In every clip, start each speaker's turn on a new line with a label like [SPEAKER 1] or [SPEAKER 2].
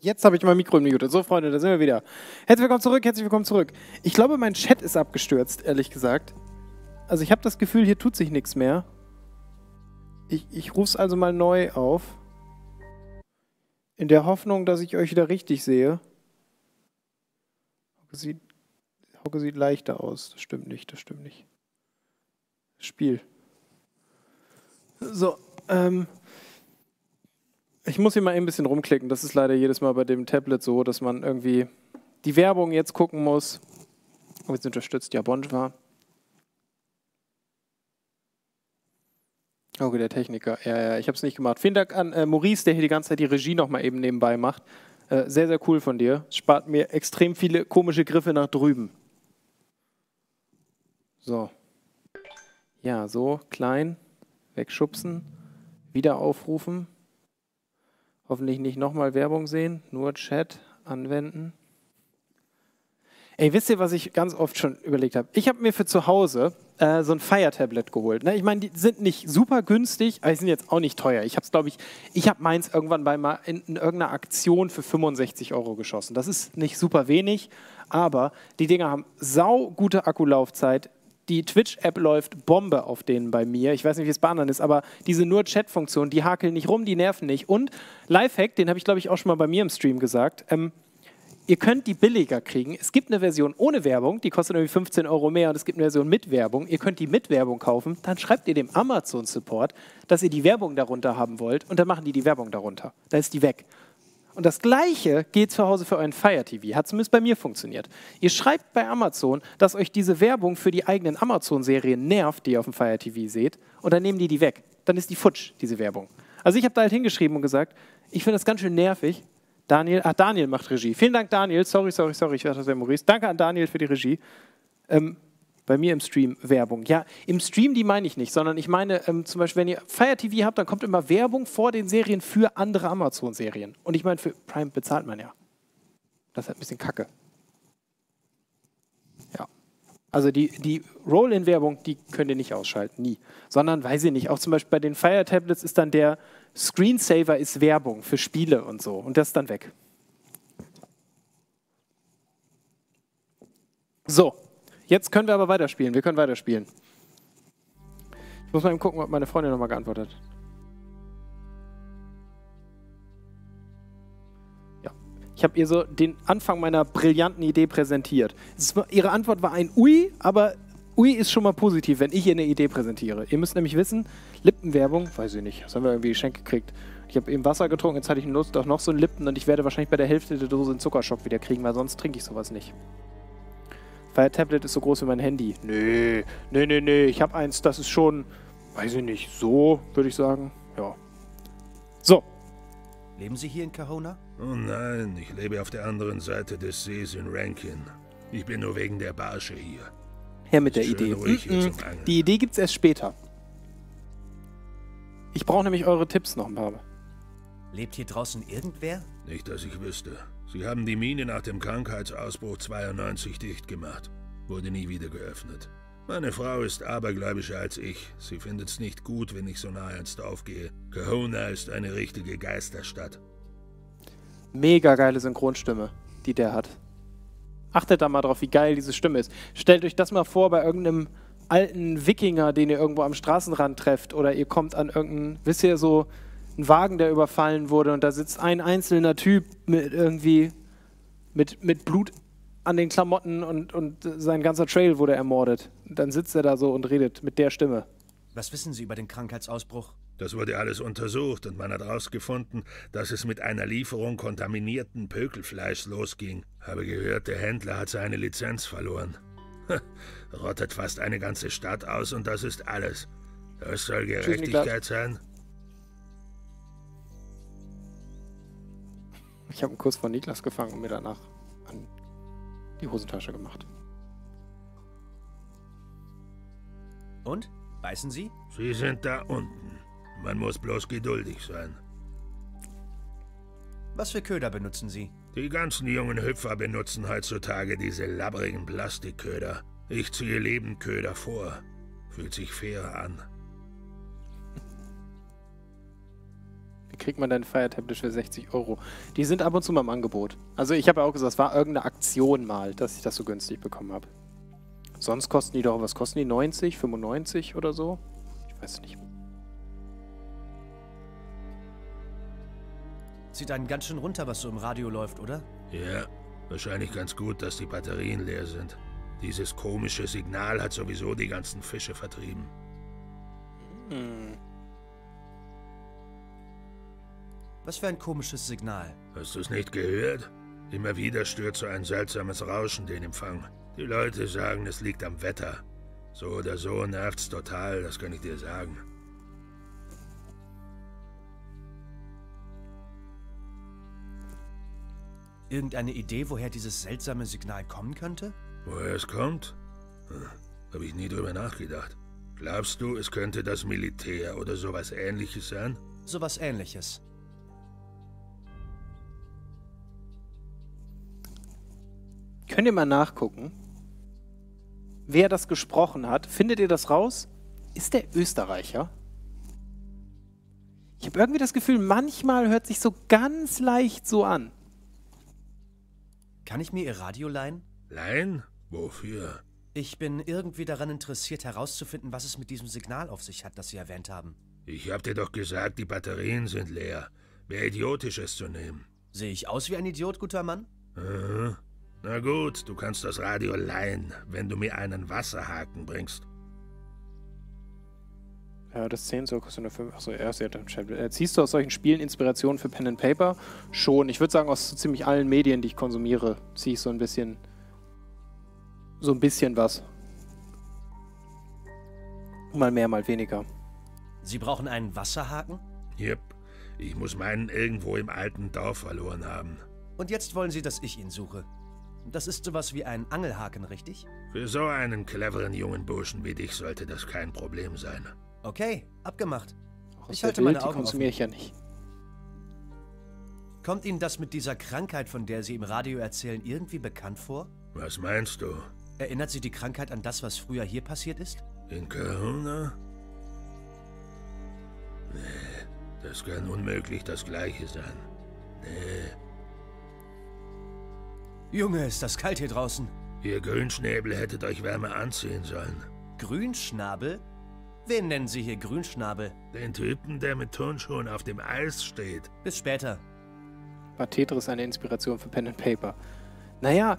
[SPEAKER 1] Jetzt habe ich mein Mikro muted. So, Freunde, da sind wir wieder. Herzlich willkommen zurück, herzlich willkommen zurück. Ich glaube, mein Chat ist abgestürzt, ehrlich gesagt. Also ich habe das Gefühl, hier tut sich nichts mehr. Ich, ich rufe es also mal neu auf. In der Hoffnung, dass ich euch wieder richtig sehe. Hauke Hauke sieht leichter aus. Das stimmt nicht, das stimmt nicht. Spiel. So, ähm... Ich muss hier mal ein bisschen rumklicken. Das ist leider jedes Mal bei dem Tablet so, dass man irgendwie die Werbung jetzt gucken muss. Oh, jetzt unterstützt ja Bonjwa. Okay, der Techniker. Ja, ja, ich habe es nicht gemacht. Vielen Dank an äh, Maurice, der hier die ganze Zeit die Regie nochmal eben nebenbei macht. Äh, sehr, sehr cool von dir. Spart mir extrem viele komische Griffe nach drüben. So. Ja, so, klein, wegschubsen, wieder aufrufen. Hoffentlich nicht nochmal Werbung sehen, nur Chat anwenden. Ey, wisst ihr, was ich ganz oft schon überlegt habe? Ich habe mir für zu Hause äh, so ein Fire-Tablet geholt. Ne? Ich meine, die sind nicht super günstig, aber die sind jetzt auch nicht teuer. Ich habe es, glaube ich, ich habe meins irgendwann bei mal in, in, irgendeiner Aktion für 65 Euro geschossen. Das ist nicht super wenig, aber die Dinger haben sau gute Akkulaufzeit, die Twitch-App läuft Bombe auf denen bei mir. Ich weiß nicht, wie es bei anderen ist, aber diese nur Chat-Funktion, die hakeln nicht rum, die nerven nicht. Und Lifehack, den habe ich, glaube ich, auch schon mal bei mir im Stream gesagt. Ähm, ihr könnt die billiger kriegen. Es gibt eine Version ohne Werbung, die kostet irgendwie 15 Euro mehr und es gibt eine Version mit Werbung. Ihr könnt die mit Werbung kaufen, dann schreibt ihr dem Amazon-Support, dass ihr die Werbung darunter haben wollt und dann machen die die Werbung darunter. Da ist die weg. Und das Gleiche geht zu Hause für euren Fire TV. Hat zumindest bei mir funktioniert. Ihr schreibt bei Amazon, dass euch diese Werbung für die eigenen Amazon-Serien nervt, die ihr auf dem Fire TV seht, und dann nehmen die die weg. Dann ist die futsch, diese Werbung. Also ich habe da halt hingeschrieben und gesagt, ich finde das ganz schön nervig. Daniel, ach, Daniel macht Regie. Vielen Dank, Daniel. Sorry, sorry, sorry, ich dachte, das wäre Maurice. Danke an Daniel für die Regie. Ähm, bei mir im Stream Werbung. Ja, im Stream, die meine ich nicht, sondern ich meine ähm, zum Beispiel, wenn ihr Fire TV habt, dann kommt immer Werbung vor den Serien für andere Amazon-Serien. Und ich meine, für Prime bezahlt man ja. Das ist halt ein bisschen kacke. Ja. Also die, die Roll-In-Werbung, die könnt ihr nicht ausschalten, nie. Sondern, weiß ich nicht, auch zum Beispiel bei den Fire Tablets ist dann der Screensaver ist Werbung für Spiele und so. Und das ist dann weg. So, Jetzt können wir aber weiterspielen. Wir können weiterspielen. Ich muss mal eben gucken, ob meine Freundin nochmal geantwortet hat. Ja. Ich habe ihr so den Anfang meiner brillanten Idee präsentiert. War, ihre Antwort war ein Ui, aber Ui ist schon mal positiv, wenn ich ihr eine Idee präsentiere. Ihr müsst nämlich wissen, Lippenwerbung, weiß ich nicht, das haben wir irgendwie geschenkt gekriegt. Ich habe eben Wasser getrunken, jetzt hatte ich Lust auf noch so einen Lippen und ich werde wahrscheinlich bei der Hälfte der Dose einen Zuckerschock wieder kriegen, weil sonst trinke ich sowas nicht. Weil Tablet ist so groß wie mein Handy. Nee, nee, nee, nee. Ich habe eins, das ist schon, weiß ich nicht, so, würde ich sagen. Ja. So.
[SPEAKER 2] Leben Sie hier in Kahona?
[SPEAKER 3] Oh nein, ich lebe auf der anderen Seite des Sees in Rankin. Ich bin nur wegen der Barsche hier.
[SPEAKER 1] Her mit der Idee. Mm -mm. Die Idee gibt's erst später. Ich brauche nämlich eure Tipps noch ein paar.
[SPEAKER 2] Lebt hier draußen irgendwer?
[SPEAKER 3] Nicht, dass ich wüsste. Sie haben die Mine nach dem Krankheitsausbruch 92 dicht gemacht. Wurde nie wieder geöffnet. Meine Frau ist abergläubischer als ich. Sie findet es nicht gut, wenn ich so nahe ins Dorf gehe. Kahuna ist eine richtige Geisterstadt.
[SPEAKER 1] Mega geile Synchronstimme, die der hat. Achtet da mal drauf, wie geil diese Stimme ist. Stellt euch das mal vor bei irgendeinem alten Wikinger, den ihr irgendwo am Straßenrand trefft oder ihr kommt an irgendeinen, wisst ihr, so ein Wagen, der überfallen wurde und da sitzt ein einzelner Typ mit irgendwie mit, mit Blut an den Klamotten und, und sein ganzer Trail wurde ermordet. Und dann sitzt er da so und redet mit der Stimme.
[SPEAKER 2] Was wissen Sie über den Krankheitsausbruch?
[SPEAKER 3] Das wurde alles untersucht und man hat herausgefunden, dass es mit einer Lieferung kontaminierten Pökelfleisch losging. Habe gehört, der Händler hat seine Lizenz verloren. Rottet fast eine ganze Stadt aus und das ist alles. Das soll Gerechtigkeit sein?
[SPEAKER 1] Ich habe einen Kuss von Niklas gefangen und mir danach an die Hosentasche gemacht.
[SPEAKER 2] Und? Beißen Sie?
[SPEAKER 3] Sie sind da unten. Man muss bloß geduldig sein.
[SPEAKER 2] Was für Köder benutzen Sie?
[SPEAKER 3] Die ganzen jungen Hüpfer benutzen heutzutage diese labbrigen Plastikköder. Ich ziehe Lebendköder vor. Fühlt sich fair an.
[SPEAKER 1] Wie kriegt man dein Fire Tablet für 60 Euro? Die sind ab und zu mal im Angebot. Also ich habe ja auch gesagt, es war irgendeine Aktion mal, dass ich das so günstig bekommen habe. Sonst kosten die doch, was kosten die? 90, 95 oder so? Ich weiß nicht.
[SPEAKER 2] Zieht einen ganz schön runter, was so im Radio läuft, oder?
[SPEAKER 3] Ja, wahrscheinlich ganz gut, dass die Batterien leer sind. Dieses komische Signal hat sowieso die ganzen Fische vertrieben.
[SPEAKER 1] Hm.
[SPEAKER 2] Was für ein komisches Signal.
[SPEAKER 3] Hast du es nicht gehört? Immer wieder stört so ein seltsames Rauschen den Empfang. Die Leute sagen, es liegt am Wetter. So oder so nervt's total, das kann ich dir sagen.
[SPEAKER 2] Irgendeine Idee, woher dieses seltsame Signal kommen könnte?
[SPEAKER 3] Woher es kommt? Hm, Habe ich nie drüber nachgedacht. Glaubst du, es könnte das Militär oder sowas ähnliches sein?
[SPEAKER 2] Sowas ähnliches.
[SPEAKER 1] Könnt ihr mal nachgucken, wer das gesprochen hat? Findet ihr das raus? Ist der Österreicher? Ich habe irgendwie das Gefühl, manchmal hört sich so ganz leicht so an.
[SPEAKER 2] Kann ich mir Ihr Radio leihen?
[SPEAKER 3] Leihen? Wofür?
[SPEAKER 2] Ich bin irgendwie daran interessiert, herauszufinden, was es mit diesem Signal auf sich hat, das Sie erwähnt haben.
[SPEAKER 3] Ich hab dir doch gesagt, die Batterien sind leer. Wäre idiotisch, es zu nehmen.
[SPEAKER 2] Sehe ich aus wie ein Idiot, guter Mann?
[SPEAKER 3] Aha. Na gut, du kannst das Radio leihen, wenn du mir einen Wasserhaken bringst.
[SPEAKER 1] Ja, das 10 Zoll kostet nur 5. Achso, er ist ja dann. Äh, Ziehst du aus solchen Spielen Inspiration für Pen and Paper? Schon. Ich würde sagen, aus so ziemlich allen Medien, die ich konsumiere, ziehe ich so ein bisschen. So ein bisschen was. Mal mehr, mal weniger.
[SPEAKER 2] Sie brauchen einen Wasserhaken?
[SPEAKER 3] Jep, ich muss meinen irgendwo im alten Dorf verloren haben.
[SPEAKER 2] Und jetzt wollen Sie, dass ich ihn suche. Das ist sowas wie ein Angelhaken, richtig?
[SPEAKER 3] Für so einen cleveren jungen Burschen wie dich sollte das kein Problem sein.
[SPEAKER 2] Okay, abgemacht.
[SPEAKER 1] Aus
[SPEAKER 2] Ich halte meine
[SPEAKER 1] Welt, die
[SPEAKER 2] Augen offen.
[SPEAKER 1] ich ja nicht.
[SPEAKER 2] Kommt Ihnen das mit dieser Krankheit, von der Sie im Radio erzählen, irgendwie bekannt vor?
[SPEAKER 3] Was meinst du?
[SPEAKER 2] Erinnert Sie die Krankheit an das, was früher hier passiert ist?
[SPEAKER 3] In Kahuna? Nee, das kann unmöglich das gleiche sein. Nee,
[SPEAKER 2] Junge, ist das kalt hier draußen.
[SPEAKER 3] ihr Grünschnäbel hättet euch wärmer anziehen sollen.
[SPEAKER 2] Grünschnabel? Wen nennen Sie hier Grünschnabel?
[SPEAKER 3] Den Typen, der mit Turnschuhen auf dem Eis steht.
[SPEAKER 2] Bis später.
[SPEAKER 1] War Tetris eine Inspiration für Pen and Paper? Naja,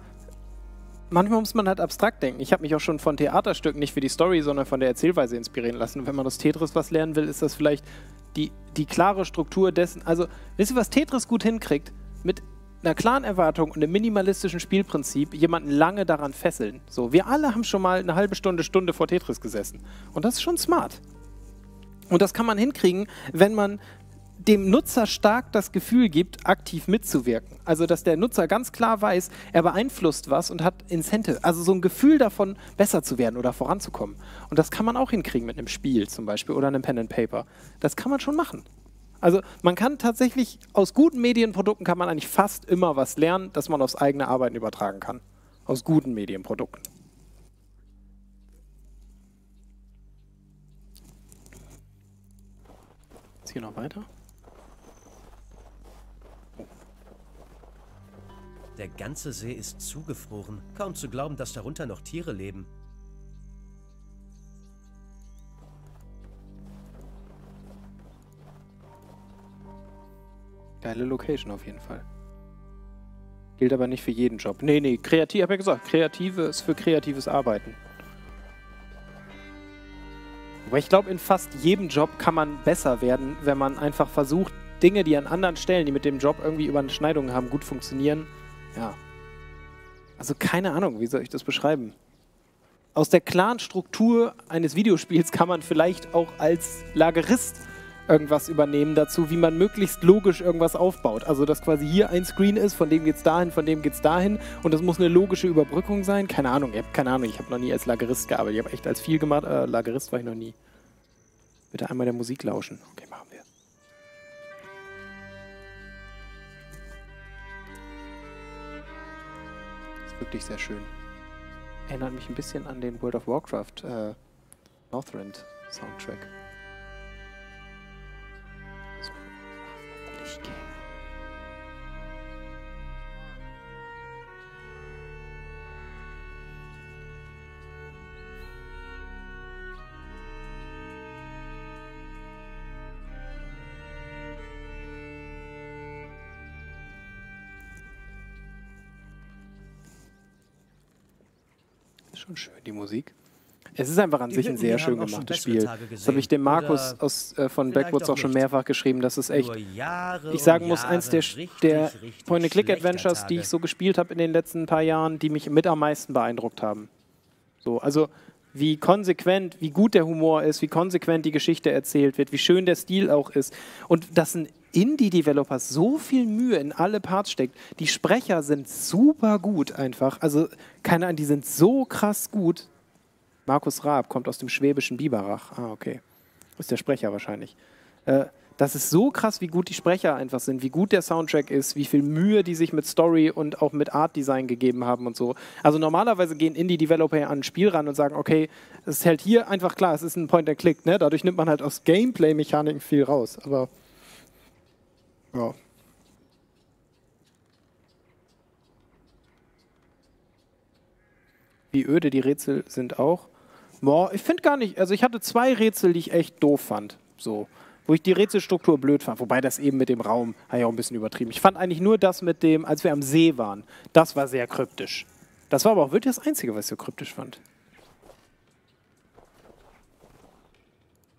[SPEAKER 1] manchmal muss man halt abstrakt denken. Ich habe mich auch schon von Theaterstücken nicht für die Story, sondern von der Erzählweise inspirieren lassen. Und wenn man aus Tetris was lernen will, ist das vielleicht die, die klare Struktur dessen. Also, wisst ihr, was Tetris gut hinkriegt? Mit einer klaren Erwartung und einem minimalistischen Spielprinzip jemanden lange daran fesseln. So, wir alle haben schon mal eine halbe Stunde, Stunde vor Tetris gesessen. Und das ist schon smart. Und das kann man hinkriegen, wenn man dem Nutzer stark das Gefühl gibt, aktiv mitzuwirken. Also, dass der Nutzer ganz klar weiß, er beeinflusst was und hat Incentive. Also so ein Gefühl davon, besser zu werden oder voranzukommen. Und das kann man auch hinkriegen mit einem Spiel zum Beispiel oder einem Pen and Paper. Das kann man schon machen. Also man kann tatsächlich, aus guten Medienprodukten kann man eigentlich fast immer was lernen, das man aufs eigene Arbeiten übertragen kann. Aus guten Medienprodukten. Ist hier noch weiter?
[SPEAKER 2] Der ganze See ist zugefroren. Kaum zu glauben, dass darunter noch Tiere leben.
[SPEAKER 1] Geile Location auf jeden Fall. Gilt aber nicht für jeden Job. Nee, nee, kreativ, hab ja gesagt, kreative ist für kreatives Arbeiten. Aber ich glaube, in fast jedem Job kann man besser werden, wenn man einfach versucht, Dinge, die an anderen Stellen, die mit dem Job irgendwie Überschneidungen haben, gut funktionieren. Ja. Also keine Ahnung, wie soll ich das beschreiben? Aus der klaren Struktur eines Videospiels kann man vielleicht auch als Lagerist irgendwas übernehmen dazu, wie man möglichst logisch irgendwas aufbaut. Also, dass quasi hier ein Screen ist, von dem geht's dahin, von dem geht's dahin und das muss eine logische Überbrückung sein. Keine Ahnung, ich habe keine Ahnung, ich habe noch nie als Lagerist gearbeitet. Ich habe echt als viel gemacht, äh, Lagerist war ich noch nie. Bitte einmal der Musik lauschen. Okay, machen wir. Ist wirklich sehr schön. Erinnert mich ein bisschen an den World of Warcraft äh, Northrend Soundtrack. Ist schon schön, die Musik. Es ist einfach an sich ein sehr schön gemachtes Spiel. Das habe ich dem Markus aus, äh, von Backwoods
[SPEAKER 2] auch
[SPEAKER 1] auch schon mehrfach geschrieben. Das ist echt ich sagen muss, eins der, der Point-and-Click-Adventures, die ich so gespielt habe in den letzten paar Jahren, die mich mit am meisten beeindruckt haben. So, also wie konsequent, wie gut der Humor ist, wie konsequent die Geschichte erzählt wird, wie schön der Stil auch ist. Und dass ein Indie-Developer so viel Mühe in alle Parts steckt. Die Sprecher sind super gut einfach. Also, keine Ahnung, die sind so krass gut. Markus Raab kommt aus dem schwäbischen Biberach. Ah, okay. Ist der Sprecher wahrscheinlich. Äh, das ist so krass, wie gut die Sprecher einfach sind, wie gut der Soundtrack ist, wie viel Mühe die sich mit Story und auch mit Art Design gegeben haben und so. Also normalerweise gehen Indie-Developer an ein Spiel ran und sagen, okay, es hält hier einfach klar, es ist ein Point-and-Click, ne? Dadurch nimmt man halt aus Gameplay-Mechaniken viel raus. Aber ja. Wie öde die Rätsel sind auch. Boah, ich finde gar nicht, also ich hatte zwei Rätsel, die ich echt doof fand. So. Wo ich die Rätselstruktur blöd fand. Wobei das eben mit dem Raum, habe ich auch ein bisschen übertrieben. Ich fand eigentlich nur das mit dem, als wir am See waren, das war sehr kryptisch. Das war aber auch wirklich das Einzige, was ich so kryptisch fand.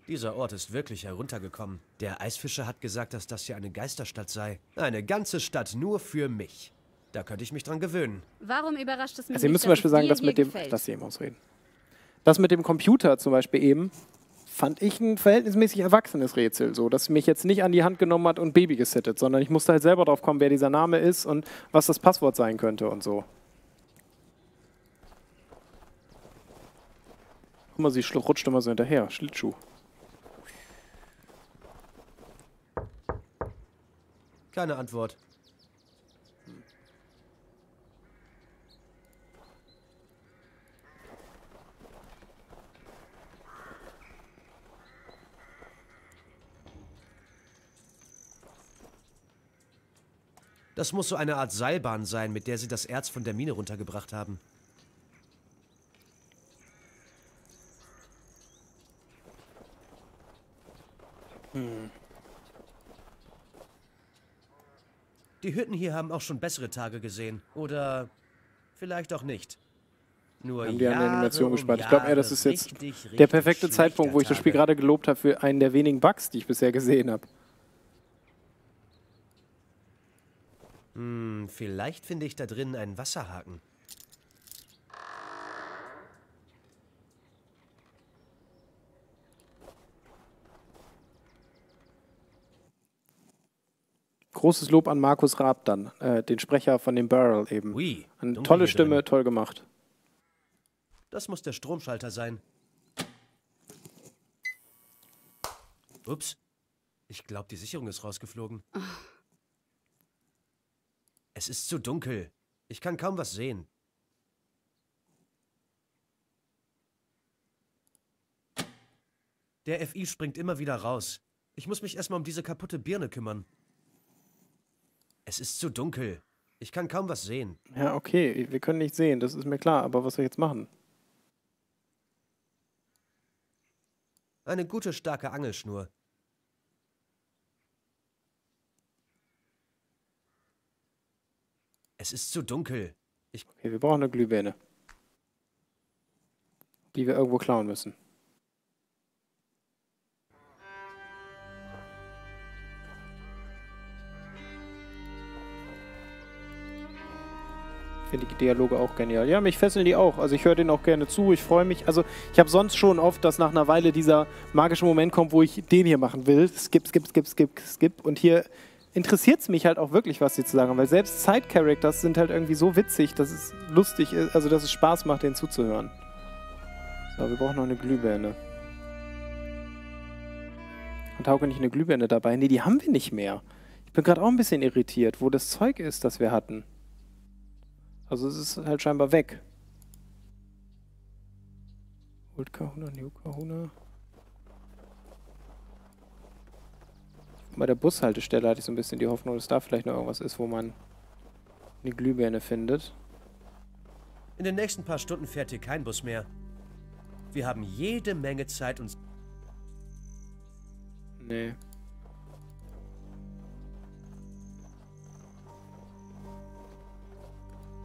[SPEAKER 2] Dieser Ort ist wirklich heruntergekommen. Der Eisfischer hat gesagt, dass das hier eine Geisterstadt sei. Eine ganze Stadt nur für mich. Da könnte ich mich dran gewöhnen.
[SPEAKER 4] Warum überrascht es mich
[SPEAKER 1] Also ihr müsst zum
[SPEAKER 4] dass
[SPEAKER 1] Beispiel sagen,
[SPEAKER 4] dir
[SPEAKER 1] das
[SPEAKER 4] hier
[SPEAKER 1] mit dem,
[SPEAKER 4] gefällt?
[SPEAKER 1] lass sie eben ausreden. Das mit dem Computer zum Beispiel eben, fand ich ein verhältnismäßig erwachsenes Rätsel, so, dass mich jetzt nicht an die Hand genommen hat und Baby gesittet, sondern ich musste halt selber drauf kommen, wer dieser Name ist und was das Passwort sein könnte und so. Guck mal, sie rutscht immer so hinterher. Schlittschuh.
[SPEAKER 2] Keine Antwort. Das muss so eine Art Seilbahn sein, mit der sie das Erz von der Mine runtergebracht haben. Die Hütten hier haben auch schon bessere Tage gesehen. Oder vielleicht auch nicht. Nur
[SPEAKER 1] Haben die an der
[SPEAKER 2] Jahre
[SPEAKER 1] Animation gespart. Ich glaube eher, das
[SPEAKER 2] Jahre
[SPEAKER 1] ist jetzt
[SPEAKER 2] richtig,
[SPEAKER 1] der
[SPEAKER 2] richtig
[SPEAKER 1] perfekte Zeitpunkt, wo ich das Spiel gerade gelobt habe für einen der wenigen Bugs, die ich bisher gesehen habe.
[SPEAKER 2] Hm, vielleicht finde ich da drin einen Wasserhaken.
[SPEAKER 1] Großes Lob an Markus Raab dann, äh, den Sprecher von dem Barrel eben.
[SPEAKER 2] Ui,
[SPEAKER 1] Eine tolle Stimme,
[SPEAKER 2] drin.
[SPEAKER 1] toll gemacht.
[SPEAKER 2] Das muss der Stromschalter sein. Ups. Ich glaube, die Sicherung ist rausgeflogen. Es ist zu dunkel. Ich kann kaum was sehen. Der FI springt immer wieder raus. Ich muss mich erstmal um diese kaputte Birne kümmern. Es ist zu dunkel. Ich kann kaum was sehen.
[SPEAKER 1] Ja, okay, wir können nicht sehen, das ist mir klar, aber was soll ich jetzt machen?
[SPEAKER 2] Eine gute, starke Angelschnur. Es ist zu dunkel. Ich
[SPEAKER 1] Okay, wir brauchen eine Glühbirne. Die wir irgendwo klauen müssen. Ich finde die Dialoge auch genial. Ja, mich fesseln die auch. Also ich höre denen auch gerne zu. Ich freue mich. Also ich habe sonst schon oft, dass nach einer Weile dieser magische Moment kommt, wo ich den hier machen will. Skip, skip, skip, skip, skip. Und hier interessiert es mich halt auch wirklich, was sie zu sagen haben. Weil selbst Side-Characters sind halt irgendwie so witzig, dass es lustig ist, also dass es Spaß macht, denen zuzuhören. So, wir brauchen noch eine Glühbirne. Und Hauke nicht eine Glühbirne dabei? Nee, die haben wir nicht mehr. Ich bin gerade auch ein bisschen irritiert, wo das Zeug ist, das wir hatten. Also es ist halt scheinbar weg. Old Kahuna, New Kahuna. Bei der Bushaltestelle hatte ich so ein bisschen die Hoffnung, dass da vielleicht noch irgendwas ist, wo man die Glühbirne findet.
[SPEAKER 2] In den nächsten paar Stunden fährt hier kein Bus mehr. Wir haben jede Menge Zeit, uns...
[SPEAKER 1] Nee.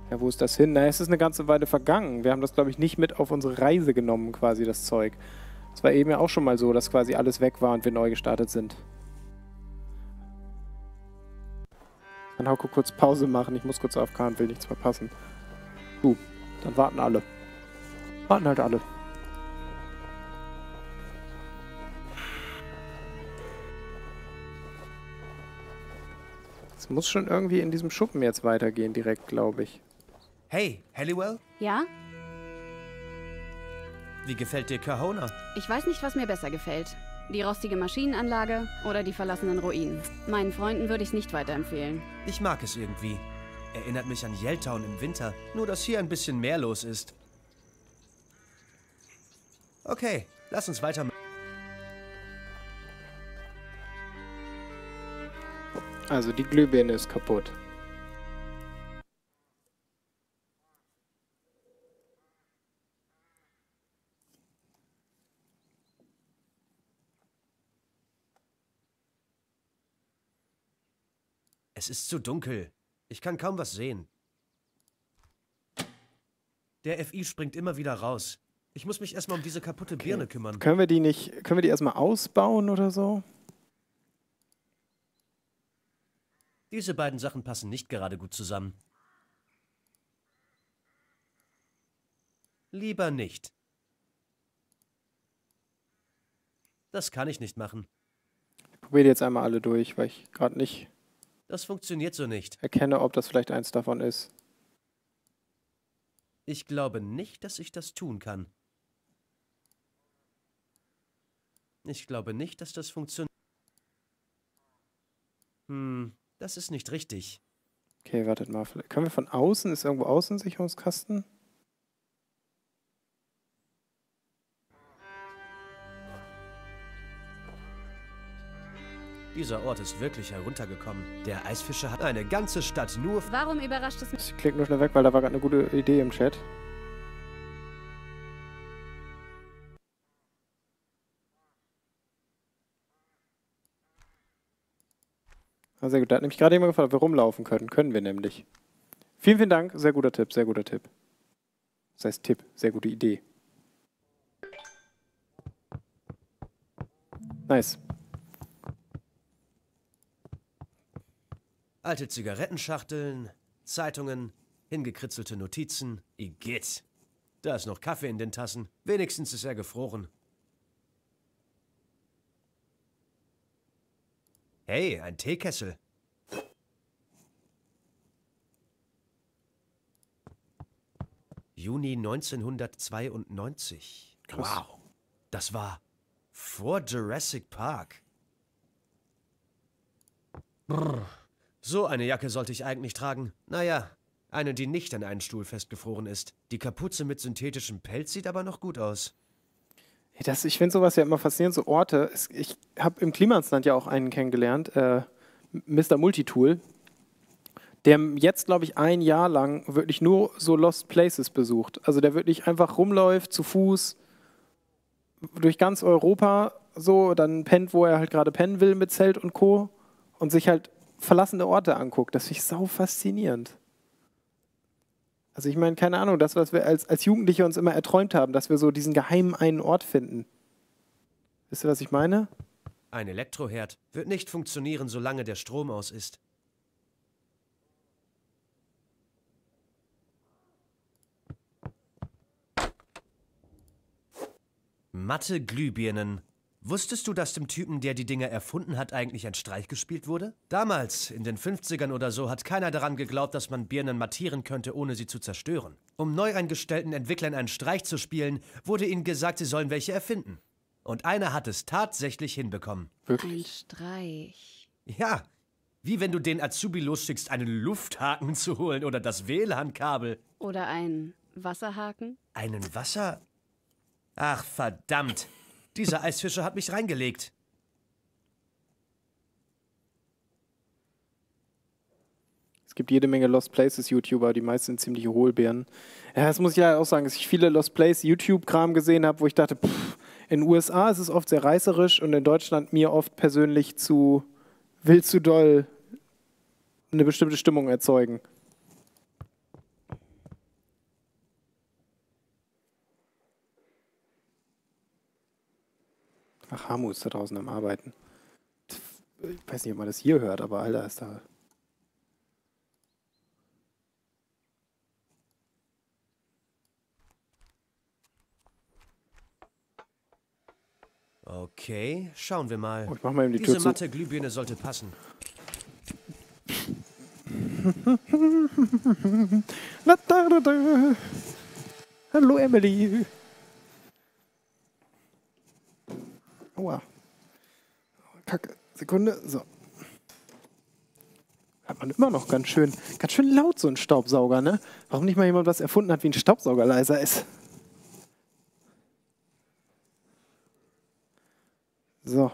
[SPEAKER 1] Ja, wo ist das hin? Na, es ist eine ganze Weile vergangen. Wir haben das, glaube ich, nicht mit auf unsere Reise genommen, quasi, das Zeug. Es war eben ja auch schon mal so, dass quasi alles weg war und wir neu gestartet sind. Kann Hauke kurz Pause machen. Ich muss kurz aufkauen und will nichts verpassen. Du, dann warten alle. Warten halt alle. Es muss schon irgendwie in diesem Schuppen jetzt weitergehen, direkt, glaube ich.
[SPEAKER 2] Hey, Halliwell?
[SPEAKER 4] Ja?
[SPEAKER 2] Wie gefällt dir Kahona?
[SPEAKER 4] Ich weiß nicht, was mir besser gefällt. Die rostige Maschinenanlage oder die verlassenen Ruinen. Meinen Freunden würde ich es nicht weiterempfehlen.
[SPEAKER 2] Ich mag es irgendwie. Erinnert mich an Yelltown im Winter, nur dass hier ein bisschen mehr los ist. Okay, lass uns weitermachen.
[SPEAKER 1] Also die Glühbirne ist kaputt.
[SPEAKER 2] Es ist zu dunkel. Ich kann kaum was sehen. Der FI springt immer wieder raus. Ich muss mich erstmal um diese kaputte Birne kümmern.
[SPEAKER 1] Können wir die nicht, können wir die erstmal ausbauen oder so?
[SPEAKER 2] Diese beiden Sachen passen nicht gerade gut zusammen. Lieber nicht. Das kann ich nicht machen.
[SPEAKER 1] Ich probiere die jetzt einmal alle durch, weil ich gerade nicht
[SPEAKER 2] Das funktioniert so nicht.
[SPEAKER 1] erkenne, ob das vielleicht eins davon ist.
[SPEAKER 2] Ich glaube nicht, dass ich das tun kann. Ich glaube nicht, dass das funktioniert. Hm, das ist nicht richtig.
[SPEAKER 1] Okay, wartet mal. Können wir von außen, ist irgendwo Außensicherungskasten?
[SPEAKER 2] Dieser Ort ist wirklich heruntergekommen. Der Eisfischer hat eine ganze Stadt nur...
[SPEAKER 4] Warum überrascht es mich?
[SPEAKER 1] Ich klicke nur schnell weg, weil da war gerade eine gute Idee im Chat. Ah, sehr gut. Da hat nämlich gerade jemand gefragt, ob wir rumlaufen können. Können wir nämlich. Vielen, vielen Dank. Sehr guter Tipp, sehr guter Tipp. Das heißt Tipp, sehr gute Idee. Nice.
[SPEAKER 2] Alte Zigarettenschachteln, Zeitungen, hingekritzelte Notizen. Igitt. Da ist noch Kaffee in den Tassen. Wenigstens ist er gefroren. Hey, ein Teekessel. Juni 1992.
[SPEAKER 1] Krass.
[SPEAKER 2] Wow. Das war vor Jurassic Park. Brr. So eine Jacke sollte ich eigentlich tragen. Naja, eine, die nicht an einen Stuhl festgefroren ist. Die Kapuze mit synthetischem Pelz sieht aber noch gut aus.
[SPEAKER 1] Das, ich finde sowas ja immer faszinierend, so Orte. Ich habe im Klimansland ja auch einen kennengelernt, äh, Mr. Multitool, der jetzt, glaube ich, ein Jahr lang wirklich nur so Lost Places besucht. Also der wirklich einfach rumläuft, zu Fuß, durch ganz Europa so, dann pennt, wo er halt gerade pennen will mit Zelt und Co. und sich halt verlassene Orte anguckt. Das finde ich sau faszinierend. Also ich meine, keine Ahnung, das, was wir als, als Jugendliche uns immer erträumt haben, dass wir so diesen geheimen einen Ort finden. Wisst ihr, was ich meine?
[SPEAKER 2] Ein Elektroherd wird nicht funktionieren, solange der Strom aus ist. Matte Glühbirnen. Wusstest du, dass dem Typen, der die Dinger erfunden hat, eigentlich ein Streich gespielt wurde? Damals, in den 50ern oder so, hat keiner daran geglaubt, dass man Birnen mattieren könnte, ohne sie zu zerstören. Um neu eingestellten Entwicklern einen Streich zu spielen, wurde ihnen gesagt, sie sollen welche erfinden. Und einer hat es tatsächlich hinbekommen.
[SPEAKER 4] Ein
[SPEAKER 1] Wirklich?
[SPEAKER 4] Streich.
[SPEAKER 2] Ja, wie wenn du den Azubi losschickst, einen Lufthaken zu holen oder das WLAN-Kabel.
[SPEAKER 4] Oder ein Wasserhaken.
[SPEAKER 2] Einen Wasser... Ach, verdammt. Dieser Eisfischer hat mich reingelegt.
[SPEAKER 1] Es gibt jede Menge Lost Places YouTuber, die meisten sind ziemliche Hohlbeeren. Ja, das muss ich ja auch sagen, dass ich viele Lost Place YouTube-Kram gesehen habe, wo ich dachte, pff, in den USA ist es oft sehr reißerisch und in Deutschland mir oft persönlich zu will zu doll eine bestimmte Stimmung erzeugen. Ach, Hamu ist da draußen am Arbeiten. Ich weiß nicht, ob man das hier hört, aber Alter ist da
[SPEAKER 2] Okay, schauen wir mal.
[SPEAKER 1] Oh, ich mach mal eben die
[SPEAKER 2] Diese
[SPEAKER 1] Tür zu.
[SPEAKER 2] matte Glühbirne sollte passen.
[SPEAKER 1] Hallo Emily. Aua. Kacke. Sekunde. So. Hat man immer noch ganz schön, ganz schön laut, so ein Staubsauger, ne? Warum nicht mal jemand was erfunden hat, wie ein Staubsauger leiser ist? So.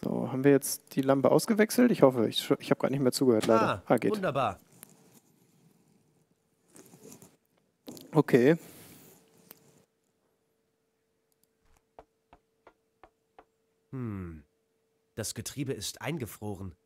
[SPEAKER 1] So, haben wir jetzt die Lampe ausgewechselt? Ich hoffe, ich, ich habe gerade nicht mehr zugehört, leider.
[SPEAKER 2] Ah,
[SPEAKER 1] geht.
[SPEAKER 2] wunderbar.
[SPEAKER 1] Okay.
[SPEAKER 2] Hm. Das Getriebe ist eingefroren.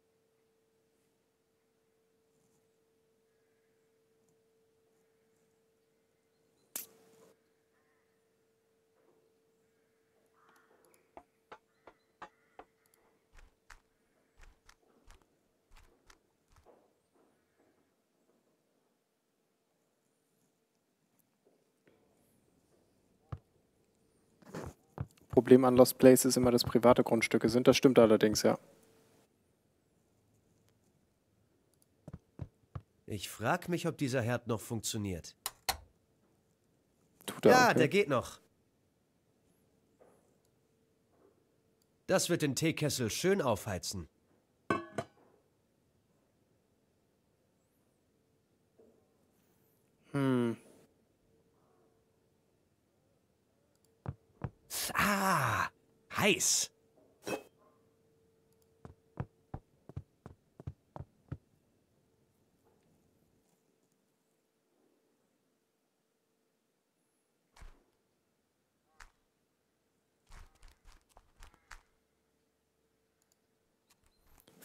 [SPEAKER 1] Problem an Lost Place ist immer, dass private Grundstücke sind. Das stimmt allerdings, ja.
[SPEAKER 2] Ich frag mich, ob dieser Herd noch funktioniert.
[SPEAKER 1] Tut er,
[SPEAKER 2] Ja,
[SPEAKER 1] okay.
[SPEAKER 2] der geht noch. Das wird den Teekessel schön aufheizen.
[SPEAKER 1] Hm.
[SPEAKER 2] Ah, heiß.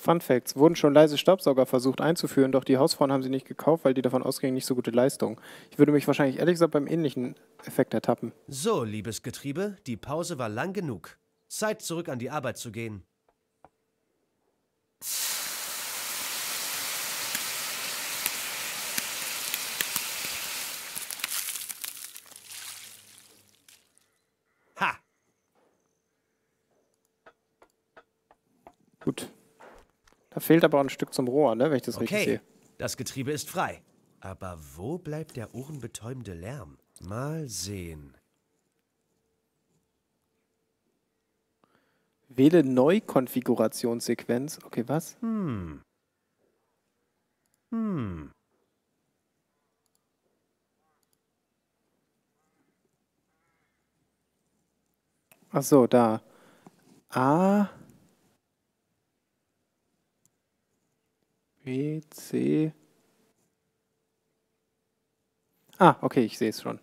[SPEAKER 1] Fun Facts. Wurden schon leise Staubsauger versucht einzuführen, doch die Hausfrauen haben sie nicht gekauft, weil die davon ausgingen, nicht so gute Leistung. Ich würde mich wahrscheinlich ehrlich gesagt beim ähnlichen Effekt ertappen.
[SPEAKER 2] So, liebes Getriebe, die Pause war lang genug. Zeit, zurück an die Arbeit zu gehen. Ha!
[SPEAKER 1] Gut. Da fehlt aber auch ein Stück zum Rohr, ne, wenn ich das richtig
[SPEAKER 2] Okay,
[SPEAKER 1] sehe.
[SPEAKER 2] das Getriebe ist frei. Aber wo bleibt der ohrenbetäubende Lärm? Mal sehen.
[SPEAKER 1] Wähle Neukonfigurationssequenz. Okay, was?
[SPEAKER 2] Hm. Hm.
[SPEAKER 1] Ach so, da. A. B, C. Ah, okay, ich sehe es schon.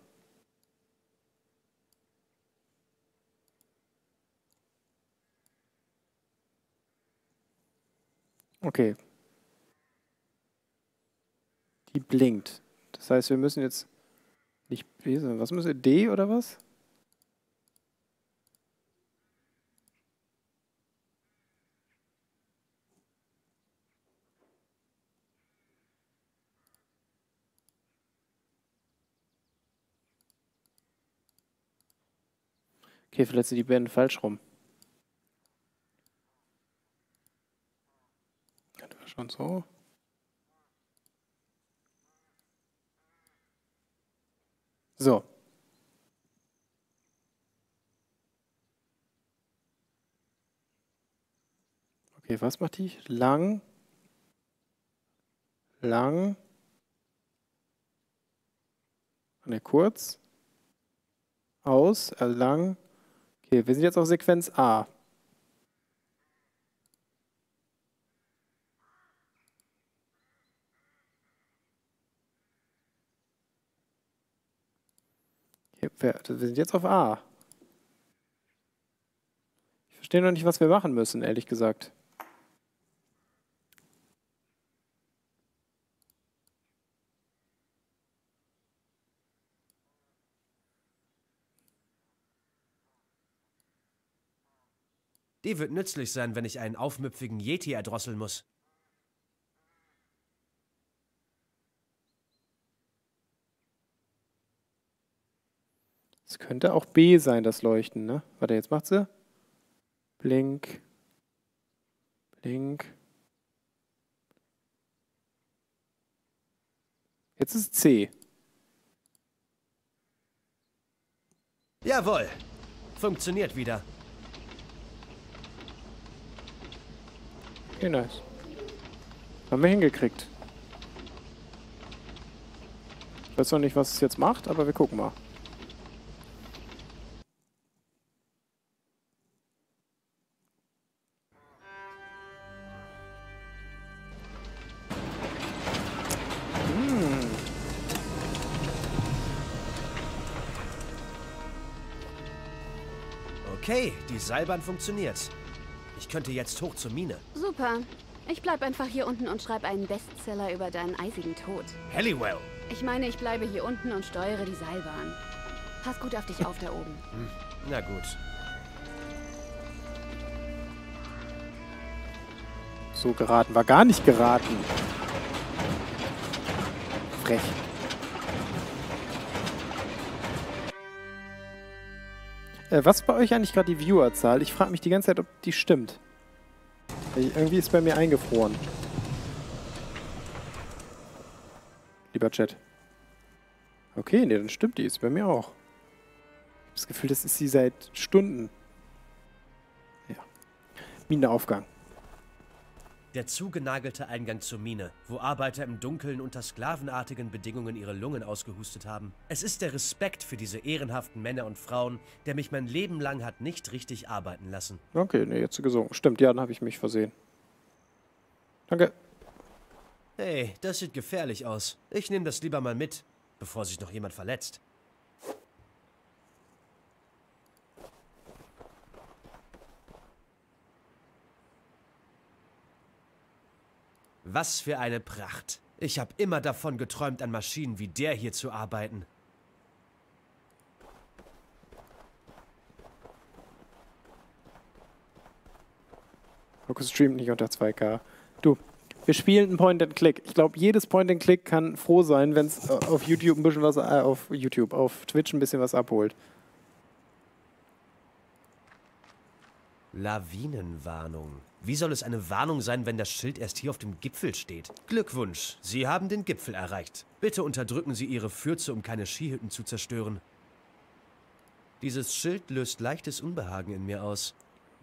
[SPEAKER 1] Okay. Die blinkt. Das heißt, wir müssen jetzt nicht B, was müssen wir? D oder was? Okay, vielleicht sind die Bänden falsch rum. Ja, Das war schon so. So. Okay, was macht die? Lang. Lang. Ne, kurz. Aus. Äh, lang. Okay, wir sind jetzt auf Sequenz A. Wir sind jetzt auf A. Ich verstehe noch nicht, was wir machen müssen, ehrlich gesagt.
[SPEAKER 2] Die wird nützlich sein, wenn ich einen aufmüpfigen Yeti erdrosseln muss.
[SPEAKER 1] Es könnte auch B sein, das Leuchten, ne? Warte, jetzt macht sie. Blink. Blink. Jetzt ist C.
[SPEAKER 2] Jawohl. Funktioniert wieder.
[SPEAKER 1] Okay, nice. Haben wir hingekriegt. Ich weiß noch nicht, was es jetzt macht, aber wir gucken mal.
[SPEAKER 2] Die Seilbahn funktioniert. Ich könnte jetzt hoch zur Mine.
[SPEAKER 4] Super. Ich bleib einfach hier unten und schreibe einen Bestseller über deinen eisigen Tod.
[SPEAKER 2] Halliwell.
[SPEAKER 4] Ich meine, ich bleibe hier unten und steuere die Seilbahn. Pass gut auf dich auf da oben.
[SPEAKER 2] Hm, na gut.
[SPEAKER 1] So geraten war gar nicht geraten. Frech. Äh, was bei euch eigentlich gerade die Viewerzahl? Ich frage mich die ganze Zeit, ob die stimmt. Irgendwie ist bei mir eingefroren. Lieber Chat. Okay, ne, dann stimmt die. Ist bei mir auch. Ich habe das Gefühl, das ist sie seit Stunden. Ja. Mineaufgang.
[SPEAKER 2] Der zugenagelte Eingang zur Mine, wo Arbeiter im Dunkeln unter sklavenartigen Bedingungen ihre Lungen ausgehustet haben. Es ist der Respekt für diese ehrenhaften Männer und Frauen, der mich mein Leben lang hat nicht richtig arbeiten lassen.
[SPEAKER 1] Okay, ne, jetzt gesungen. Stimmt, ja, dann habe ich mich versehen. Danke.
[SPEAKER 2] Hey, das sieht gefährlich aus. Ich nehme das lieber mal mit, bevor sich noch jemand verletzt. Was für eine Pracht. Ich habe immer davon geträumt, an Maschinen wie der hier zu arbeiten.
[SPEAKER 1] Lukas streamt nicht unter 2K. Du, wir spielen ein Point-and-Click. Ich glaube, jedes Point-and-Click kann froh sein, wenn es auf YouTube ein bisschen was, äh, auf YouTube, auf Twitch ein bisschen was abholt.
[SPEAKER 2] Lawinenwarnung. Wie soll es eine Warnung sein, wenn das Schild erst hier auf dem Gipfel steht? Glückwunsch, Sie haben den Gipfel erreicht. Bitte unterdrücken Sie Ihre Fürze, um keine Skihütten zu zerstören. Dieses Schild löst leichtes Unbehagen in mir aus.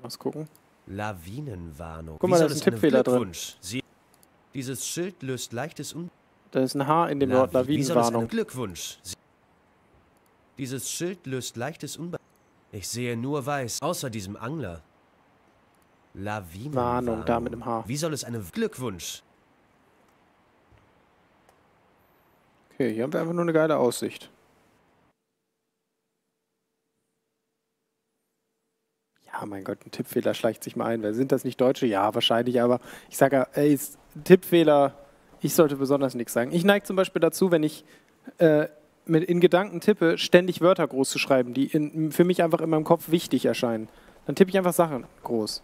[SPEAKER 1] Mal gucken.
[SPEAKER 2] Lawinenwarnung.
[SPEAKER 1] Guck mal, da ist ein Tippfehler drin.
[SPEAKER 2] Sie Dieses Schild löst leichtes Unbehagen.
[SPEAKER 1] Da ist ein H in dem Wort Lawinenwarnung.
[SPEAKER 2] Glückwunsch. Sie Dieses Schild löst leichtes Unbehagen. Ich sehe nur weiß, außer diesem Angler. Lawinenwarnung.
[SPEAKER 1] Warnung, da mit dem H.
[SPEAKER 2] Wie soll es eine Glückwunsch?
[SPEAKER 1] Okay, hier haben wir einfach nur eine geile Aussicht. Ja, mein Gott, ein Tippfehler schleicht sich mal ein. Wer sind das nicht Deutsche? Ja, wahrscheinlich, aber ich sage, ey, ist ein Tippfehler, ich sollte besonders nichts sagen. Ich neige zum Beispiel dazu, wenn ich äh, mit in Gedanken tippe, ständig Wörter groß zu schreiben, die in, für mich einfach in meinem Kopf wichtig erscheinen. Dann tippe ich einfach Sachen groß.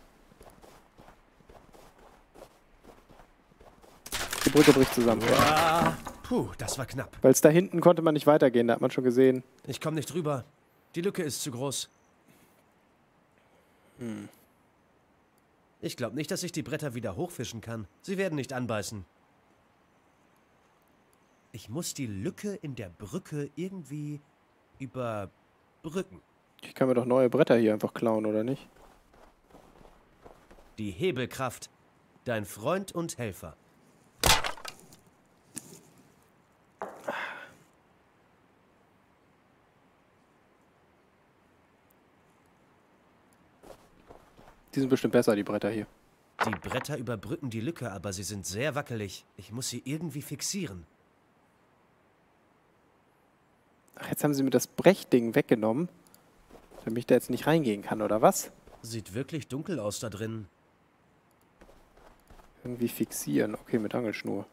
[SPEAKER 1] Die Brücke bricht zusammen.
[SPEAKER 2] Ja. Puh, das war knapp.
[SPEAKER 1] Weil es da hinten konnte man nicht weitergehen, da hat man schon gesehen.
[SPEAKER 2] Ich komme nicht rüber. Die Lücke ist zu groß. Hm. Ich glaube nicht, dass ich die Bretter wieder hochfischen kann. Sie werden nicht anbeißen. Ich muss die Lücke in der Brücke irgendwie überbrücken.
[SPEAKER 1] Ich kann mir doch neue Bretter hier einfach klauen, oder nicht?
[SPEAKER 2] Die Hebelkraft. Dein Freund und Helfer.
[SPEAKER 1] Die sind bestimmt besser, die Bretter hier.
[SPEAKER 2] Die Bretter überbrücken die Lücke, aber sie sind sehr wackelig. Ich muss sie irgendwie fixieren.
[SPEAKER 1] Ach, jetzt haben sie mir das Brechding weggenommen, damit ich da jetzt nicht reingehen kann, oder was?
[SPEAKER 2] Sieht wirklich dunkel aus da drin.
[SPEAKER 1] Irgendwie fixieren. Okay, mit Angelschnur.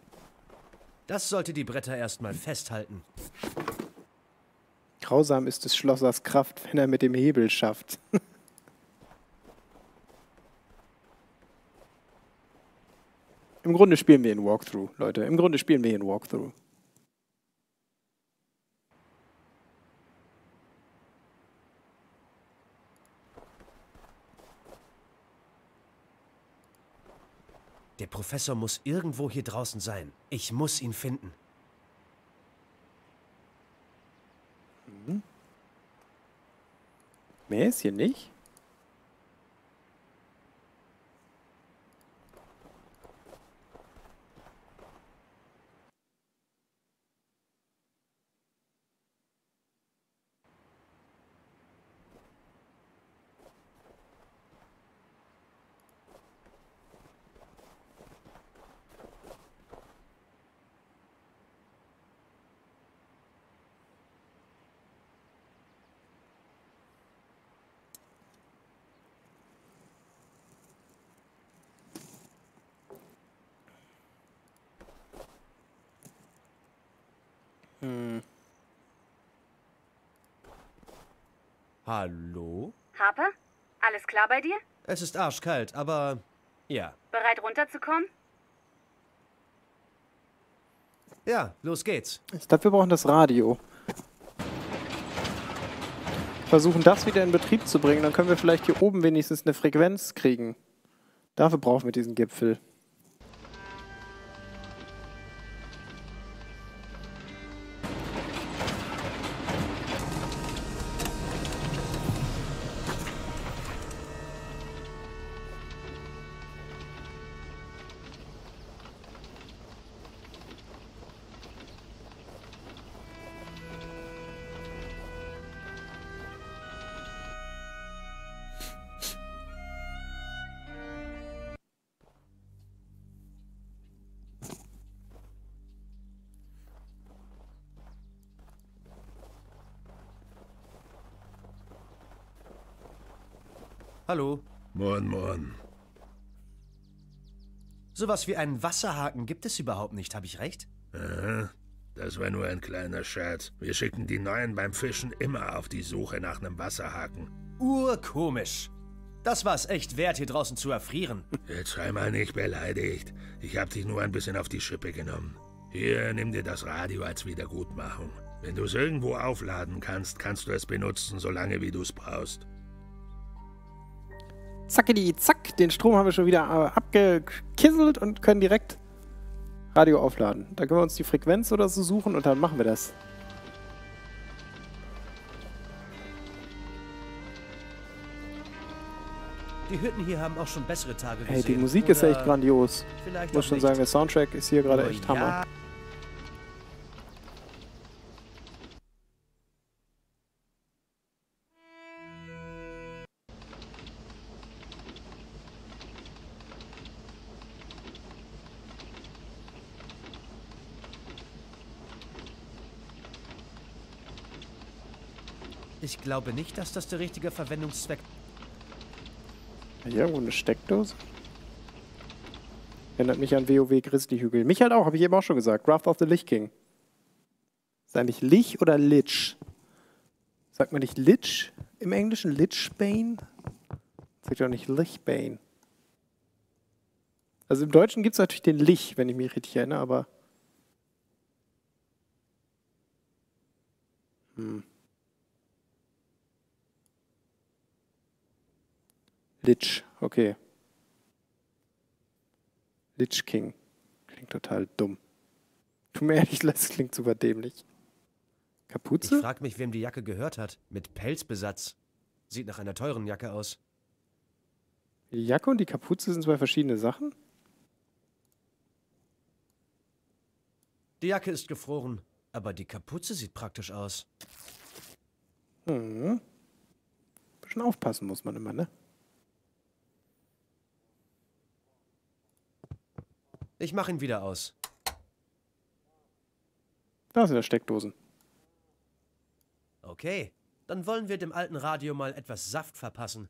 [SPEAKER 2] Das sollte die Bretter erstmal festhalten.
[SPEAKER 1] Grausam ist des Schlossers Kraft, wenn er mit dem Hebel schafft. Im Grunde spielen wir in Walkthrough, Leute. Im Grunde spielen wir in Walkthrough.
[SPEAKER 2] Der Professor muss irgendwo hier draußen sein. Ich muss ihn finden.
[SPEAKER 1] Mehr ist hier nicht.
[SPEAKER 2] Hallo?
[SPEAKER 5] Harper? Alles klar bei dir?
[SPEAKER 2] Es ist arschkalt, aber ja.
[SPEAKER 5] Bereit runterzukommen?
[SPEAKER 2] Ja, los geht's.
[SPEAKER 1] Ich glaube, wir brauchen das Radio. Versuchen das wieder in Betrieb zu bringen, dann können wir vielleicht hier oben wenigstens eine Frequenz kriegen. Dafür brauchen wir diesen Gipfel.
[SPEAKER 2] Sowas wie einen Wasserhaken gibt es überhaupt nicht, habe ich recht?
[SPEAKER 3] Aha, das war nur ein kleiner Scherz. Wir schicken die Neuen beim Fischen immer auf die Suche nach einem Wasserhaken.
[SPEAKER 2] Urkomisch. Das war es echt wert, hier draußen zu erfrieren.
[SPEAKER 3] Jetzt sei mal nicht beleidigt. Ich hab dich nur ein bisschen auf die Schippe genommen. Hier, nimm dir das Radio als Wiedergutmachung. Wenn du es irgendwo aufladen kannst, kannst du es benutzen, solange wie du es brauchst.
[SPEAKER 1] Zackidi, zack, den Strom haben wir schon wieder äh, abgekisselt und können direkt Radio aufladen. Da können wir uns die Frequenz oder so suchen und dann machen wir das.
[SPEAKER 2] Die Hütten hier haben auch schon bessere Tage gesehen.
[SPEAKER 1] Hey, die Musik ist echt grandios. Ich muss schon
[SPEAKER 2] nicht.
[SPEAKER 1] sagen, der Soundtrack ist hier gerade
[SPEAKER 2] Nur
[SPEAKER 1] echt Hammer.
[SPEAKER 2] ja, glaube nicht, dass das der richtige Verwendungszweck
[SPEAKER 1] Hier irgendwo eine Steckdose? Erinnert mich an WoW Grizzlyhügel. Mich halt auch, habe ich eben auch schon gesagt. Wrath of the Lich King. Ist eigentlich Lich oder Lich? Sagt man nicht Lich im Englischen? Lichbane? Sagt ja auch nicht Lichbane. Also im Deutschen gibt es natürlich den Lich, wenn ich mich richtig erinnere, aber. Hm. Lich, okay. Lich King. Klingt total dumm. Tut mir ehrlich leid, das klingt super dämlich.
[SPEAKER 2] Ich
[SPEAKER 1] Kapuze?
[SPEAKER 2] frage mich, wem die Jacke gehört hat. Mit Pelzbesatz. Sieht nach einer teuren Jacke aus.
[SPEAKER 1] Die Jacke und die Kapuze sind zwei verschiedene Sachen?
[SPEAKER 2] Die Jacke ist gefroren, aber die Kapuze sieht praktisch aus.
[SPEAKER 1] Hm. Bisschen aufpassen muss man immer, ne?
[SPEAKER 2] Ich mache ihn wieder aus.
[SPEAKER 1] Da sind ja Steckdosen.
[SPEAKER 2] Okay, dann wollen wir dem alten Radio mal etwas Saft verpassen.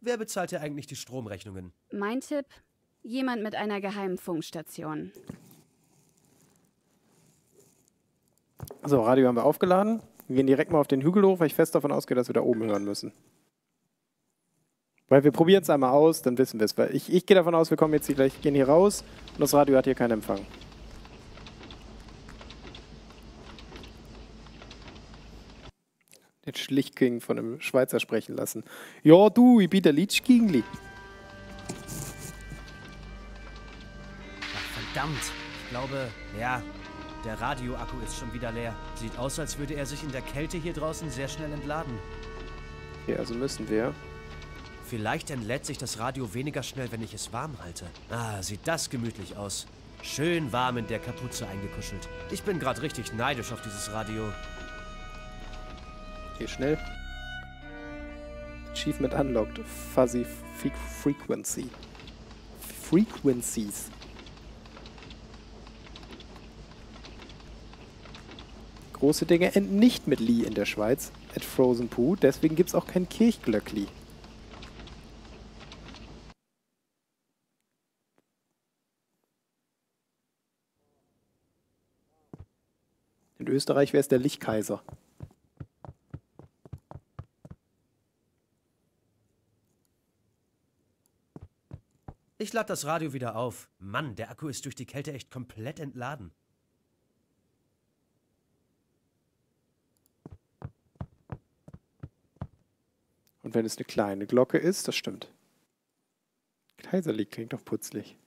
[SPEAKER 2] Wer bezahlt hier eigentlich die Stromrechnungen?
[SPEAKER 4] Mein Tipp: jemand mit einer geheimen Funkstation.
[SPEAKER 1] So, Radio haben wir aufgeladen. Wir gehen direkt mal auf den Hügel hoch, weil ich fest davon ausgehe, dass wir da oben hören müssen. Weil wir probieren es einmal aus, dann wissen wir es. Ich, ich gehe davon aus, wir kommen jetzt hier gleich, gehen hier raus und das Radio hat hier keinen Empfang. Den Schlichtking von einem Schweizer sprechen lassen. Ja, du, ich bin der Litschkingli.
[SPEAKER 2] Ach, verdammt. Ich glaube, ja, der Radioakku ist schon wieder leer. Sieht aus, als würde er sich in der Kälte hier draußen sehr schnell entladen.
[SPEAKER 1] Okay, also müssen wir.
[SPEAKER 2] Vielleicht entlädt sich das Radio weniger schnell, wenn ich es warm halte. Ah, sieht das gemütlich aus. Schön warm in der Kapuze eingekuschelt. Ich bin gerade richtig neidisch auf dieses Radio.
[SPEAKER 1] Hier schnell. Achievement unlocked. Fuzzy Fre Frequency. Frequencies. Große Dinge enden nicht mit Lee in der Schweiz, at Frozen Poo, deswegen gibt es auch kein Kirchglöckli. In Österreich wäre es der Lichtkaiser.
[SPEAKER 2] Ich lade das Radio wieder auf. Mann, der Akku ist durch die Kälte echt komplett entladen.
[SPEAKER 1] Und wenn es eine kleine Glocke ist, das stimmt. Kaiserlich klingt doch putzlig.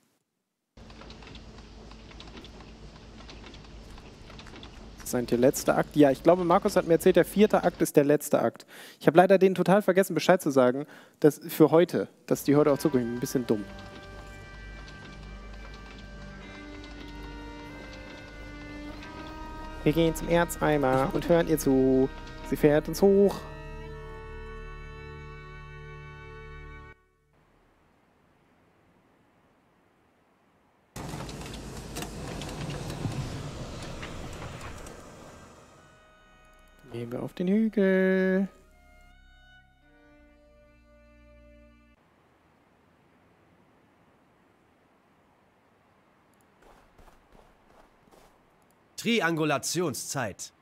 [SPEAKER 1] Eigentlich der letzte Akt. Ja, ich glaube, Markus hat mir erzählt, der vierte Akt ist der letzte Akt. Ich habe leider denen total vergessen, Bescheid zu sagen, dass für heute, dass die heute auch zugucken. Ein bisschen dumm. Wir gehen zum Erzheimer und hören ihr zu. Sie fährt uns hoch. Wir auf den Hügel.
[SPEAKER 2] Triangulationszeit.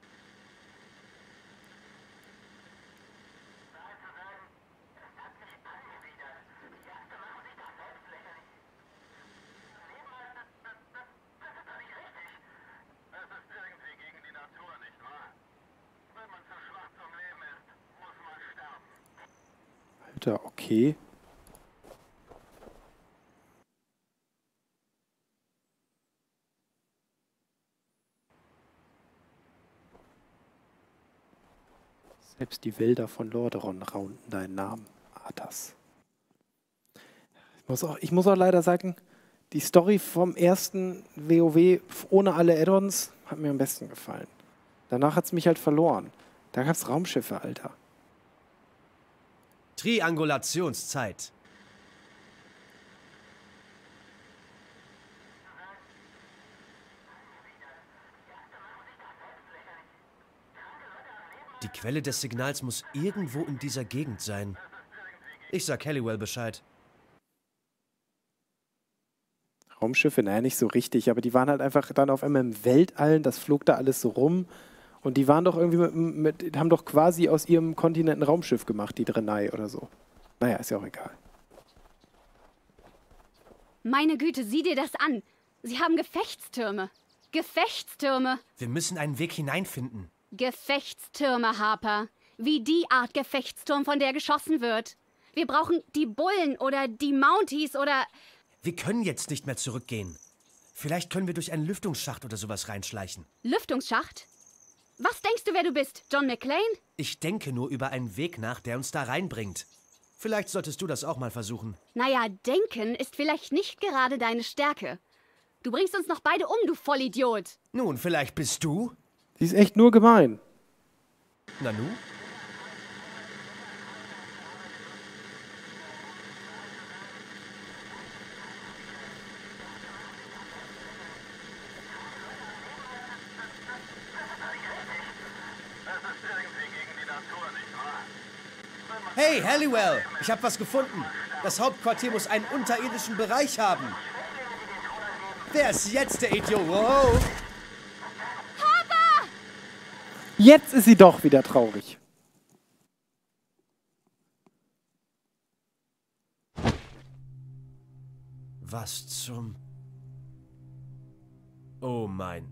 [SPEAKER 1] Alter, okay. Selbst die Wälder von Lordaeron raunten deinen Namen, Arthas. Ich muss, auch, ich muss auch leider sagen, die Story vom ersten WoW ohne alle Add-ons hat mir am besten gefallen. Danach hat es mich halt verloren. Da gab es Raumschiffe, Alter.
[SPEAKER 2] Triangulationszeit. Die Quelle des Signals muss irgendwo in dieser Gegend sein. Ich sag Halliwell Bescheid.
[SPEAKER 1] Raumschiffe, naja, nicht so richtig, aber die waren halt einfach dann auf einmal im Weltall, das flog da alles so rum. Und die waren doch irgendwie mit, mit haben doch quasi aus ihrem Kontinent ein Raumschiff gemacht, die Drenai oder so. Naja, ist ja auch egal.
[SPEAKER 4] Meine Güte, sieh dir das an. Sie haben Gefechtstürme. Gefechtstürme.
[SPEAKER 2] Wir müssen einen Weg hineinfinden.
[SPEAKER 4] Gefechtstürme, Harper. Wie die Art Gefechtsturm, von der geschossen wird. Wir brauchen die Bullen oder die Mounties oder.
[SPEAKER 2] Wir können jetzt nicht mehr zurückgehen. Vielleicht können wir durch einen Lüftungsschacht oder sowas reinschleichen.
[SPEAKER 4] Lüftungsschacht? Was denkst du, wer du bist? John McClane?
[SPEAKER 2] Ich denke nur über einen Weg nach, der uns da reinbringt. Vielleicht solltest du das auch mal versuchen.
[SPEAKER 4] Naja, denken ist vielleicht nicht gerade deine Stärke. Du bringst uns noch beide um, du Vollidiot.
[SPEAKER 2] Nun, vielleicht bist du?
[SPEAKER 1] Sie ist echt nur gemein.
[SPEAKER 2] Nanu? Hey, Halliwell, ich habe was gefunden. Das Hauptquartier muss einen unterirdischen Bereich haben. Wer ist jetzt der Idiot? Wow.
[SPEAKER 1] Jetzt ist sie doch wieder traurig.
[SPEAKER 2] Was zum... Oh mein...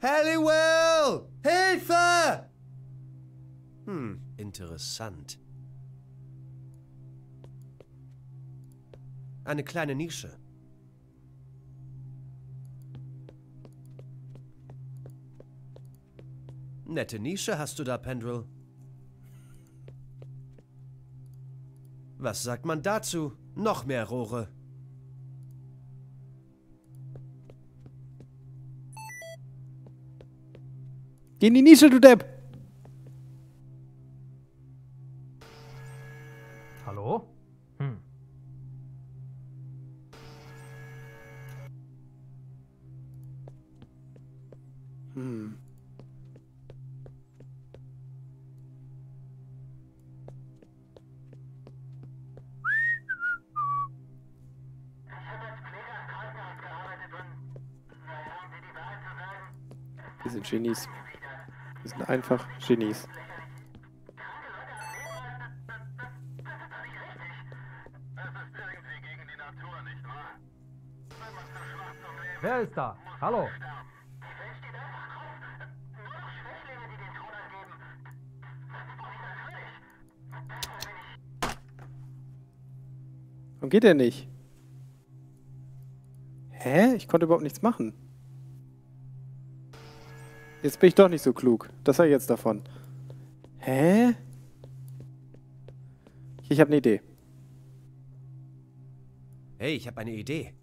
[SPEAKER 2] Halliwell! Hilfe! Hm, interessant. Eine kleine Nische. Nette Nische hast du da, Pendrell. Was sagt man dazu? Noch mehr Rohre.
[SPEAKER 1] Geh in die Nische, du Depp! Sind Genies. Wir sind einfach Genies.
[SPEAKER 6] Wer ist da? Hallo?
[SPEAKER 1] Warum geht der nicht? Hä? Ich konnte überhaupt nichts machen. Jetzt bin ich doch nicht so klug. Das war jetzt davon. Hä? Ich habe eine Idee.
[SPEAKER 2] Hey, ich habe eine Idee.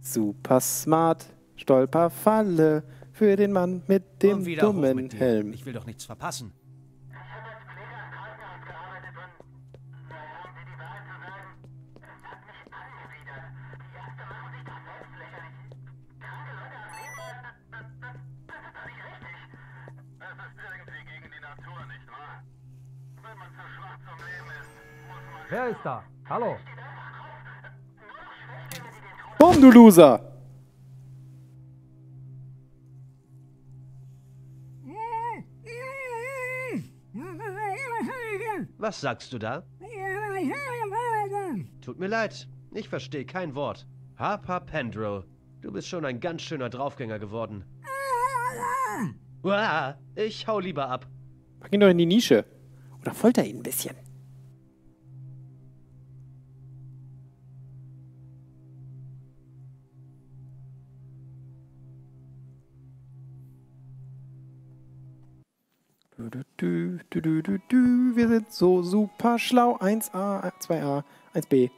[SPEAKER 1] Super smart. Stolperfalle für den Mann mit dem dummen
[SPEAKER 2] mit.
[SPEAKER 1] Helm.
[SPEAKER 2] Ich will doch nichts verpassen.
[SPEAKER 1] Du Loser!
[SPEAKER 2] Was sagst du da? Tut mir leid, ich verstehe kein Wort. Harper Pendrell, du bist schon ein ganz schöner Draufgänger geworden. Uah, ich hau lieber ab.
[SPEAKER 1] Pack ihn doch in die Nische. Oder folter ihn ein bisschen. Du, du, du, du, du. Wir sind so super schlau. 1a, 2a, 1b.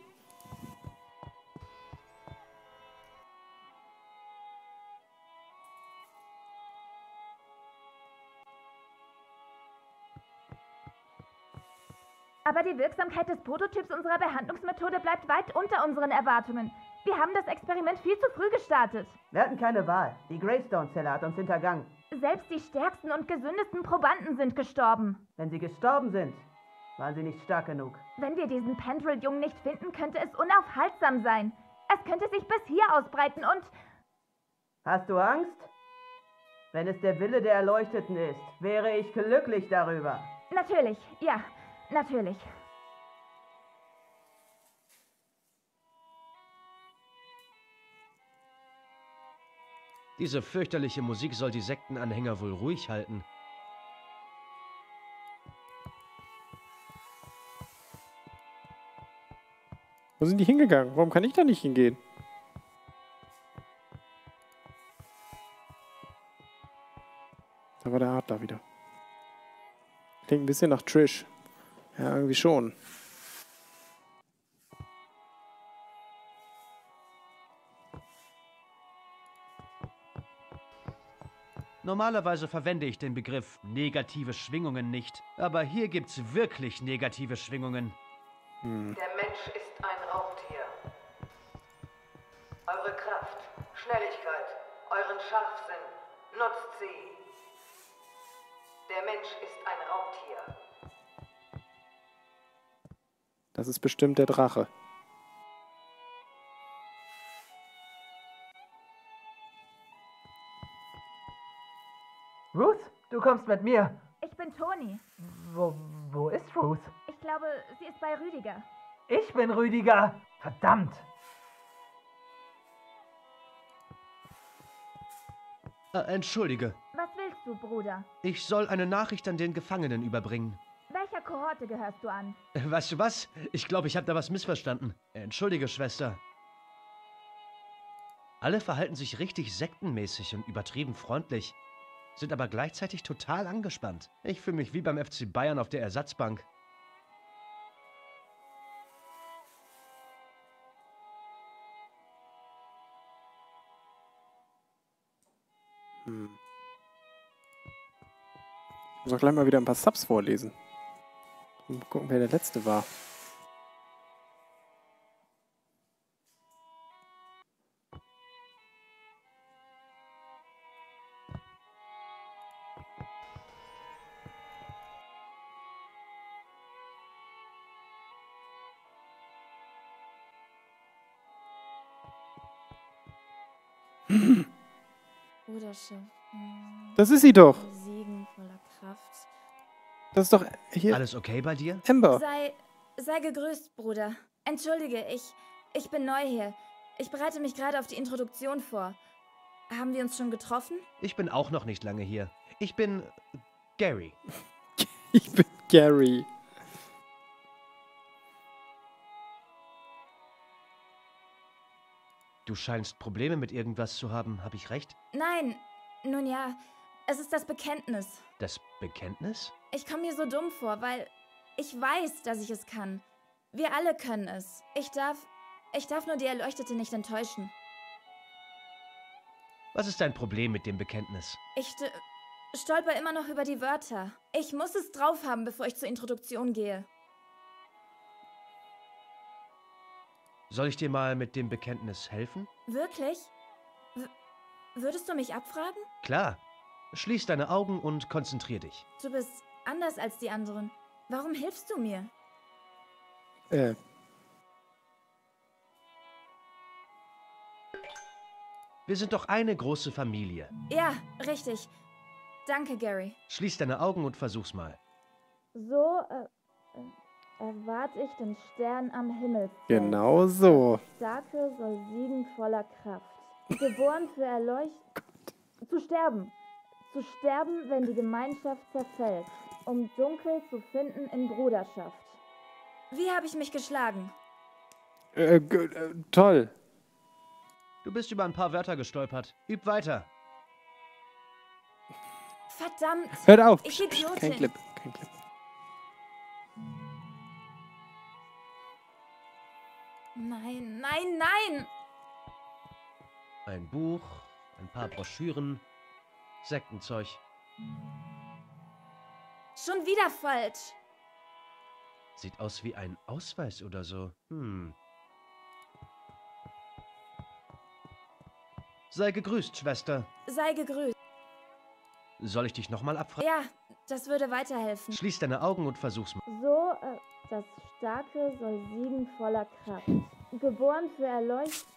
[SPEAKER 7] Aber die Wirksamkeit des Prototyps unserer Behandlungsmethode bleibt weit unter unseren Erwartungen. Wir haben das Experiment viel zu früh gestartet.
[SPEAKER 8] Wir hatten keine Wahl. Die Greystone-Zelle hat uns hintergangen.
[SPEAKER 7] Selbst die stärksten und gesündesten Probanden sind gestorben.
[SPEAKER 8] Wenn sie gestorben sind, waren sie nicht stark genug.
[SPEAKER 7] Wenn wir diesen Pendrell-Jungen nicht finden, könnte es unaufhaltsam sein. Es könnte sich bis hier ausbreiten und...
[SPEAKER 8] Hast du Angst? Wenn es der Wille der Erleuchteten ist, wäre ich glücklich darüber.
[SPEAKER 7] Natürlich, ja, natürlich.
[SPEAKER 2] Diese fürchterliche Musik soll die Sektenanhänger wohl ruhig halten.
[SPEAKER 1] Wo sind die hingegangen? Warum kann ich da nicht hingehen? Da war der Adler wieder. Klingt ein bisschen nach Trish. Ja, irgendwie schon.
[SPEAKER 2] Normalerweise verwende ich den Begriff negative Schwingungen nicht, aber hier gibt's wirklich negative Schwingungen.
[SPEAKER 9] Der Mensch ist ein Raubtier. Eure Kraft, Schnelligkeit, euren Scharfsinn, nutzt sie. Der Mensch ist ein Raubtier.
[SPEAKER 1] Das ist bestimmt der Drache.
[SPEAKER 8] Du kommst mit mir.
[SPEAKER 7] Ich bin Toni.
[SPEAKER 8] Wo, wo ist Ruth?
[SPEAKER 7] Ich glaube, sie ist bei Rüdiger.
[SPEAKER 8] Ich bin Rüdiger. Verdammt.
[SPEAKER 2] Äh, entschuldige,
[SPEAKER 7] Was willst du, Bruder?
[SPEAKER 2] ich soll eine Nachricht an den Gefangenen überbringen.
[SPEAKER 7] Welcher Kohorte gehörst du an?
[SPEAKER 2] Äh, Weißt du was? Ich glaube, ich habe da was missverstanden. Entschuldige, Schwester. Alle verhalten sich richtig sektenmäßig und übertrieben freundlich, sind aber gleichzeitig total angespannt. Ich fühle mich wie beim FC Bayern auf der Ersatzbank.
[SPEAKER 1] Hm. Ich muss auch gleich mal wieder ein paar Subs vorlesen. Mal gucken, wer der letzte war. Das ist sie doch.
[SPEAKER 10] Segen voller Kraft.
[SPEAKER 1] Das ist doch hier
[SPEAKER 2] Alles okay bei dir?
[SPEAKER 1] Amber.
[SPEAKER 7] Sei, sei gegrüßt, Bruder. Entschuldige, ich, ich bin neu hier. Ich bereite mich gerade auf die Introduktion vor. Haben wir uns schon getroffen?
[SPEAKER 2] Ich bin auch noch nicht lange hier. Ich bin Gary.
[SPEAKER 1] Ich bin Gary.
[SPEAKER 2] Du scheinst Probleme mit irgendwas zu haben, habe ich recht?
[SPEAKER 7] Nein, nun ja, es ist das Bekenntnis.
[SPEAKER 2] Das Bekenntnis?
[SPEAKER 7] Ich komme mir so dumm vor, weil ich weiß, dass ich es kann. Wir alle können es. Ich darf, ich darf nur die Erleuchtete nicht enttäuschen.
[SPEAKER 2] Was ist dein Problem mit dem Bekenntnis?
[SPEAKER 7] Ich st stolper immer noch über die Wörter. Ich muss es drauf haben, bevor ich zur Introduktion gehe.
[SPEAKER 2] Soll ich dir mal mit dem Bekenntnis helfen?
[SPEAKER 7] Wirklich? W würdest du mich abfragen?
[SPEAKER 2] Klar. Schließ deine Augen und konzentrier dich.
[SPEAKER 7] Du bist anders als die anderen. Warum hilfst du mir?
[SPEAKER 1] Äh,
[SPEAKER 2] Wir sind doch eine große Familie.
[SPEAKER 7] Ja, richtig. Danke, Gary.
[SPEAKER 2] Schließ deine Augen und versuch's mal.
[SPEAKER 7] So äh, äh, erwarte ich den Stern am Himmel.
[SPEAKER 1] genau so.
[SPEAKER 7] Starke soll siegen voller Kraft. Geboren für Erleucht... Zu sterben. Zu sterben, wenn die Gemeinschaft zerfällt. Um Dunkel zu finden in Bruderschaft. Wie habe ich mich geschlagen?
[SPEAKER 1] Äh, g- äh, toll.
[SPEAKER 2] Du bist über ein paar Wörter gestolpert. Üb weiter.
[SPEAKER 7] Verdammt!
[SPEAKER 1] Hört auf.
[SPEAKER 7] Ich
[SPEAKER 1] Psst, psst,
[SPEAKER 7] Idiotin.
[SPEAKER 1] Kein Clip. Kein Clip.
[SPEAKER 7] Nein, nein, nein!
[SPEAKER 2] Ein Buch, ein paar Broschüren, Sektenzeug.
[SPEAKER 7] Schon wieder falsch.
[SPEAKER 2] Sieht aus wie ein Ausweis oder so. Hm. Sei gegrüßt, Schwester.
[SPEAKER 7] Sei gegrüßt.
[SPEAKER 2] Soll ich dich nochmal abfragen?
[SPEAKER 7] Ja, das würde weiterhelfen.
[SPEAKER 2] Schließ deine Augen und versuch's mal.
[SPEAKER 7] So, äh, das Starke soll siegen voller Kraft. Geboren für Erleucht,
[SPEAKER 1] Schön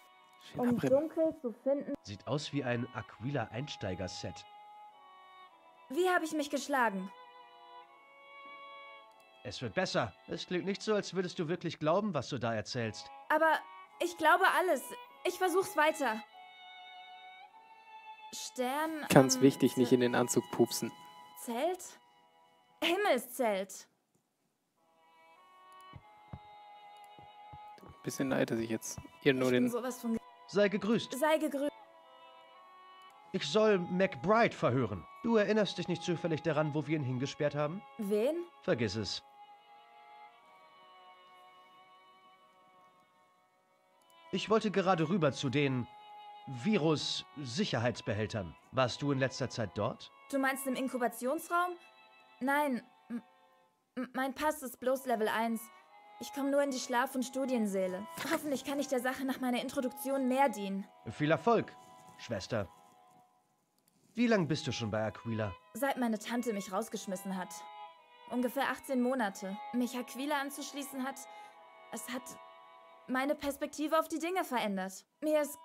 [SPEAKER 7] um. Dunkel zu finden.
[SPEAKER 2] Sieht aus wie ein Aquila Einsteiger-Set.
[SPEAKER 7] Wie habe ich mich geschlagen?
[SPEAKER 2] Es wird besser. Es klingt nicht so, als würdest du wirklich glauben, was du da erzählst.
[SPEAKER 7] Aber ich glaube alles. Ich versuch's weiter. Stern.
[SPEAKER 1] Ganz
[SPEAKER 7] am
[SPEAKER 1] wichtig, nicht in den Anzug pupsen.
[SPEAKER 7] Zelt? Himmelszelt.
[SPEAKER 1] Ein bisschen neide sich jetzt. Ihr nur
[SPEAKER 7] ich bin
[SPEAKER 1] den.
[SPEAKER 7] sowas von.
[SPEAKER 2] Sei gegrüßt.
[SPEAKER 7] Sei gegrüßt.
[SPEAKER 2] Ich soll McBride verhören. Du erinnerst dich nicht zufällig daran, wo wir ihn hingesperrt haben?
[SPEAKER 7] Wen?
[SPEAKER 2] Vergiss es. Ich wollte gerade rüber zu den Virus-Sicherheitsbehältern. Warst du in letzter Zeit dort?
[SPEAKER 7] Du meinst im Inkubationsraum? Nein, mein Pass ist bloß Level 1. Ich komme nur in die Schlaf- und Studiensäle. Hoffentlich kann ich der Sache nach meiner Introduktion mehr dienen.
[SPEAKER 2] Viel Erfolg, Schwester. Wie lange bist du schon bei Aquila?
[SPEAKER 7] Seit meine Tante mich rausgeschmissen hat. Ungefähr 18 Monate. Mich Aquila anzuschließen hat. Es hat meine Perspektive auf die Dinge verändert. Mir ist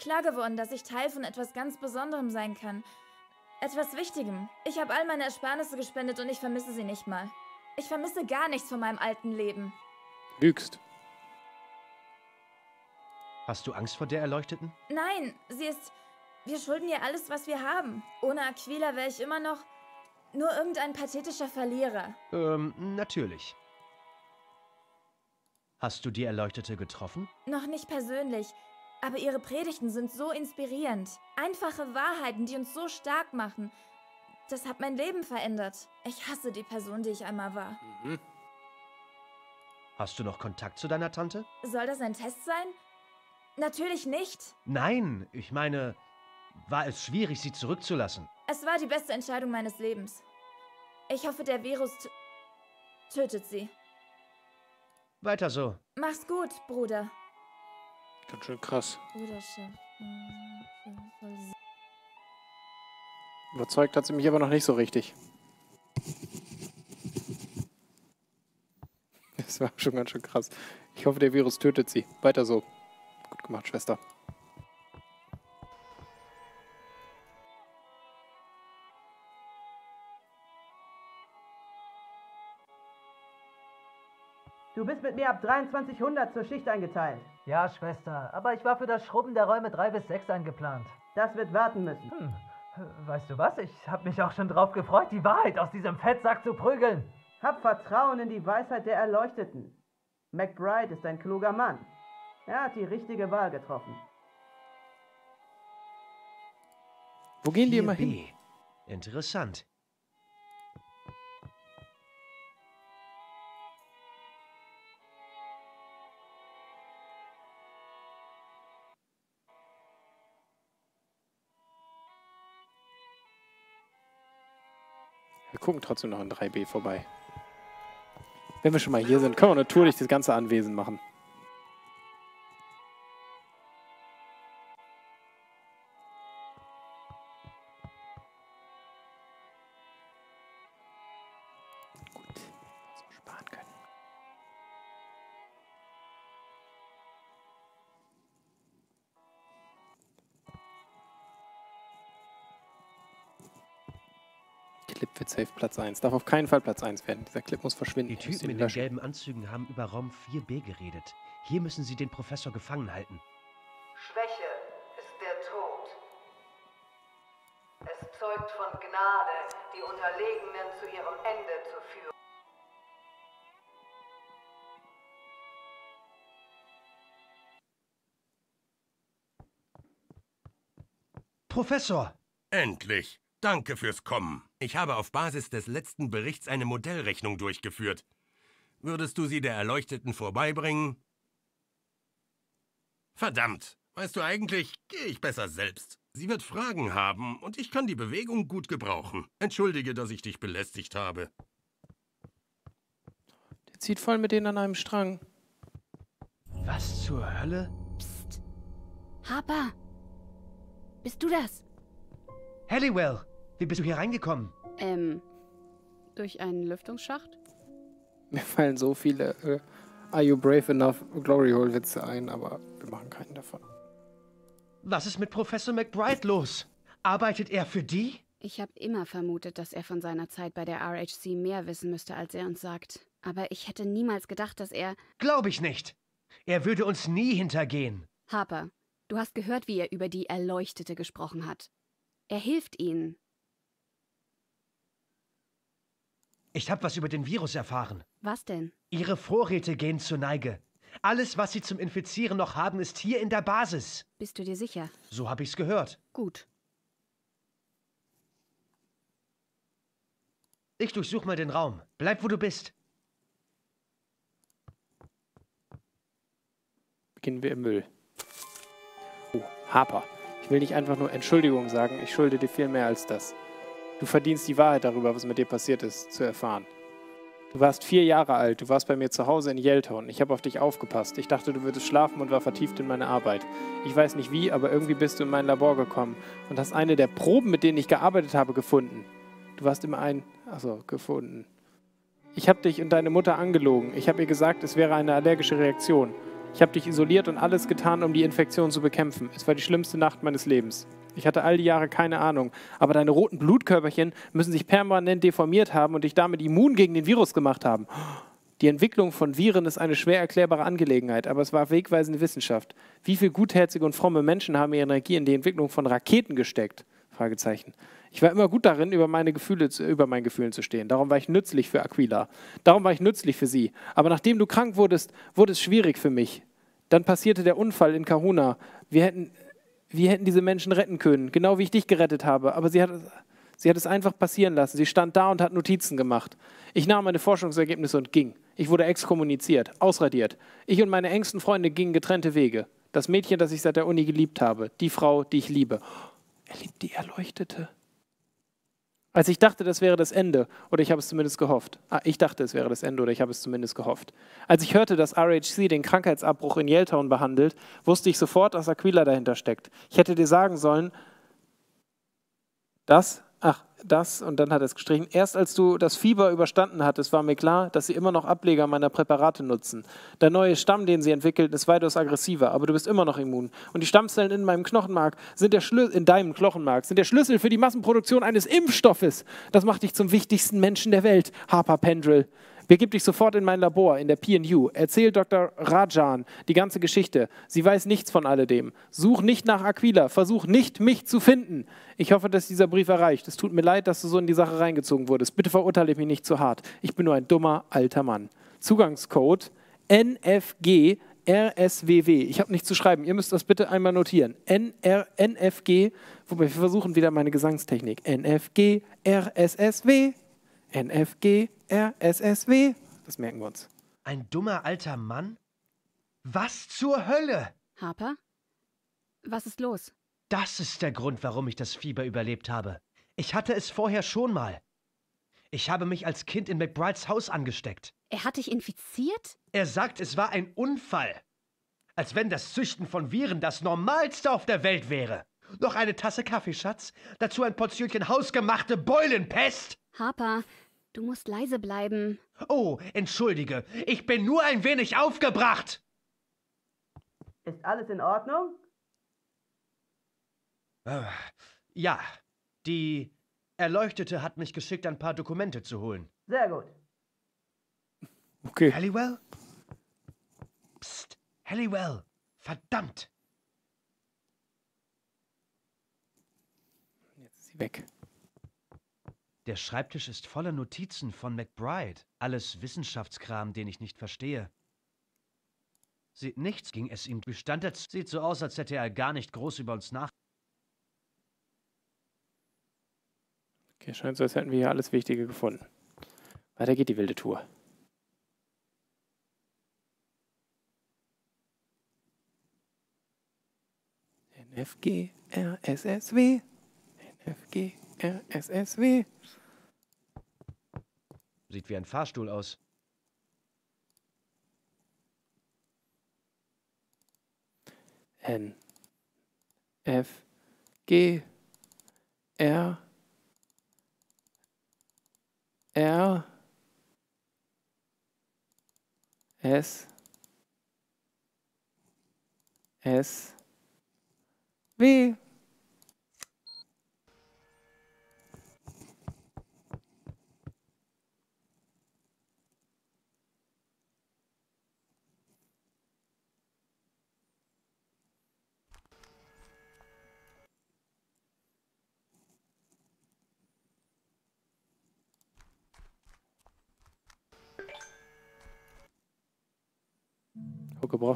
[SPEAKER 7] klar geworden, dass ich Teil von etwas ganz Besonderem sein kann. Etwas Wichtigem. Ich habe all meine Ersparnisse gespendet und ich vermisse sie nicht mal. Ich vermisse gar nichts von meinem alten Leben.
[SPEAKER 1] Lügst.
[SPEAKER 2] Hast du Angst vor der Erleuchteten?
[SPEAKER 7] Nein, sie ist. Wir schulden ihr alles, was wir haben. Ohne Aquila wäre ich immer noch nur irgendein pathetischer Verlierer.
[SPEAKER 2] Ähm, natürlich. Hast du die Erleuchtete getroffen?
[SPEAKER 7] Noch nicht persönlich, aber ihre Predigten sind so inspirierend. Einfache Wahrheiten, die uns so stark machen. Das hat mein Leben verändert. Ich hasse die Person, die ich einmal war.
[SPEAKER 2] Hast du noch Kontakt zu deiner Tante?
[SPEAKER 7] Soll das ein Test sein? Natürlich nicht.
[SPEAKER 2] Nein, ich meine, war es schwierig, sie zurückzulassen?
[SPEAKER 7] Es war die beste Entscheidung meines Lebens. Ich hoffe, der Virus tötet sie.
[SPEAKER 2] Weiter so.
[SPEAKER 7] Mach's gut, Bruder.
[SPEAKER 1] Ganz schön krass.
[SPEAKER 10] Bruderschaft.
[SPEAKER 1] Überzeugt hat sie mich aber noch nicht so richtig. Das war schon ganz schön krass. Ich hoffe, der Virus tötet sie. Weiter so. Gut gemacht, Schwester.
[SPEAKER 8] Du bist mit mir ab 2300 zur Schicht eingeteilt.
[SPEAKER 11] Ja, Schwester, aber ich war für das Schrubben der Räume 3 bis 6 eingeplant.
[SPEAKER 8] Das wird warten müssen.
[SPEAKER 11] Hm, weißt du was? Ich habe mich auch schon drauf gefreut, die Wahrheit aus diesem Fettsack zu prügeln.
[SPEAKER 8] Hab Vertrauen in die Weisheit der Erleuchteten. McBride ist ein kluger Mann. Er hat die richtige Wahl getroffen.
[SPEAKER 1] Wo gehen die immer
[SPEAKER 2] 4B.
[SPEAKER 1] hin?
[SPEAKER 2] Interessant.
[SPEAKER 1] Gucken trotzdem noch an 3B vorbei. Wenn wir schon mal hier sind, können wir natürlich das ganze Anwesen machen. Safe Platz 1. Darf auf keinen Fall Platz 1 werden. Dieser Clip muss verschwinden.
[SPEAKER 2] Die Typen in den gelben Anzügen haben über Raum 4b geredet. Hier müssen sie den Professor gefangen halten.
[SPEAKER 9] Schwäche ist der Tod. Es zeugt von Gnade, die Unterlegenen zu ihrem Ende zu führen.
[SPEAKER 2] Professor!
[SPEAKER 12] Endlich! Danke fürs Kommen. Ich habe auf Basis des letzten Berichts eine Modellrechnung durchgeführt. Würdest du sie der Erleuchteten vorbeibringen? Verdammt! Weißt du eigentlich, gehe ich besser selbst. Sie wird Fragen haben und ich kann die Bewegung gut gebrauchen. Entschuldige, dass ich dich belästigt habe.
[SPEAKER 1] Der zieht voll mit denen an einem Strang.
[SPEAKER 2] Was zur Hölle?
[SPEAKER 4] Harper! Bist du das?
[SPEAKER 2] Halliwell! Wie bist du hier reingekommen?
[SPEAKER 4] Ähm, durch einen Lüftungsschacht?
[SPEAKER 1] Mir fallen so viele äh, Are You Brave Enough Glory Hole Witze ein, aber wir machen keinen davon.
[SPEAKER 2] Was ist mit Professor McBride los? Arbeitet er für die?
[SPEAKER 4] Ich habe immer vermutet, dass er von seiner Zeit bei der RHC mehr wissen müsste, als er uns sagt. Aber ich hätte niemals gedacht, dass er.
[SPEAKER 2] Glaube ich nicht. Er würde uns nie hintergehen.
[SPEAKER 4] Harper, du hast gehört, wie er über die Erleuchtete gesprochen hat. Er hilft ihnen.
[SPEAKER 2] Ich habe was über den Virus erfahren.
[SPEAKER 4] Was denn?
[SPEAKER 2] Ihre Vorräte gehen zur Neige. Alles, was sie zum Infizieren noch haben, ist hier in der Basis.
[SPEAKER 4] Bist du dir sicher?
[SPEAKER 2] So habe ich's gehört.
[SPEAKER 4] Gut.
[SPEAKER 2] Ich durchsuche mal den Raum. Bleib, wo du bist.
[SPEAKER 1] Beginnen wir im Müll. Oh, Harper. Ich will nicht einfach nur Entschuldigung sagen, ich schulde dir viel mehr als das. Du verdienst die Wahrheit darüber, was mit dir passiert ist, zu erfahren. Du warst vier Jahre alt, du warst bei mir zu Hause in Yaletown. Ich habe auf dich aufgepasst. Ich dachte, du würdest schlafen und war vertieft in meine Arbeit. Ich weiß nicht wie, aber irgendwie bist du in mein Labor gekommen und hast eine der Proben, mit denen ich gearbeitet habe, gefunden. Du warst immer ein... Achso, gefunden. Ich habe dich und deine Mutter angelogen. Ich habe ihr gesagt, es wäre eine allergische Reaktion. Ich habe dich isoliert und alles getan, um die Infektion zu bekämpfen. Es war die schlimmste Nacht meines Lebens. Ich hatte all die Jahre keine Ahnung. Aber deine roten Blutkörperchen müssen sich permanent deformiert haben und dich damit immun gegen den Virus gemacht haben. Die Entwicklung von Viren ist eine schwer erklärbare Angelegenheit, aber es war wegweisende Wissenschaft. Wie viele gutherzige und fromme Menschen haben ihre Energie in die Entwicklung von Raketen gesteckt? Fragezeichen. Ich war immer gut darin, über meine Gefühle, über meinen Gefühlen zu stehen. Darum war ich nützlich für Aquila. Darum war ich nützlich für sie. Aber nachdem du krank wurdest, wurde es schwierig für mich. Dann passierte der Unfall in Kahuna. Wir hätten, wir hätten diese Menschen retten können, genau wie ich dich gerettet habe. Aber sie hat, sie hat es einfach passieren lassen. Sie stand da und hat Notizen gemacht. Ich nahm meine Forschungsergebnisse und ging. Ich wurde exkommuniziert, ausradiert. Ich und meine engsten Freunde gingen getrennte Wege. Das Mädchen, das ich seit der Uni geliebt habe. Die Frau, die ich liebe. Er liebt die Erleuchtete. Als ich dachte, das wäre das Ende, oder ich habe es zumindest gehofft. Ah, ich dachte, es wäre das Ende, oder ich habe es zumindest gehofft. Als ich hörte, dass RHC den Krankheitsabbruch in Yaletown behandelt, wusste ich sofort, dass Aquila dahinter steckt. Ich hätte dir sagen sollen, dass ach, das, und dann hat er es gestrichen, erst als du das Fieber überstanden hattest, war mir klar, dass sie immer noch Ableger meiner Präparate nutzen. Der neue Stamm, den sie entwickelten, ist weitaus aggressiver, aber du bist immer noch immun. Und die Stammzellen in meinem Knochenmark sind der Schlüssel, in deinem Knochenmark, sind der Schlüssel für die Massenproduktion eines Impfstoffes. Das macht dich zum wichtigsten Menschen der Welt, Harper Pendrell. Begib dich sofort in mein Labor in der PNU. Erzähl Dr. Rajan die ganze Geschichte. Sie weiß nichts von alledem. Such nicht nach Aquila. Versuch nicht, mich zu finden. Ich hoffe, dass dieser Brief erreicht. Es tut mir leid, dass du so in die Sache reingezogen wurdest. Bitte verurteile mich nicht zu hart. Ich bin nur ein dummer alter Mann. Zugangscode NFG RSWW. Ich habe nichts zu schreiben. Ihr müsst das bitte einmal notieren. NFG, wobei wir versuchen wieder meine Gesangstechnik. NFG RSSW. NFG RSSW. Das merken wir uns.
[SPEAKER 2] Ein dummer alter Mann? Was zur Hölle?
[SPEAKER 4] Harper? Was ist los?
[SPEAKER 2] Das ist der Grund, warum ich das Fieber überlebt habe. Ich hatte es vorher schon mal. Ich habe mich als Kind in McBrides Haus angesteckt.
[SPEAKER 4] Er hat dich infiziert?
[SPEAKER 2] Er sagt, es war ein Unfall. Als wenn das Züchten von Viren das Normalste auf der Welt wäre. Noch eine Tasse Kaffee, Schatz. Dazu ein Portionchen hausgemachte Beulenpest.
[SPEAKER 4] Harper, du musst leise bleiben.
[SPEAKER 2] Oh, entschuldige. Ich bin nur ein wenig aufgebracht.
[SPEAKER 8] Ist alles in Ordnung?
[SPEAKER 2] Äh, Ja, die Erleuchtete hat mich geschickt, ein paar Dokumente zu holen.
[SPEAKER 8] Sehr gut.
[SPEAKER 1] Okay.
[SPEAKER 2] Halliwell? Psst, Halliwell. Verdammt.
[SPEAKER 1] Jetzt ist sie weg.
[SPEAKER 2] Der Schreibtisch ist voller Notizen von McBride. Alles Wissenschaftskram, den ich nicht verstehe. Sieht nichts, ging es ihm. Bestand er, sieht so aus, als hätte er gar nicht groß über uns nach.
[SPEAKER 1] Okay, scheint so, als hätten wir hier alles Wichtige gefunden. Weiter geht die wilde Tour. NFG RSSW. NFG RSSW.
[SPEAKER 2] Sieht wie ein Fahrstuhl aus.
[SPEAKER 1] N F G R R S S W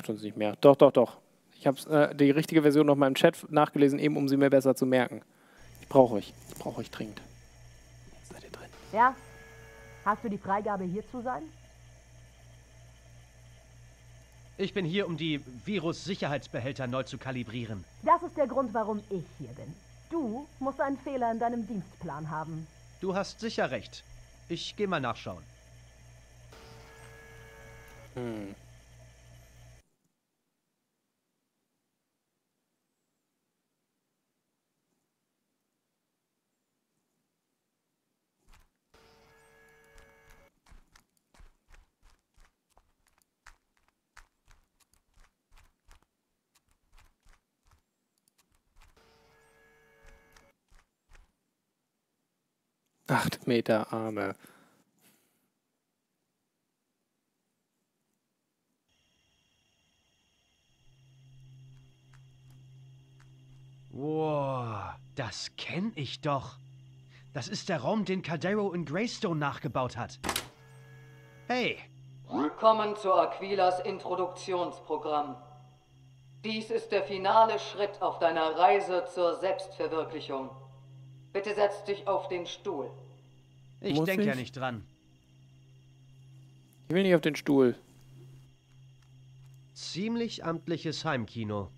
[SPEAKER 1] braucht uns nicht mehr. Doch, doch, doch. Ich habe äh, die richtige Version noch mal im Chat nachgelesen, eben um sie mir besser zu merken. Ich brauche euch. Ich brauche euch dringend. Seid ihr drin?
[SPEAKER 7] Ja,
[SPEAKER 13] Hast du die Freigabe, hier zu sein?
[SPEAKER 2] Ich bin hier, um die Virus-Sicherheitsbehälter neu zu kalibrieren.
[SPEAKER 13] Das ist der Grund, warum ich hier bin. Du musst einen Fehler in deinem Dienstplan haben.
[SPEAKER 2] Du hast sicher recht. Ich gehe mal nachschauen.
[SPEAKER 1] Hm. Acht Meter Arme.
[SPEAKER 2] Wow, das kenne ich doch. Das ist der Raum, den Caldero in Greystone nachgebaut hat. Hey,
[SPEAKER 9] Willkommen zu Aquilas Introduktionsprogramm. Dies ist der finale Schritt auf deiner Reise zur Selbstverwirklichung. Bitte setz dich auf den Stuhl.
[SPEAKER 2] ich
[SPEAKER 1] Muss
[SPEAKER 2] denke ja
[SPEAKER 1] ich?
[SPEAKER 2] nicht dran.
[SPEAKER 1] Ich will nicht auf den Stuhl.
[SPEAKER 2] Ziemlich amtliches Heimkino.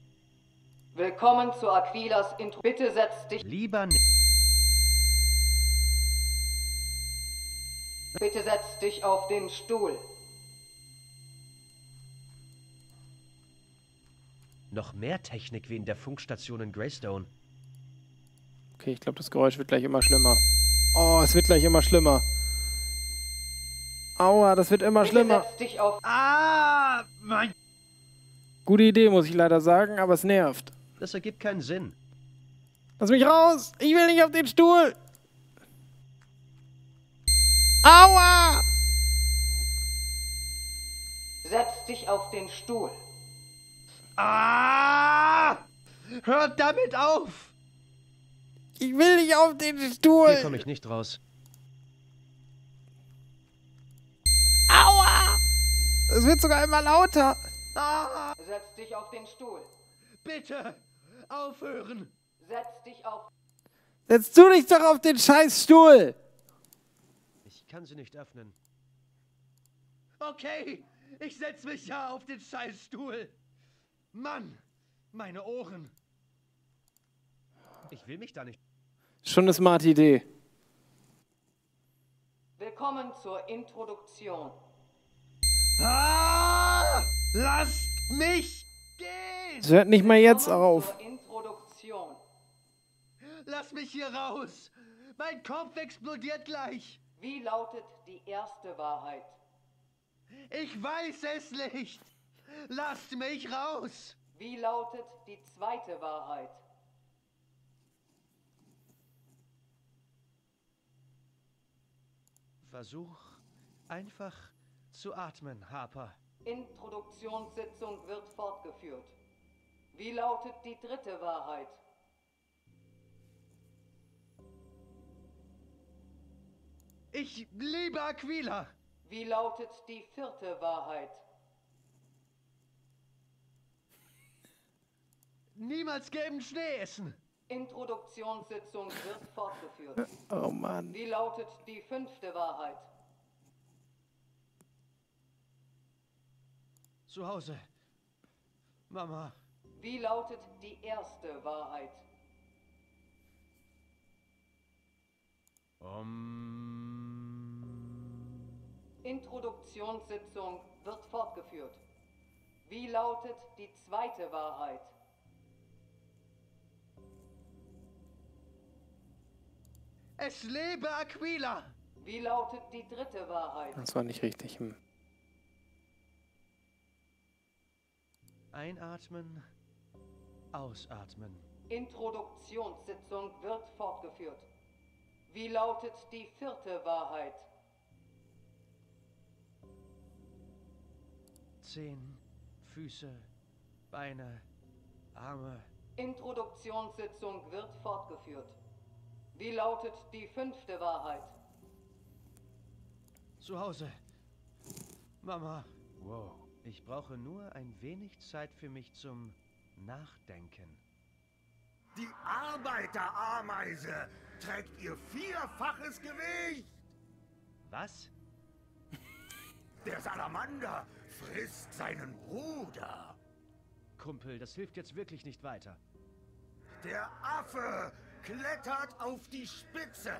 [SPEAKER 9] Willkommen zu Aquilas Intro. Bitte setz dich.
[SPEAKER 2] Lieber nicht.
[SPEAKER 9] Bitte setz dich auf den Stuhl.
[SPEAKER 2] Noch mehr Technik wie in der Funkstation in Greystone.
[SPEAKER 1] Okay, ich glaube, das Geräusch wird gleich immer schlimmer. Oh, es wird gleich immer schlimmer. Aua, das wird immer schlimmer.
[SPEAKER 9] Setz dich auf.
[SPEAKER 2] Ah, mein.
[SPEAKER 1] Gute Idee, muss ich leider sagen, aber es nervt.
[SPEAKER 2] Das ergibt keinen Sinn.
[SPEAKER 1] Lass mich raus! Ich will nicht auf den Stuhl! Aua!
[SPEAKER 9] Setz dich auf den Stuhl.
[SPEAKER 2] Ah! Hört damit auf!
[SPEAKER 1] Ich will nicht auf den Stuhl!
[SPEAKER 2] Hier komme ich nicht raus.
[SPEAKER 1] Aua! Es wird sogar immer lauter.
[SPEAKER 2] Ah!
[SPEAKER 9] Setz dich auf den Stuhl.
[SPEAKER 2] Bitte! Aufhören!
[SPEAKER 9] Setz dich auf.
[SPEAKER 1] Setz du dich doch auf den scheiß Stuhl!
[SPEAKER 2] Ich kann sie nicht öffnen. Okay, ich setz mich ja auf den Scheißstuhl. Mann, meine Ohren. Ich will mich da nicht.
[SPEAKER 1] Schon eine smarte Idee.
[SPEAKER 9] Willkommen zur Introduktion.
[SPEAKER 2] Ah! Lasst mich gehen!
[SPEAKER 1] Es hört nicht mal jetzt
[SPEAKER 9] Willkommen
[SPEAKER 1] auf.
[SPEAKER 9] Zur Introduktion.
[SPEAKER 2] Lass mich hier raus! Mein Kopf explodiert gleich!
[SPEAKER 9] Wie lautet die erste Wahrheit?
[SPEAKER 2] Ich weiß es nicht! Lasst mich raus!
[SPEAKER 9] Wie lautet die zweite Wahrheit?
[SPEAKER 2] Versuch einfach zu atmen, Harper.
[SPEAKER 9] Introduktionssitzung wird fortgeführt. Wie lautet die dritte Wahrheit?
[SPEAKER 2] Ich liebe Aquila!
[SPEAKER 9] Wie lautet die vierte Wahrheit?
[SPEAKER 2] Niemals gelben Schnee essen!
[SPEAKER 9] Introduktionssitzung wird fortgeführt.
[SPEAKER 1] Oh Mann.
[SPEAKER 9] Wie lautet die fünfte Wahrheit?
[SPEAKER 2] Zu Hause. Mama.
[SPEAKER 9] Wie lautet die erste Wahrheit? Introduktionssitzung wird fortgeführt. Wie lautet die zweite Wahrheit?
[SPEAKER 2] Es lebe Aquila!
[SPEAKER 9] Wie lautet die dritte Wahrheit?
[SPEAKER 1] Das war nicht richtig. Hm.
[SPEAKER 2] Einatmen, ausatmen.
[SPEAKER 9] Introduktionssitzung wird fortgeführt. Wie lautet die vierte Wahrheit?
[SPEAKER 2] Zehen, Füße, Beine, Arme.
[SPEAKER 9] Introduktionssitzung wird fortgeführt. Wie lautet die fünfte Wahrheit?
[SPEAKER 2] Zu Hause. Mama. Wow. Ich brauche nur ein wenig Zeit für mich zum Nachdenken.
[SPEAKER 14] Die Arbeiterameise trägt ihr vierfaches Gewicht.
[SPEAKER 2] Was?
[SPEAKER 3] Der Salamander frisst seinen Bruder.
[SPEAKER 2] Kumpel, das hilft jetzt wirklich nicht weiter.
[SPEAKER 3] Der Affe klettert auf die Spitze.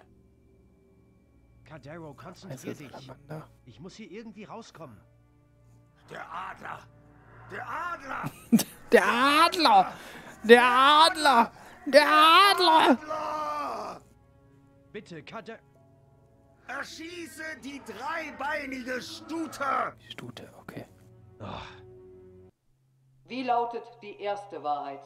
[SPEAKER 2] Cadero, konzentrier dich. Ich muss hier irgendwie rauskommen.
[SPEAKER 3] Der Adler. Der Adler.
[SPEAKER 1] Der Adler! Der Adler! Der Adler!
[SPEAKER 3] Adler!
[SPEAKER 2] Bitte, Cadero.
[SPEAKER 3] Erschieße die dreibeinige Stute.
[SPEAKER 1] Stute, okay.
[SPEAKER 9] Wie lautet die erste Wahrheit?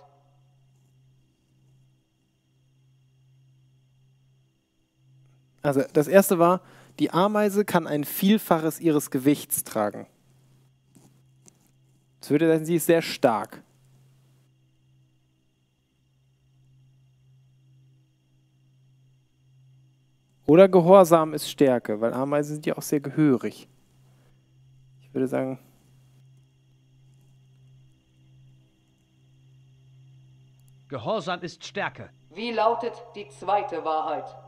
[SPEAKER 1] Also das erste war, die Ameise kann ein Vielfaches ihres Gewichts tragen. Das würde heißen, sie ist sehr stark. Oder Gehorsam ist Stärke, weil Ameisen sind ja auch sehr gehörig. Ich würde sagen,
[SPEAKER 2] Gehorsam ist Stärke.
[SPEAKER 9] Wie lautet die zweite Wahrheit?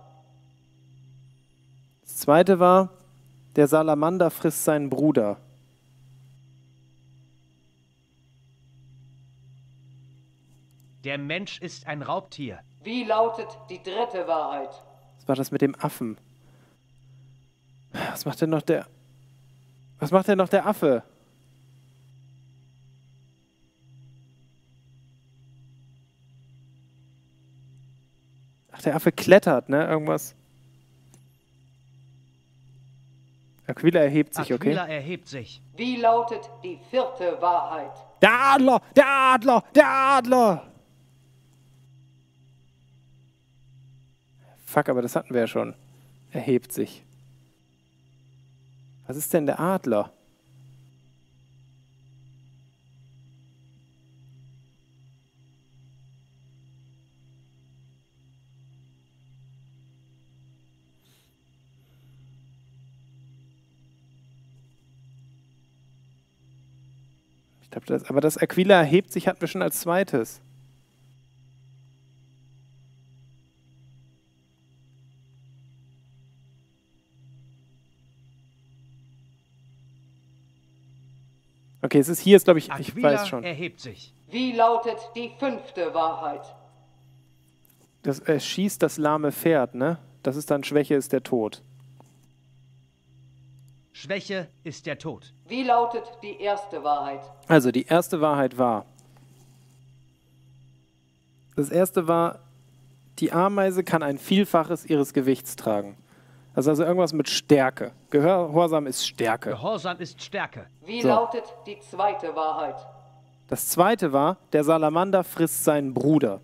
[SPEAKER 1] Das zweite war, der Salamander frisst seinen Bruder.
[SPEAKER 2] Der Mensch ist ein Raubtier.
[SPEAKER 9] Wie lautet die dritte Wahrheit?
[SPEAKER 1] Was war das mit dem Affen? Was macht denn noch der. Was macht denn noch der Affe? Ach, der Affe klettert, ne? Irgendwas. Aquila erhebt sich, okay?
[SPEAKER 2] Aquila erhebt sich.
[SPEAKER 9] Wie lautet die vierte Wahrheit?
[SPEAKER 1] Der Adler! Der Adler! Der Adler! Fuck, aber das hatten wir ja schon. Erhebt sich. Was ist denn der Adler? Ich glaube, das, aber das Aquila erhebt sich hatten wir schon als zweites. Okay, es ist hier, ist glaube ich, ich
[SPEAKER 2] Aquila
[SPEAKER 1] weiß schon.
[SPEAKER 2] erhebt sich.
[SPEAKER 9] Wie lautet die fünfte Wahrheit?
[SPEAKER 1] Das er schießt das lahme Pferd, ne? Das ist dann Schwäche ist der Tod.
[SPEAKER 2] Schwäche ist der Tod.
[SPEAKER 9] Wie lautet die erste Wahrheit?
[SPEAKER 1] Also die erste Wahrheit war. Das erste war, die Ameise kann ein Vielfaches ihres Gewichts tragen. Also, also irgendwas mit Stärke. Gehorsam ist Stärke.
[SPEAKER 2] Gehorsam ist Stärke.
[SPEAKER 9] Wie
[SPEAKER 1] So.
[SPEAKER 9] lautet die zweite Wahrheit?
[SPEAKER 1] Das zweite war, der Salamander frisst seinen Bruder.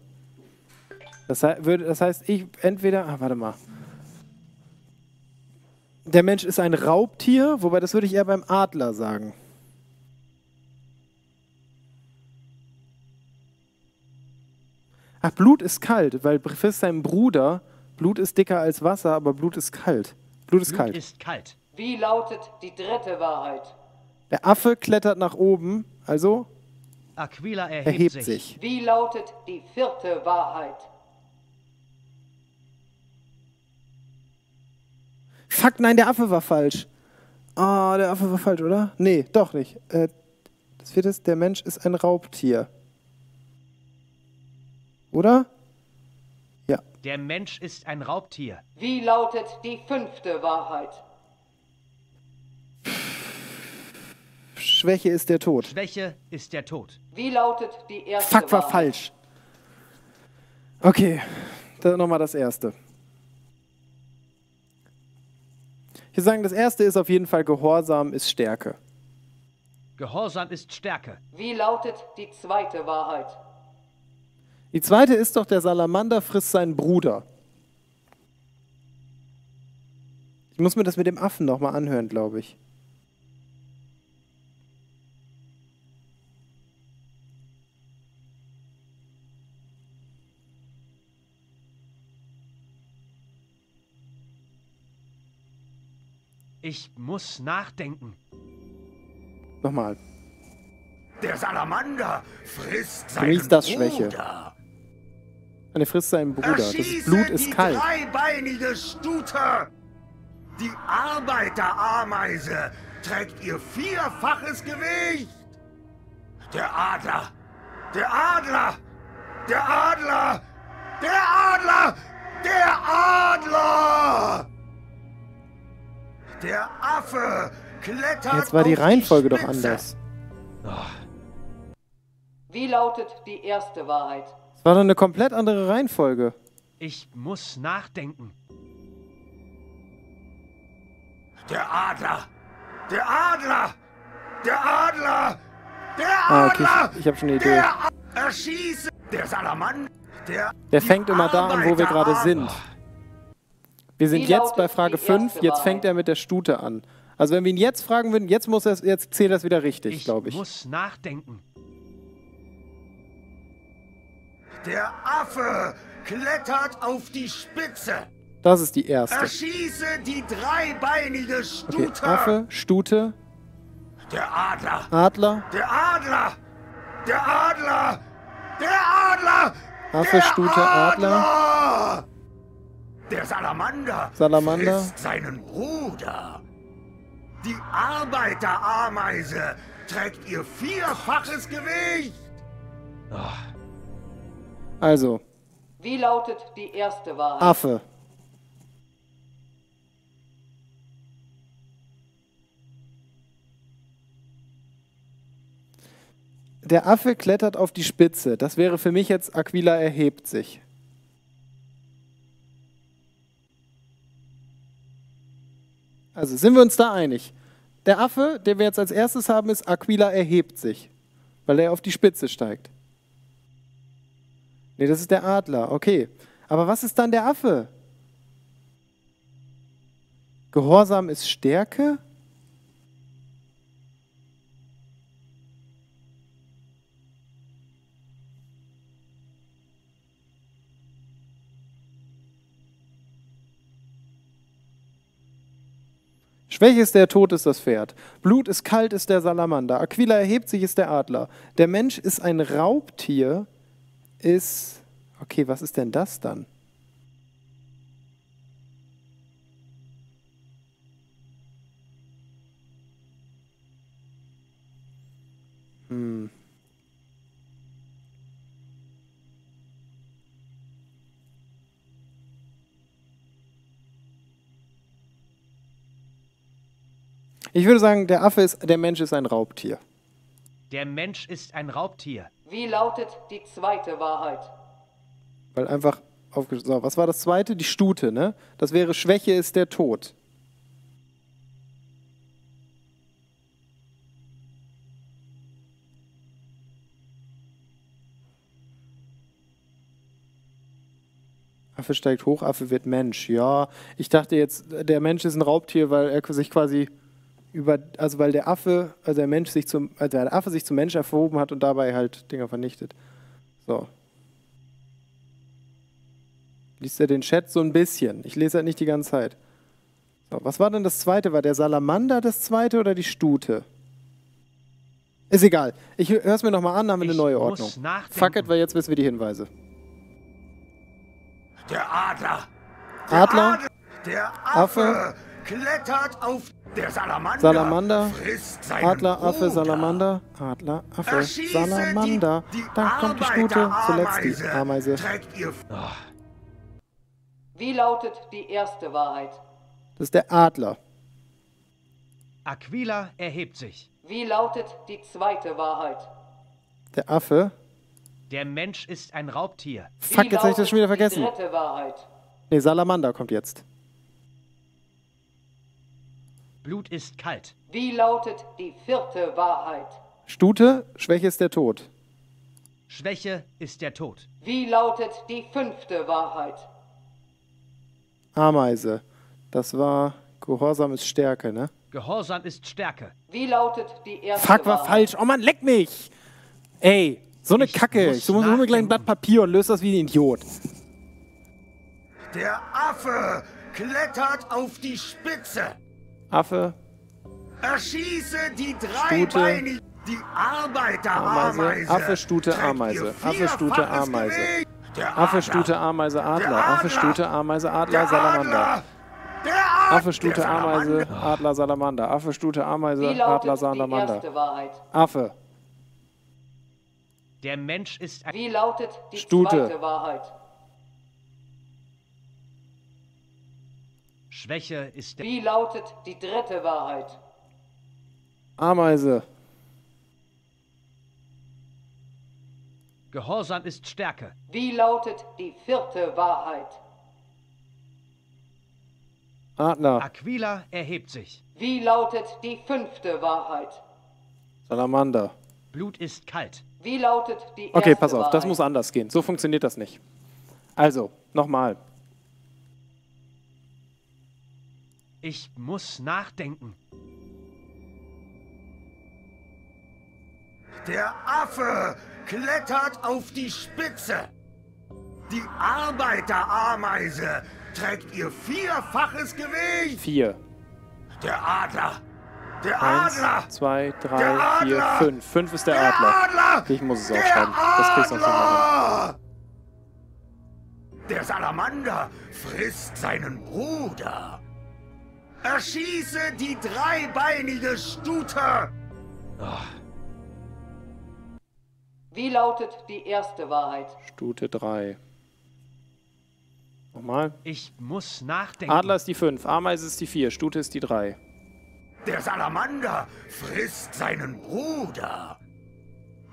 [SPEAKER 1] Das, das heißt, ich entweder. Ah, warte mal. Der Mensch ist ein Raubtier, wobei das würde ich eher beim Adler sagen. Ach, Blut ist kalt, weil frisst sein Bruder. Blut ist dicker als Wasser, aber Blut ist kalt. Blut ist
[SPEAKER 2] Blut
[SPEAKER 1] kalt.
[SPEAKER 2] ist kalt.
[SPEAKER 9] Wie lautet die dritte Wahrheit?
[SPEAKER 1] Der Affe klettert nach oben, also
[SPEAKER 2] Aquila erhebt,
[SPEAKER 1] erhebt
[SPEAKER 2] sich.
[SPEAKER 1] sich.
[SPEAKER 9] Wie lautet die vierte Wahrheit?
[SPEAKER 1] Fuck, nein, der Affe war falsch. Ah, der Affe war falsch, oder? Nee, doch nicht. Äh, das vierte ist, der Mensch ist ein Raubtier. Oder? Ja.
[SPEAKER 2] Der Mensch ist ein Raubtier.
[SPEAKER 9] Wie lautet die fünfte Wahrheit?
[SPEAKER 1] Schwäche ist der Tod.
[SPEAKER 2] Schwäche ist der Tod.
[SPEAKER 9] Wie lautet die erste
[SPEAKER 1] Fuck, war
[SPEAKER 9] Wahrheit?
[SPEAKER 1] falsch. Okay, dann nochmal das erste. Ich würde sagen, das erste ist auf jeden Fall Gehorsam ist Stärke.
[SPEAKER 2] Gehorsam ist Stärke.
[SPEAKER 9] Wie lautet die zweite Wahrheit?
[SPEAKER 1] Die zweite ist doch, der Salamander frisst seinen Bruder. Ich muss mir das mit dem Affen nochmal anhören, glaube ich.
[SPEAKER 2] Ich muss nachdenken.
[SPEAKER 1] Nochmal.
[SPEAKER 3] Der Salamander frisst
[SPEAKER 1] Für
[SPEAKER 3] seinen
[SPEAKER 1] mich ist das
[SPEAKER 3] Bruder.
[SPEAKER 1] Schwäche. Er frisst seinen Bruder. Das Blut ist
[SPEAKER 3] die
[SPEAKER 1] kalt.
[SPEAKER 3] dreibeinige Stute.
[SPEAKER 15] Die Arbeiterameise trägt ihr vierfaches Gewicht. Der Adler! Der Adler! Der Adler! Der Adler! Der Adler! Der Affe klettert
[SPEAKER 1] Jetzt war die Reihenfolge doch
[SPEAKER 15] Spitze.
[SPEAKER 1] anders.
[SPEAKER 9] Wie lautet die erste Wahrheit?
[SPEAKER 1] Es war doch eine komplett andere Reihenfolge.
[SPEAKER 2] Ich muss nachdenken.
[SPEAKER 15] Der Adler! Der Adler! Der Adler! Der
[SPEAKER 1] Ah, okay,
[SPEAKER 15] Adler!
[SPEAKER 1] ich, ich habe schon eine Idee.
[SPEAKER 15] Der A- Erschieße! Der Salamander! Der,
[SPEAKER 1] Der fängt immer da an, wo wir gerade sind. Wir sind jetzt bei Frage
[SPEAKER 9] die
[SPEAKER 1] 5,
[SPEAKER 9] erste
[SPEAKER 1] jetzt fängt er mit der Stute an. Also wenn wir ihn jetzt fragen würden, jetzt muss er jetzt zählt er es wieder richtig,
[SPEAKER 2] Ich
[SPEAKER 1] glaube ich.
[SPEAKER 2] muss nachdenken.
[SPEAKER 15] der Affe klettert auf die Spitze!
[SPEAKER 1] Das ist die erste.
[SPEAKER 15] Erschieße die dreibeinige
[SPEAKER 1] Okay,
[SPEAKER 15] Stute!
[SPEAKER 1] Affe, Stute,
[SPEAKER 15] Der Adler!
[SPEAKER 1] Adler,
[SPEAKER 15] Der Adler! Der Adler! Der Adler!
[SPEAKER 1] Affe,
[SPEAKER 15] der
[SPEAKER 1] Stute, Adler.
[SPEAKER 15] Adler! Der Salamander,
[SPEAKER 1] Salamander.
[SPEAKER 15] frisst seinen Bruder. Die Arbeiterameise trägt ihr vierfaches Gewicht.
[SPEAKER 1] also
[SPEAKER 9] Wie lautet die erste Wahrheit?
[SPEAKER 1] Affe. Der Affe klettert auf die Spitze. Das wäre für mich jetzt Aquila erhebt sich. Also sind wir uns da einig? Der Affe, den wir jetzt als erstes haben, ist Aquila erhebt sich, weil er auf die Spitze steigt. Nee, das ist der Adler, okay. Aber was ist dann der Affe? Gehorsam ist Stärke? Schwäche ist der Tod ist das Pferd. Blut ist kalt ist der Salamander. Aquila erhebt sich ist der Adler. Der Mensch ist ein Raubtier, ist. Okay, was ist denn das dann? Hm. Ich würde sagen, der Affe ist, der Mensch ist ein Raubtier.
[SPEAKER 2] Der Mensch ist ein Raubtier.
[SPEAKER 9] Wie lautet die zweite Wahrheit?
[SPEAKER 1] Weil einfach aufge so, was war das zweite? Die Stute, ne? Das wäre Schwäche ist der Tod. Affe steigt hoch, Affe wird Mensch. Ja, ich dachte jetzt, der Mensch ist ein Raubtier, weil er sich quasi über, also weil der Affe, also der Mensch sich zum, also der Affe sich zum Mensch erhoben hat und dabei halt Dinger vernichtet. So. Liest er den Chat so ein bisschen? Ich lese halt nicht die ganze Zeit. So, was war denn das zweite? War der Salamander das zweite oder die Stute? Ist egal. Ich höre es mir nochmal an, haben wir eine
[SPEAKER 2] Ich
[SPEAKER 1] neue Ordnung.
[SPEAKER 2] nachdenken.
[SPEAKER 1] Fuck it, weil jetzt wissen wir die Hinweise.
[SPEAKER 15] Der Adler. Der
[SPEAKER 1] Adler,
[SPEAKER 15] Adler. Der Affe,
[SPEAKER 1] Affe.
[SPEAKER 15] klettert auf der Salamander.
[SPEAKER 1] Salamander, Adler, Affe,
[SPEAKER 15] Bruder.
[SPEAKER 1] Salamander, Adler, Affe,
[SPEAKER 15] Erschieße
[SPEAKER 1] Salamander.
[SPEAKER 15] Die, die
[SPEAKER 1] Dann kommt die Stute, zuletzt die Ameise.
[SPEAKER 15] Ihr
[SPEAKER 9] Wie lautet die erste Wahrheit?
[SPEAKER 1] Das ist der Adler.
[SPEAKER 2] Aquila erhebt sich.
[SPEAKER 9] Wie lautet die zweite Wahrheit?
[SPEAKER 1] Der Affe.
[SPEAKER 2] Der Mensch ist ein Raubtier.
[SPEAKER 1] Fuck,
[SPEAKER 9] Wie
[SPEAKER 1] jetzt habe ich das schon wieder vergessen.
[SPEAKER 9] Die dritte Wahrheit.
[SPEAKER 1] Nee, Salamander kommt jetzt.
[SPEAKER 2] Blut ist kalt.
[SPEAKER 9] Wie lautet die vierte Wahrheit?
[SPEAKER 1] Stute, Schwäche ist der Tod.
[SPEAKER 2] Schwäche ist der Tod.
[SPEAKER 9] Wie lautet die fünfte Wahrheit?
[SPEAKER 1] Ameise. Das war Gehorsam ist Stärke, ne?
[SPEAKER 2] Gehorsam ist Stärke.
[SPEAKER 9] Wie lautet die erste
[SPEAKER 1] Fuck, war
[SPEAKER 9] Wahrheit?
[SPEAKER 1] falsch. Oh Mann, leck mich! Ey, so eine
[SPEAKER 2] Ich
[SPEAKER 1] Kacke.
[SPEAKER 2] muss
[SPEAKER 1] Ich so, hol mir gleich ein Blatt Papier und löse das wie ein Idiot.
[SPEAKER 15] Der Affe klettert auf die Spitze.
[SPEAKER 1] Affe,
[SPEAKER 15] Erschieße die dreibeinige. Die Arbeiterameise.
[SPEAKER 1] Ameise, Affe, Stute, Ameise. Affe, Stute, Ameise. Affe,
[SPEAKER 15] Adler.
[SPEAKER 1] Stute, Ameise, Adler. Affe. Stute, Ameise, Adler,
[SPEAKER 15] Der
[SPEAKER 1] Salamander. Affe, Stute, Ameise, Adler, Salamander. Affe, Stute, Ameise, Adler, Salamander. Affe,
[SPEAKER 2] Der Mensch ist ein...
[SPEAKER 9] Wie lautet die
[SPEAKER 1] Stute.
[SPEAKER 9] zweite Wahrheit?
[SPEAKER 2] Schwäche ist der...
[SPEAKER 9] Wie lautet die dritte Wahrheit?
[SPEAKER 1] Ameise,
[SPEAKER 2] Gehorsam ist Stärke.
[SPEAKER 9] Wie lautet die vierte Wahrheit?
[SPEAKER 1] Adler,
[SPEAKER 2] Aquila erhebt sich.
[SPEAKER 9] Wie lautet die fünfte Wahrheit?
[SPEAKER 1] Salamander.
[SPEAKER 2] Blut ist kalt.
[SPEAKER 9] Wie lautet die erste
[SPEAKER 1] Okay, pass auf, das
[SPEAKER 9] Wahrheit?
[SPEAKER 1] muss anders gehen. So funktioniert das nicht. Also, nochmal.
[SPEAKER 2] Ich muss nachdenken.
[SPEAKER 15] Der Affe klettert auf die Spitze. Die Arbeiterameise trägt ihr vierfaches Gewicht.
[SPEAKER 1] Vier.
[SPEAKER 15] Der Adler. Der
[SPEAKER 1] Eins,
[SPEAKER 15] Adler.
[SPEAKER 1] zwei,
[SPEAKER 15] Der
[SPEAKER 1] drei, vier,
[SPEAKER 15] Adler!
[SPEAKER 1] fünf. Fünf ist der,
[SPEAKER 15] Der
[SPEAKER 1] Adler.
[SPEAKER 15] Adler!
[SPEAKER 1] Ich muss es
[SPEAKER 15] Der
[SPEAKER 1] aufschreiben. Das kriegst du noch hin.
[SPEAKER 15] Adler! Der Salamander frisst seinen Bruder. Erschieße die dreibeinige Stute.
[SPEAKER 9] Wie lautet die erste Wahrheit?
[SPEAKER 1] Stute drei. Nochmal.
[SPEAKER 2] Ich muss nachdenken.
[SPEAKER 1] Adler ist die fünf, Ameise ist die vier, Stute ist die drei.
[SPEAKER 15] Der Salamander frisst seinen Bruder.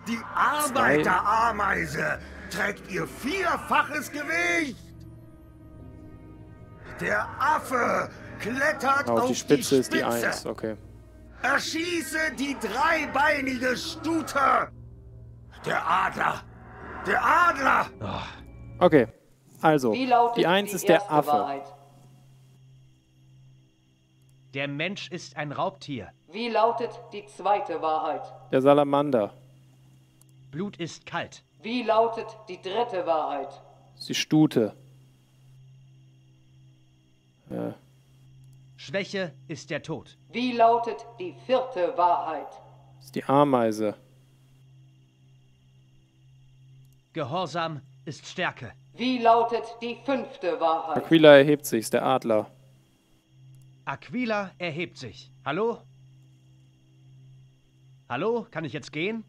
[SPEAKER 15] Die Arbeiterameise trägt ihr vierfaches Gewicht. Der Affe klettert
[SPEAKER 1] Auf
[SPEAKER 15] auf
[SPEAKER 1] die Spitze ist die
[SPEAKER 15] Spitze.
[SPEAKER 1] eins, okay.
[SPEAKER 15] Erschieße die dreibeinige Stute. Der Adler. Der Adler.
[SPEAKER 1] Okay, also,
[SPEAKER 9] Wie lautet
[SPEAKER 1] die eins
[SPEAKER 9] die
[SPEAKER 1] ist der
[SPEAKER 9] erste
[SPEAKER 1] Affe.
[SPEAKER 9] Wahrheit?
[SPEAKER 2] Der Mensch ist ein Raubtier.
[SPEAKER 9] Wie lautet die zweite Wahrheit?
[SPEAKER 1] Der Salamander.
[SPEAKER 2] Blut ist kalt.
[SPEAKER 9] Wie lautet die dritte Wahrheit?
[SPEAKER 1] ist die Stute. Äh,
[SPEAKER 2] Schwäche ist der Tod.
[SPEAKER 9] Wie lautet die vierte Wahrheit?
[SPEAKER 1] ist die Ameise.
[SPEAKER 2] Gehorsam ist Stärke.
[SPEAKER 9] Wie lautet die fünfte Wahrheit?
[SPEAKER 1] Aquila erhebt sich, ist der Adler.
[SPEAKER 2] Aquila erhebt sich. Hallo? Hallo? Kann ich jetzt gehen?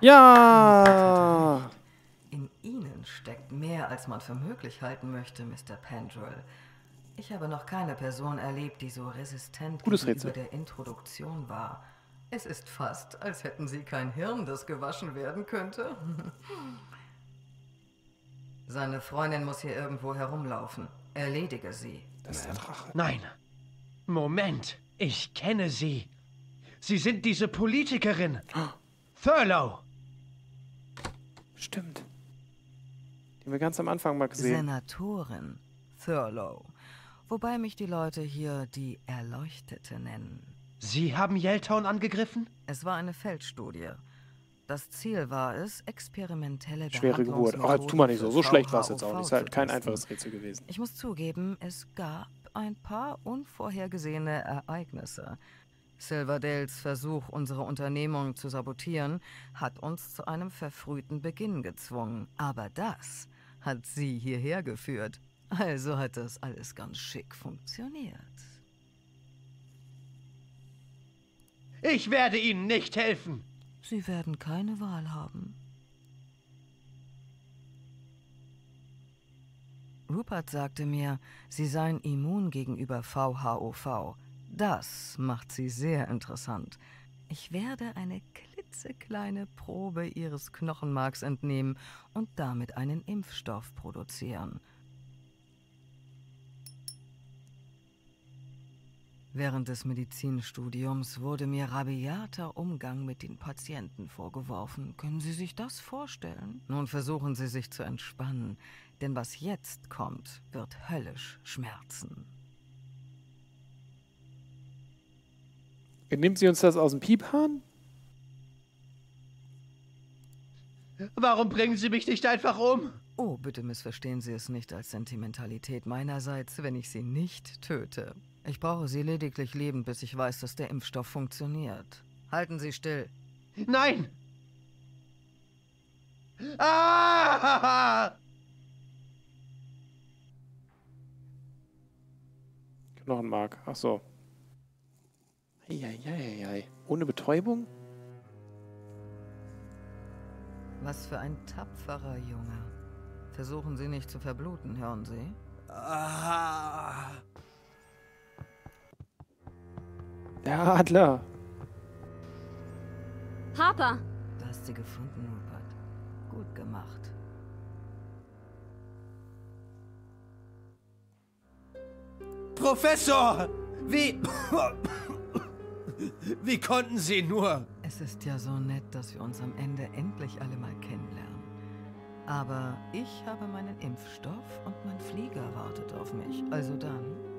[SPEAKER 1] Ja!
[SPEAKER 14] In Ihnen steckt mehr, als man für möglich halten möchte, Mr. Pendrell. Ich habe noch keine Person erlebt, die so resistent
[SPEAKER 1] Gutes
[SPEAKER 14] gegenüber
[SPEAKER 1] Rätsel.
[SPEAKER 14] der Introduktion war. Es ist fast, als hätten Sie kein Hirn, das gewaschen werden könnte. Seine Freundin muss hier irgendwo herumlaufen. Erledige sie.
[SPEAKER 1] Das ist der Drache.
[SPEAKER 2] Nein. Moment. Ich kenne Sie. Sie sind diese Politikerin. Thurlow.
[SPEAKER 1] Stimmt. Die haben wir ganz am Anfang mal gesehen.
[SPEAKER 14] Senatorin Thurlow. Wobei mich die Leute hier die Erleuchtete nennen.
[SPEAKER 2] Sie haben Yelltown angegriffen?
[SPEAKER 14] Es war eine Feldstudie. Das Ziel war es, experimentelle
[SPEAKER 1] Schwere Geburt. Ach, jetzt tu mal nicht so. So schlecht war es jetzt auch nicht. Ist halt kein einfaches Rätsel gewesen.
[SPEAKER 14] Ich muss zugeben, es gab ein paar unvorhergesehene Ereignisse. Silverdales Versuch, unsere Unternehmung zu sabotieren, hat uns zu einem verfrühten Beginn gezwungen. Aber das hat sie hierher geführt. Also hat das alles ganz schick funktioniert.
[SPEAKER 2] Ich werde Ihnen nicht helfen.
[SPEAKER 14] Sie werden keine Wahl haben. Rupert sagte mir, Sie seien immun gegenüber VHOV. Das macht Sie sehr interessant. Ich werde eine klitzekleine Probe Ihres Knochenmarks entnehmen und damit einen Impfstoff produzieren. Während des Medizinstudiums wurde mir rabiater Umgang mit den Patienten vorgeworfen. Können Sie sich das vorstellen? Nun versuchen Sie sich zu entspannen, denn was jetzt kommt, wird höllisch schmerzen.
[SPEAKER 1] Nimmt sie uns das aus dem Piephahn?
[SPEAKER 2] Warum bringen Sie mich nicht einfach um?
[SPEAKER 14] Oh, bitte missverstehen Sie es nicht als Sentimentalität meinerseits, wenn ich Sie nicht töte. Ich brauche Sie lediglich lebend, bis ich weiß, dass der Impfstoff funktioniert. Halten Sie still.
[SPEAKER 2] Nein! Ah!
[SPEAKER 1] Knochenmark. Ach so. Eieieiei. Ohne Betäubung?
[SPEAKER 14] Was für ein tapferer Junge. Versuchen Sie nicht zu verbluten, hören Sie?
[SPEAKER 2] Ah.
[SPEAKER 1] Der Adler.
[SPEAKER 4] Harper!
[SPEAKER 14] Du hast sie gefunden, Rupert. Gut gemacht.
[SPEAKER 2] Professor! Wie. Wie konnten Sie nur?
[SPEAKER 14] Es ist ja so nett, dass wir uns am Ende endlich alle mal kennenlernen. Aber ich habe meinen Impfstoff und mein Flieger wartet auf mich. Also dann.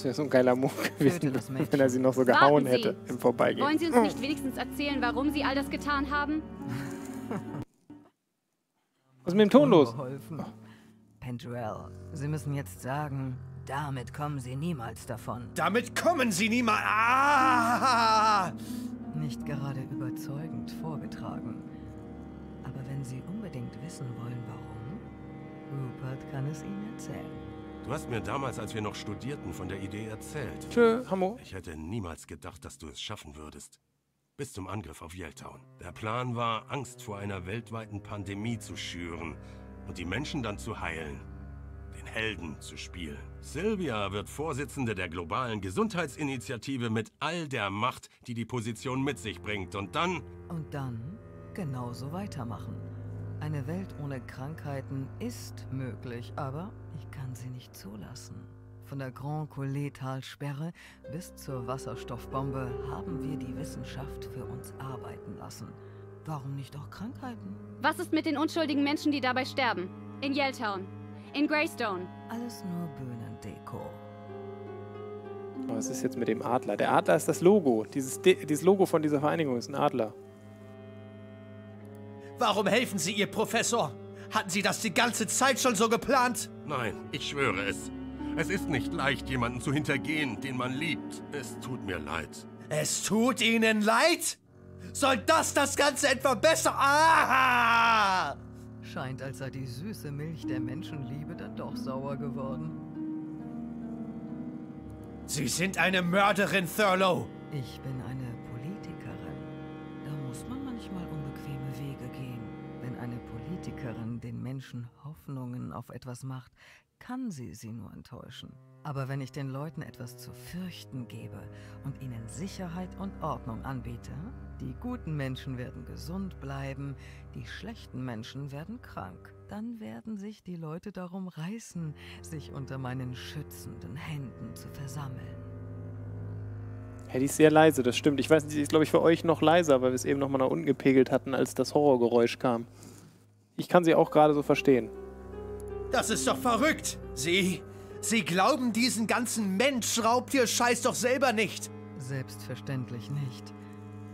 [SPEAKER 1] Das wäre so ein geiler Move gewesen, wenn er sie noch so gehauen
[SPEAKER 4] Warten Sie.
[SPEAKER 1] hätte im Vorbeigehen.
[SPEAKER 4] Wollen Sie uns nicht wenigstens erzählen, warum Sie all das getan haben?
[SPEAKER 1] Was ist mit dem Ton los?
[SPEAKER 14] Pendrell, Sie müssen jetzt sagen, damit kommen Sie niemals davon.
[SPEAKER 2] Damit kommen Sie niemals. Ah!
[SPEAKER 14] Nicht gerade überzeugend vorgetragen. Aber wenn Sie unbedingt wissen wollen, warum, Rupert kann es Ihnen erzählen.
[SPEAKER 12] Du hast mir damals, als wir noch studierten, von der Idee erzählt.
[SPEAKER 1] Tschö, Hammo.
[SPEAKER 12] Ich hätte niemals gedacht, dass du es schaffen würdest. Bis zum Angriff auf Yelltown. Der Plan war, Angst vor einer weltweiten Pandemie zu schüren und die Menschen dann zu heilen. Den Helden zu spielen. Sylvia wird Vorsitzende der globalen Gesundheitsinitiative mit all der Macht, die die Position mit sich bringt. Und dann
[SPEAKER 14] Und dann genauso weitermachen. Eine Welt ohne Krankheiten ist möglich, aber ich kann sie nicht zulassen. Von der Grand Collet-Talsperre bis zur Wasserstoffbombe haben wir die Wissenschaft für uns arbeiten lassen. Warum nicht auch Krankheiten?
[SPEAKER 4] Was ist mit den unschuldigen Menschen, die dabei sterben? In Yelltown. In Greystone.
[SPEAKER 14] Alles nur Bühnendeko.
[SPEAKER 1] Was ist jetzt mit dem Adler? Der Adler ist das Logo. Dieses, De dieses Logo von dieser Vereinigung ist ein Adler.
[SPEAKER 2] Warum helfen Sie ihr, Professor? Hatten Sie das die ganze Zeit schon so geplant?
[SPEAKER 12] Nein, ich schwöre es. Es ist nicht leicht, jemanden zu hintergehen, den man liebt. Es tut mir leid.
[SPEAKER 2] Es tut Ihnen leid? Soll das das Ganze etwa besser? Ah!
[SPEAKER 14] Scheint, als sei die süße Milch der Menschenliebe dann doch sauer geworden.
[SPEAKER 2] Sie sind eine Mörderin, Thurlow.
[SPEAKER 14] Ich bin eine Menschen Hoffnungen auf etwas macht, kann sie sie nur enttäuschen. Aber wenn ich den Leuten etwas zu fürchten gebe und ihnen Sicherheit und Ordnung anbiete, die guten Menschen werden gesund bleiben, die schlechten Menschen werden krank, dann werden sich die Leute darum reißen, sich unter meinen schützenden Händen zu versammeln.
[SPEAKER 1] Ja, die ist sehr leise, das stimmt. Ich weiß nicht, die ist, glaube ich, für euch noch leiser, weil wir es eben nochmal nach unten gepegelt hatten, als das Horrorgeräusch kam. Ich kann sie auch gerade so verstehen.
[SPEAKER 2] Das ist doch verrückt. Sie. Sie glauben diesen ganzen Mensch-Raubtier-Scheiß doch selber nicht.
[SPEAKER 14] Selbstverständlich nicht.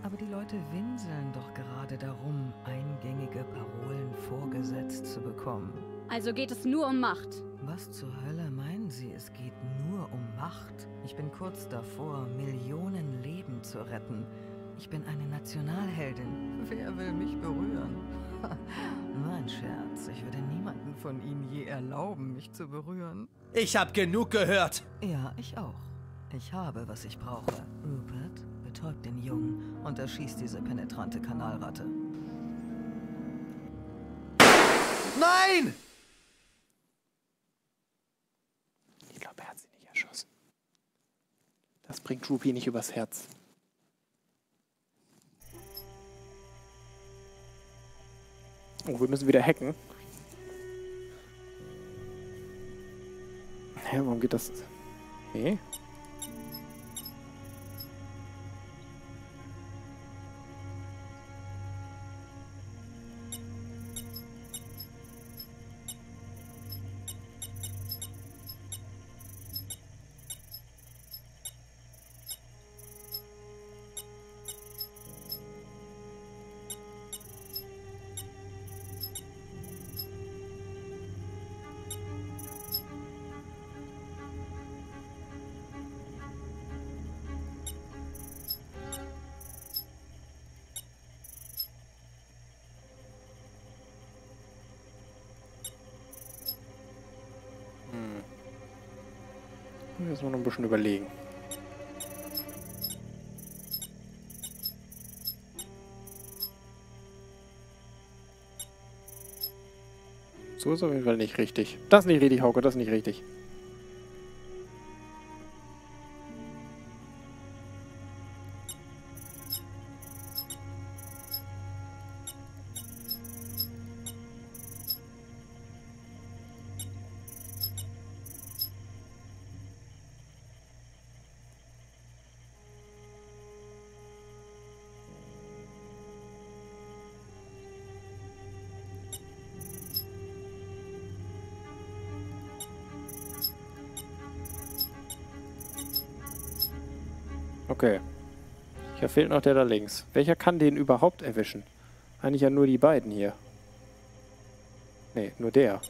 [SPEAKER 14] Aber die Leute winseln doch gerade darum, eingängige Parolen vorgesetzt zu bekommen.
[SPEAKER 4] Also geht es nur um Macht.
[SPEAKER 14] Was zur Hölle meinen Sie, es geht nur um Macht? Ich bin kurz davor, Millionen Leben zu retten. Ich bin eine Nationalheldin. Wer will mich berühren? Nur ein Scherz. Ich würde niemanden von Ihnen je erlauben, mich zu berühren.
[SPEAKER 2] Ich hab genug gehört.
[SPEAKER 14] Ja, ich auch. Ich habe, was ich brauche. Rupert, betäubt den Jungen und erschießt diese penetrante Kanalratte.
[SPEAKER 2] Nein!
[SPEAKER 1] Ich glaube, er hat sie nicht erschossen. Das bringt Droopy nicht übers Herz. Oh, wir müssen wieder hacken. Hä, warum geht das? Okay. Bisschen überlegen. So ist auf jeden Fall nicht richtig. Das ist nicht richtig, Hauke, das ist nicht richtig. Fehlt noch der da links. Welcher kann den überhaupt erwischen? Eigentlich ja nur die beiden hier. Nee, nur der.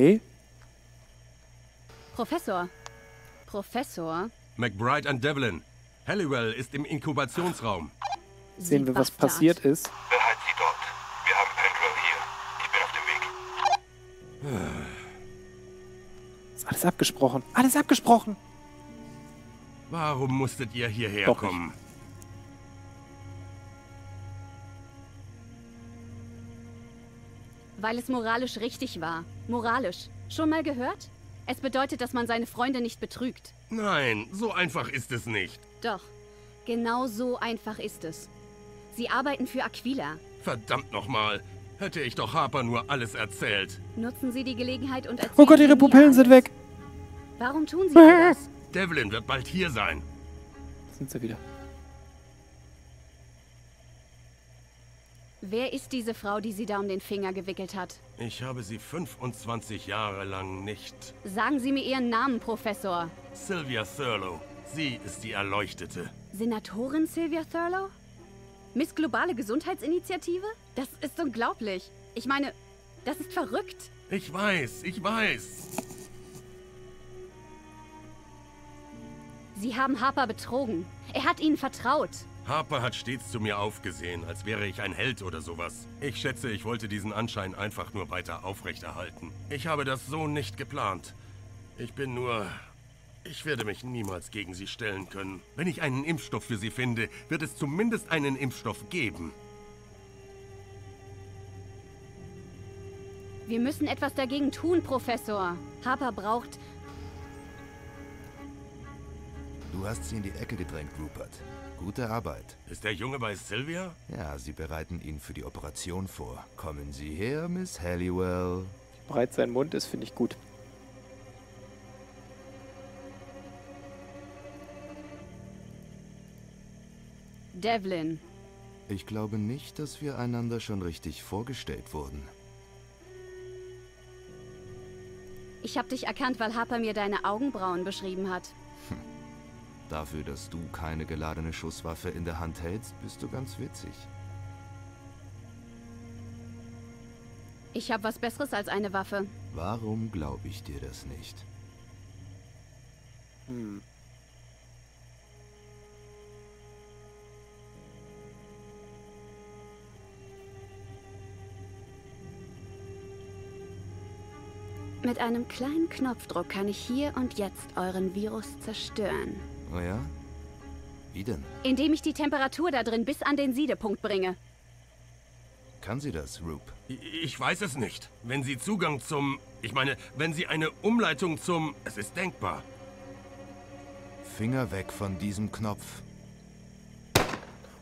[SPEAKER 1] Okay.
[SPEAKER 4] Professor. Professor.
[SPEAKER 12] McBride und Devlin. Halliwell ist im Inkubationsraum.
[SPEAKER 1] Sehen wir, was passiert ist.
[SPEAKER 3] Behalt sie dort. Wir haben Pendrail hier. Ich bin auf dem Weg.
[SPEAKER 1] Ist alles abgesprochen. Alles abgesprochen.
[SPEAKER 12] Warum musstet ihr hierher
[SPEAKER 1] Doch
[SPEAKER 12] kommen?
[SPEAKER 4] Weil es moralisch richtig war. Moralisch. Schon mal gehört? Es bedeutet, dass man seine Freunde nicht betrügt.
[SPEAKER 12] Nein, so einfach ist es nicht.
[SPEAKER 4] Doch. Genau so einfach ist es. Sie arbeiten für Aquila.
[SPEAKER 12] Verdammt nochmal. Hätte ich doch Harper nur alles erzählt.
[SPEAKER 4] Nutzen Sie die Gelegenheit und erzählen
[SPEAKER 1] Oh Gott,
[SPEAKER 4] Sie
[SPEAKER 1] ihre Pupillen sind weg.
[SPEAKER 4] Warum tun Sie das?
[SPEAKER 12] Devlin wird bald hier sein.
[SPEAKER 1] Sind sie wieder.
[SPEAKER 4] Wer ist diese Frau, die Sie da um den Finger gewickelt hat?
[SPEAKER 12] Ich habe sie 25 Jahre lang nicht.
[SPEAKER 4] Sagen Sie mir Ihren Namen, Professor.
[SPEAKER 12] Sylvia Thurlow. Sie ist die Erleuchtete.
[SPEAKER 4] Senatorin Sylvia Thurlow? Miss Globale Gesundheitsinitiative? Das ist unglaublich. Ich meine, das ist verrückt.
[SPEAKER 12] Ich weiß, ich weiß.
[SPEAKER 4] Sie haben Harper betrogen. Er hat Ihnen vertraut.
[SPEAKER 12] Harper hat stets zu mir aufgesehen, als wäre ich ein Held oder sowas. Ich schätze, ich wollte diesen Anschein einfach nur weiter aufrechterhalten. Ich habe das so nicht geplant. Ich bin nur... Ich werde mich niemals gegen sie stellen können. Wenn ich einen Impfstoff für sie finde, wird es zumindest einen Impfstoff geben.
[SPEAKER 4] Wir müssen etwas dagegen tun, Professor. Harper braucht...
[SPEAKER 16] Du hast sie in die Ecke gedrängt, Rupert. Gute Arbeit.
[SPEAKER 12] Ist der Junge bei Sylvia?
[SPEAKER 16] Ja, sie bereiten ihn für die Operation vor. Kommen Sie her, Miss Halliwell.
[SPEAKER 1] Breit sein Mund ist, finde ich gut.
[SPEAKER 4] Devlin.
[SPEAKER 16] Ich glaube nicht, dass wir einander schon richtig vorgestellt wurden.
[SPEAKER 4] Ich habe dich erkannt, weil Harper mir deine Augenbrauen beschrieben hat.
[SPEAKER 16] Dafür, dass du keine geladene Schusswaffe in der Hand hältst, bist du ganz witzig.
[SPEAKER 4] Ich habe was Besseres als eine Waffe.
[SPEAKER 16] Warum glaube ich dir das nicht?
[SPEAKER 1] Hm.
[SPEAKER 4] Mit einem kleinen Knopfdruck kann ich hier und jetzt euren Virus zerstören.
[SPEAKER 16] Oh ja? Wie denn?
[SPEAKER 4] Indem ich die Temperatur da drin bis an den Siedepunkt bringe.
[SPEAKER 16] Kann sie das, Roop?
[SPEAKER 12] Ich weiß es nicht. Wenn sie Zugang zum... Ich meine, wenn sie eine Umleitung zum... Es ist denkbar.
[SPEAKER 16] Finger weg von diesem Knopf.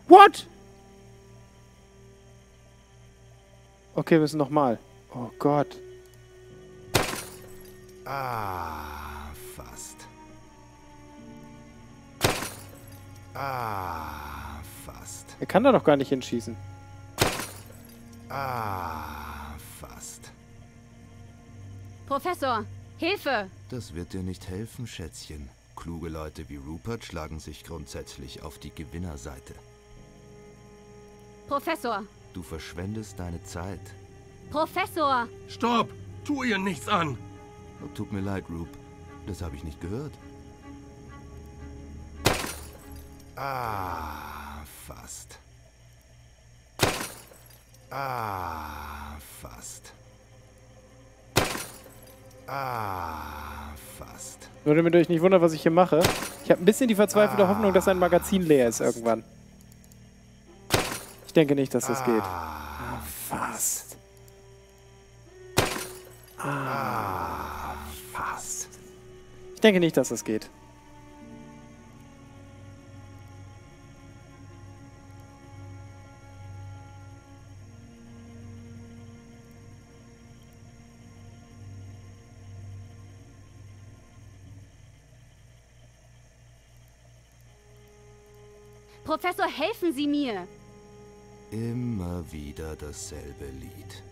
[SPEAKER 1] What? Okay, wir müssen nochmal. Oh Gott.
[SPEAKER 16] Ah, fast. Ah, fast.
[SPEAKER 1] Er kann da doch gar nicht hinschießen.
[SPEAKER 16] Ah, fast.
[SPEAKER 4] Professor, Hilfe!
[SPEAKER 16] Das wird dir nicht helfen, Schätzchen. Kluge Leute wie Rupert schlagen sich grundsätzlich auf die Gewinnerseite.
[SPEAKER 4] Professor!
[SPEAKER 16] Du verschwendest deine Zeit.
[SPEAKER 4] Professor!
[SPEAKER 12] Stopp! Tu ihr nichts an!
[SPEAKER 16] Oh, tut mir leid, Roop. Das habe ich nicht gehört. Ah, fast. Ah, fast. Ah, fast.
[SPEAKER 1] Nur damit ihr euch nicht wundert, was ich hier mache. Ich habe ein bisschen die verzweifelte Hoffnung, dass sein Magazin leer ist irgendwann. Ich denke nicht, dass das geht. Ah, fast. Ah, fast. Ich denke nicht, dass das geht.
[SPEAKER 4] Professor, helfen Sie mir!
[SPEAKER 16] Immer wieder dasselbe Lied.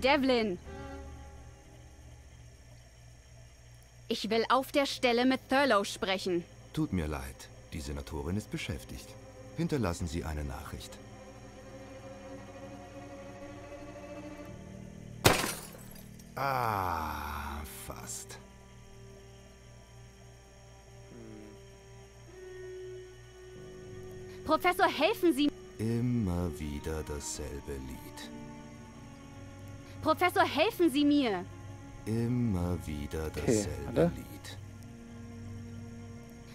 [SPEAKER 4] Devlin! Ich will auf der Stelle mit Thurlow sprechen.
[SPEAKER 16] Tut mir leid, die Senatorin ist beschäftigt. Hinterlassen Sie eine Nachricht. Ah, fast.
[SPEAKER 4] Professor, helfen Sie!
[SPEAKER 16] Immer wieder dasselbe Lied.
[SPEAKER 4] Professor, helfen Sie mir!
[SPEAKER 16] Immer wieder
[SPEAKER 1] Okay,
[SPEAKER 16] dasselbe
[SPEAKER 1] warte.
[SPEAKER 16] Lied.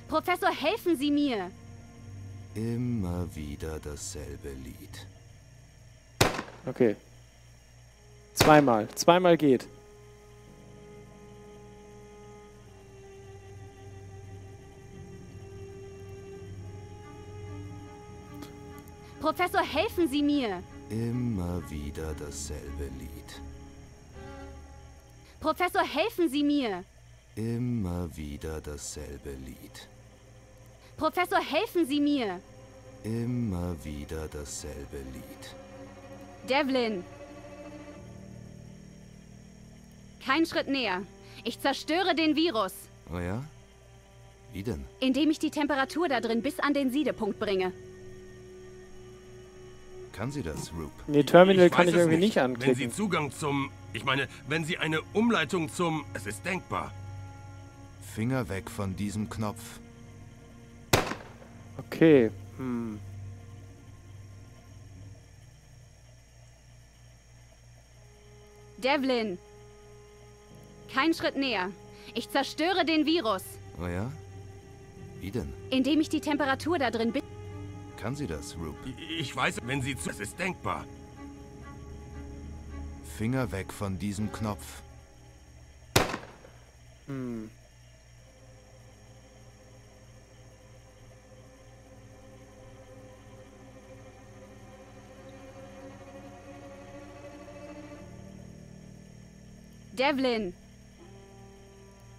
[SPEAKER 4] Professor, helfen Sie mir!
[SPEAKER 16] Immer wieder dasselbe Lied.
[SPEAKER 1] Okay. Zweimal. Zweimal geht.
[SPEAKER 4] Professor, helfen Sie mir!
[SPEAKER 16] Immer wieder dasselbe Lied.
[SPEAKER 4] Professor, helfen Sie mir!
[SPEAKER 16] Immer wieder dasselbe Lied.
[SPEAKER 4] Professor, helfen Sie mir!
[SPEAKER 16] Immer wieder dasselbe Lied.
[SPEAKER 4] Devlin! Kein Schritt näher. Ich zerstöre den Virus,
[SPEAKER 16] Oh ja? Wie denn?
[SPEAKER 4] indem ich die Temperatur da drin bis an den Siedepunkt bringe.
[SPEAKER 16] Kann sie das, Roop?
[SPEAKER 1] Nee, Terminal
[SPEAKER 12] Ich
[SPEAKER 1] kann ich irgendwie
[SPEAKER 12] nicht.
[SPEAKER 1] nicht
[SPEAKER 12] Wenn Sie
[SPEAKER 1] anklicken.
[SPEAKER 12] Zugang zum... Ich meine, wenn Sie eine Umleitung zum... Es ist denkbar.
[SPEAKER 16] Finger weg von diesem Knopf.
[SPEAKER 1] Okay. Hm.
[SPEAKER 4] Devlin! Kein Schritt näher. Ich zerstöre den Virus,
[SPEAKER 16] Oh ja? Wie denn?
[SPEAKER 4] indem ich die Temperatur da drin bis...
[SPEAKER 16] Kann sie das, Roop?
[SPEAKER 12] Ich weiß, wenn Sie zu... Es ist denkbar.
[SPEAKER 16] Finger weg von diesem Knopf.
[SPEAKER 1] Hm.
[SPEAKER 4] Devlin!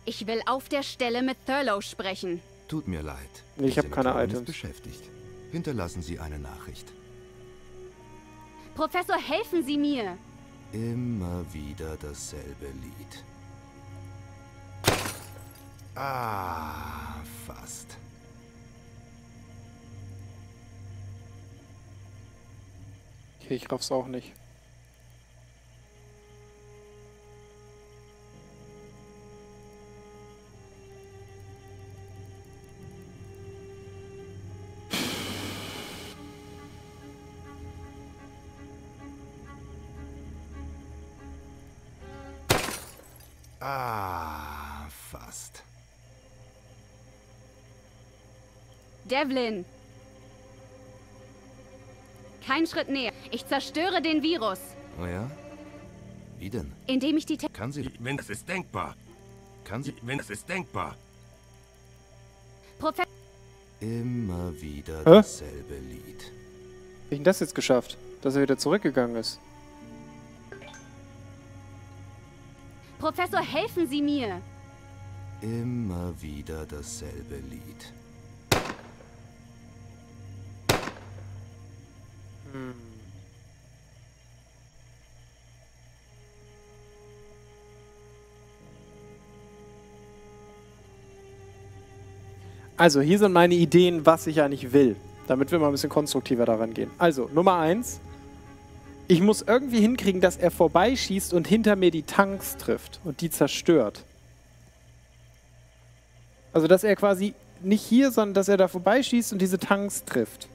[SPEAKER 4] Ich will auf der Stelle mit Thurlow sprechen.
[SPEAKER 16] Tut mir leid.
[SPEAKER 1] Ich
[SPEAKER 16] Die
[SPEAKER 1] hab keine
[SPEAKER 16] Senatorin ist
[SPEAKER 1] Items.
[SPEAKER 16] beschäftigt. Hinterlassen Sie eine Nachricht.
[SPEAKER 4] Professor, helfen Sie mir!
[SPEAKER 16] Immer wieder dasselbe Lied. Ah, fast.
[SPEAKER 1] Okay, ich raff's auch nicht.
[SPEAKER 16] Ah, fast.
[SPEAKER 4] Devlin! Kein Schritt näher. Ich zerstöre den Virus,
[SPEAKER 16] Oh ja? Wie denn?
[SPEAKER 4] indem ich die... Te
[SPEAKER 16] Kann sie...
[SPEAKER 12] Wenn es ist denkbar.
[SPEAKER 16] Kann sie...
[SPEAKER 12] Wenn es ist denkbar.
[SPEAKER 4] Profe
[SPEAKER 16] Immer wieder
[SPEAKER 1] Hä?
[SPEAKER 16] dasselbe Lied.
[SPEAKER 1] Wie ich denn das jetzt geschafft? Dass er wieder zurückgegangen ist.
[SPEAKER 4] Professor, helfen Sie mir!
[SPEAKER 16] Immer wieder dasselbe Lied.
[SPEAKER 1] Hm. Also, hier sind meine Ideen, was ich eigentlich will, damit wir mal ein bisschen konstruktiver daran gehen. Also, Nummer eins. Ich muss irgendwie hinkriegen, dass er vorbeischießt und hinter mir die Tanks trifft und die zerstört. Also, dass er quasi nicht hier, sondern dass er da vorbeischießt und diese Tanks trifft.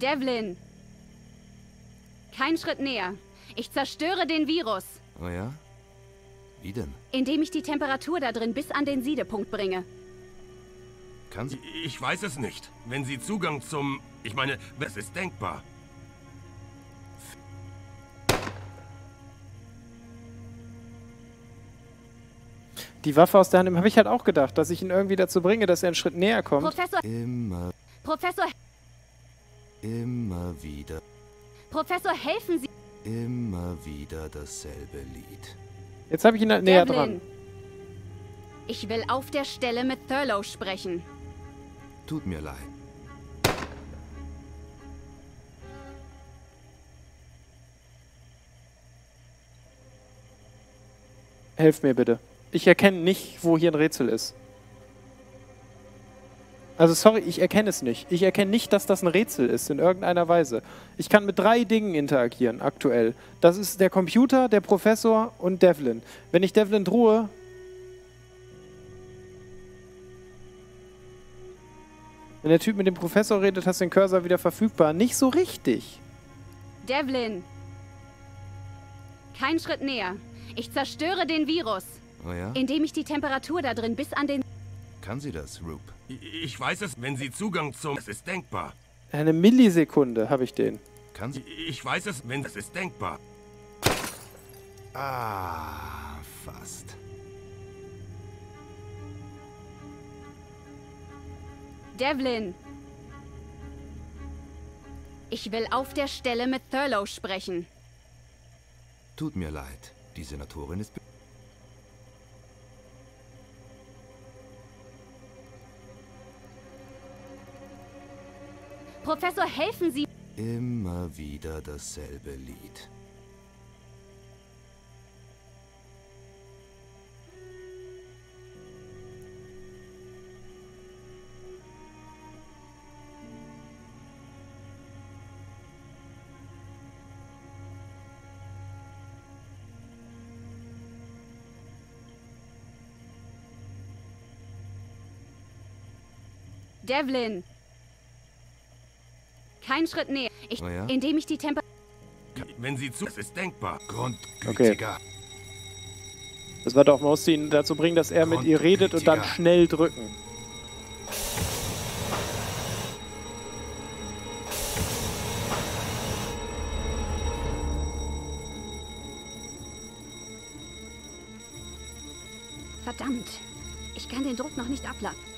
[SPEAKER 4] Devlin. Kein Schritt näher. Ich zerstöre den Virus,
[SPEAKER 16] Oh ja? Wie denn?
[SPEAKER 4] indem ich die Temperatur da drin bis an den Siedepunkt bringe.
[SPEAKER 16] Kann sie.
[SPEAKER 12] Ich weiß es nicht. Wenn Sie Zugang zum... Ich meine, es ist denkbar.
[SPEAKER 1] Die Waffe aus der Hand habe ich halt auch gedacht, dass ich ihn irgendwie dazu bringe, dass er einen Schritt näher kommt.
[SPEAKER 4] Professor,
[SPEAKER 16] Immer,
[SPEAKER 4] Professor,
[SPEAKER 16] immer wieder,
[SPEAKER 4] Professor, helfen Sie.
[SPEAKER 16] immer wieder dasselbe Lied.
[SPEAKER 1] Jetzt habe ich ihn halt näher
[SPEAKER 4] Devlin.
[SPEAKER 1] dran.
[SPEAKER 4] Ich will auf der Stelle mit Thurlow sprechen.
[SPEAKER 16] Tut mir leid.
[SPEAKER 1] Helf mir bitte. Ich erkenne nicht, wo hier ein Rätsel ist. Also sorry, ich erkenne es nicht. Ich erkenne nicht, dass das ein Rätsel ist in irgendeiner Weise. Ich kann mit drei Dingen interagieren aktuell. Das ist der Computer, der Professor und Devlin. Wenn ich Devlin drohe... Wenn der Typ mit dem Professor redet, hast du den Cursor wieder verfügbar. Nicht so richtig.
[SPEAKER 4] Devlin. Kein Schritt näher. Ich zerstöre den Virus,
[SPEAKER 16] Oh ja?
[SPEAKER 4] indem ich die Temperatur da drin bis an den...
[SPEAKER 16] Kann sie das, Roop?
[SPEAKER 12] Ich weiß es, wenn Sie Zugang zum... Es ist denkbar.
[SPEAKER 1] Eine Millisekunde habe ich den.
[SPEAKER 16] Kann sie.
[SPEAKER 12] Ich weiß es, wenn... Es ist denkbar.
[SPEAKER 16] Ah, fast.
[SPEAKER 4] Devlin. Ich will auf der Stelle mit Thurlow sprechen.
[SPEAKER 16] Tut mir leid. Die Senatorin ist.
[SPEAKER 4] Professor, helfen Sie.
[SPEAKER 16] Immer wieder dasselbe Lied.
[SPEAKER 4] Devlin. Kein Schritt näher. Ich,
[SPEAKER 16] Oh ja?
[SPEAKER 4] Indem ich die Temperatur...
[SPEAKER 12] Wenn Sie zu... Es ist denkbar.
[SPEAKER 1] Okay. Das war doch, man musste ihn dazu bringen, dass er mit ihr redet und dann
[SPEAKER 12] Grundgütiger.
[SPEAKER 1] schnell drücken.
[SPEAKER 4] Verdammt. Ich kann den Druck noch nicht ablassen.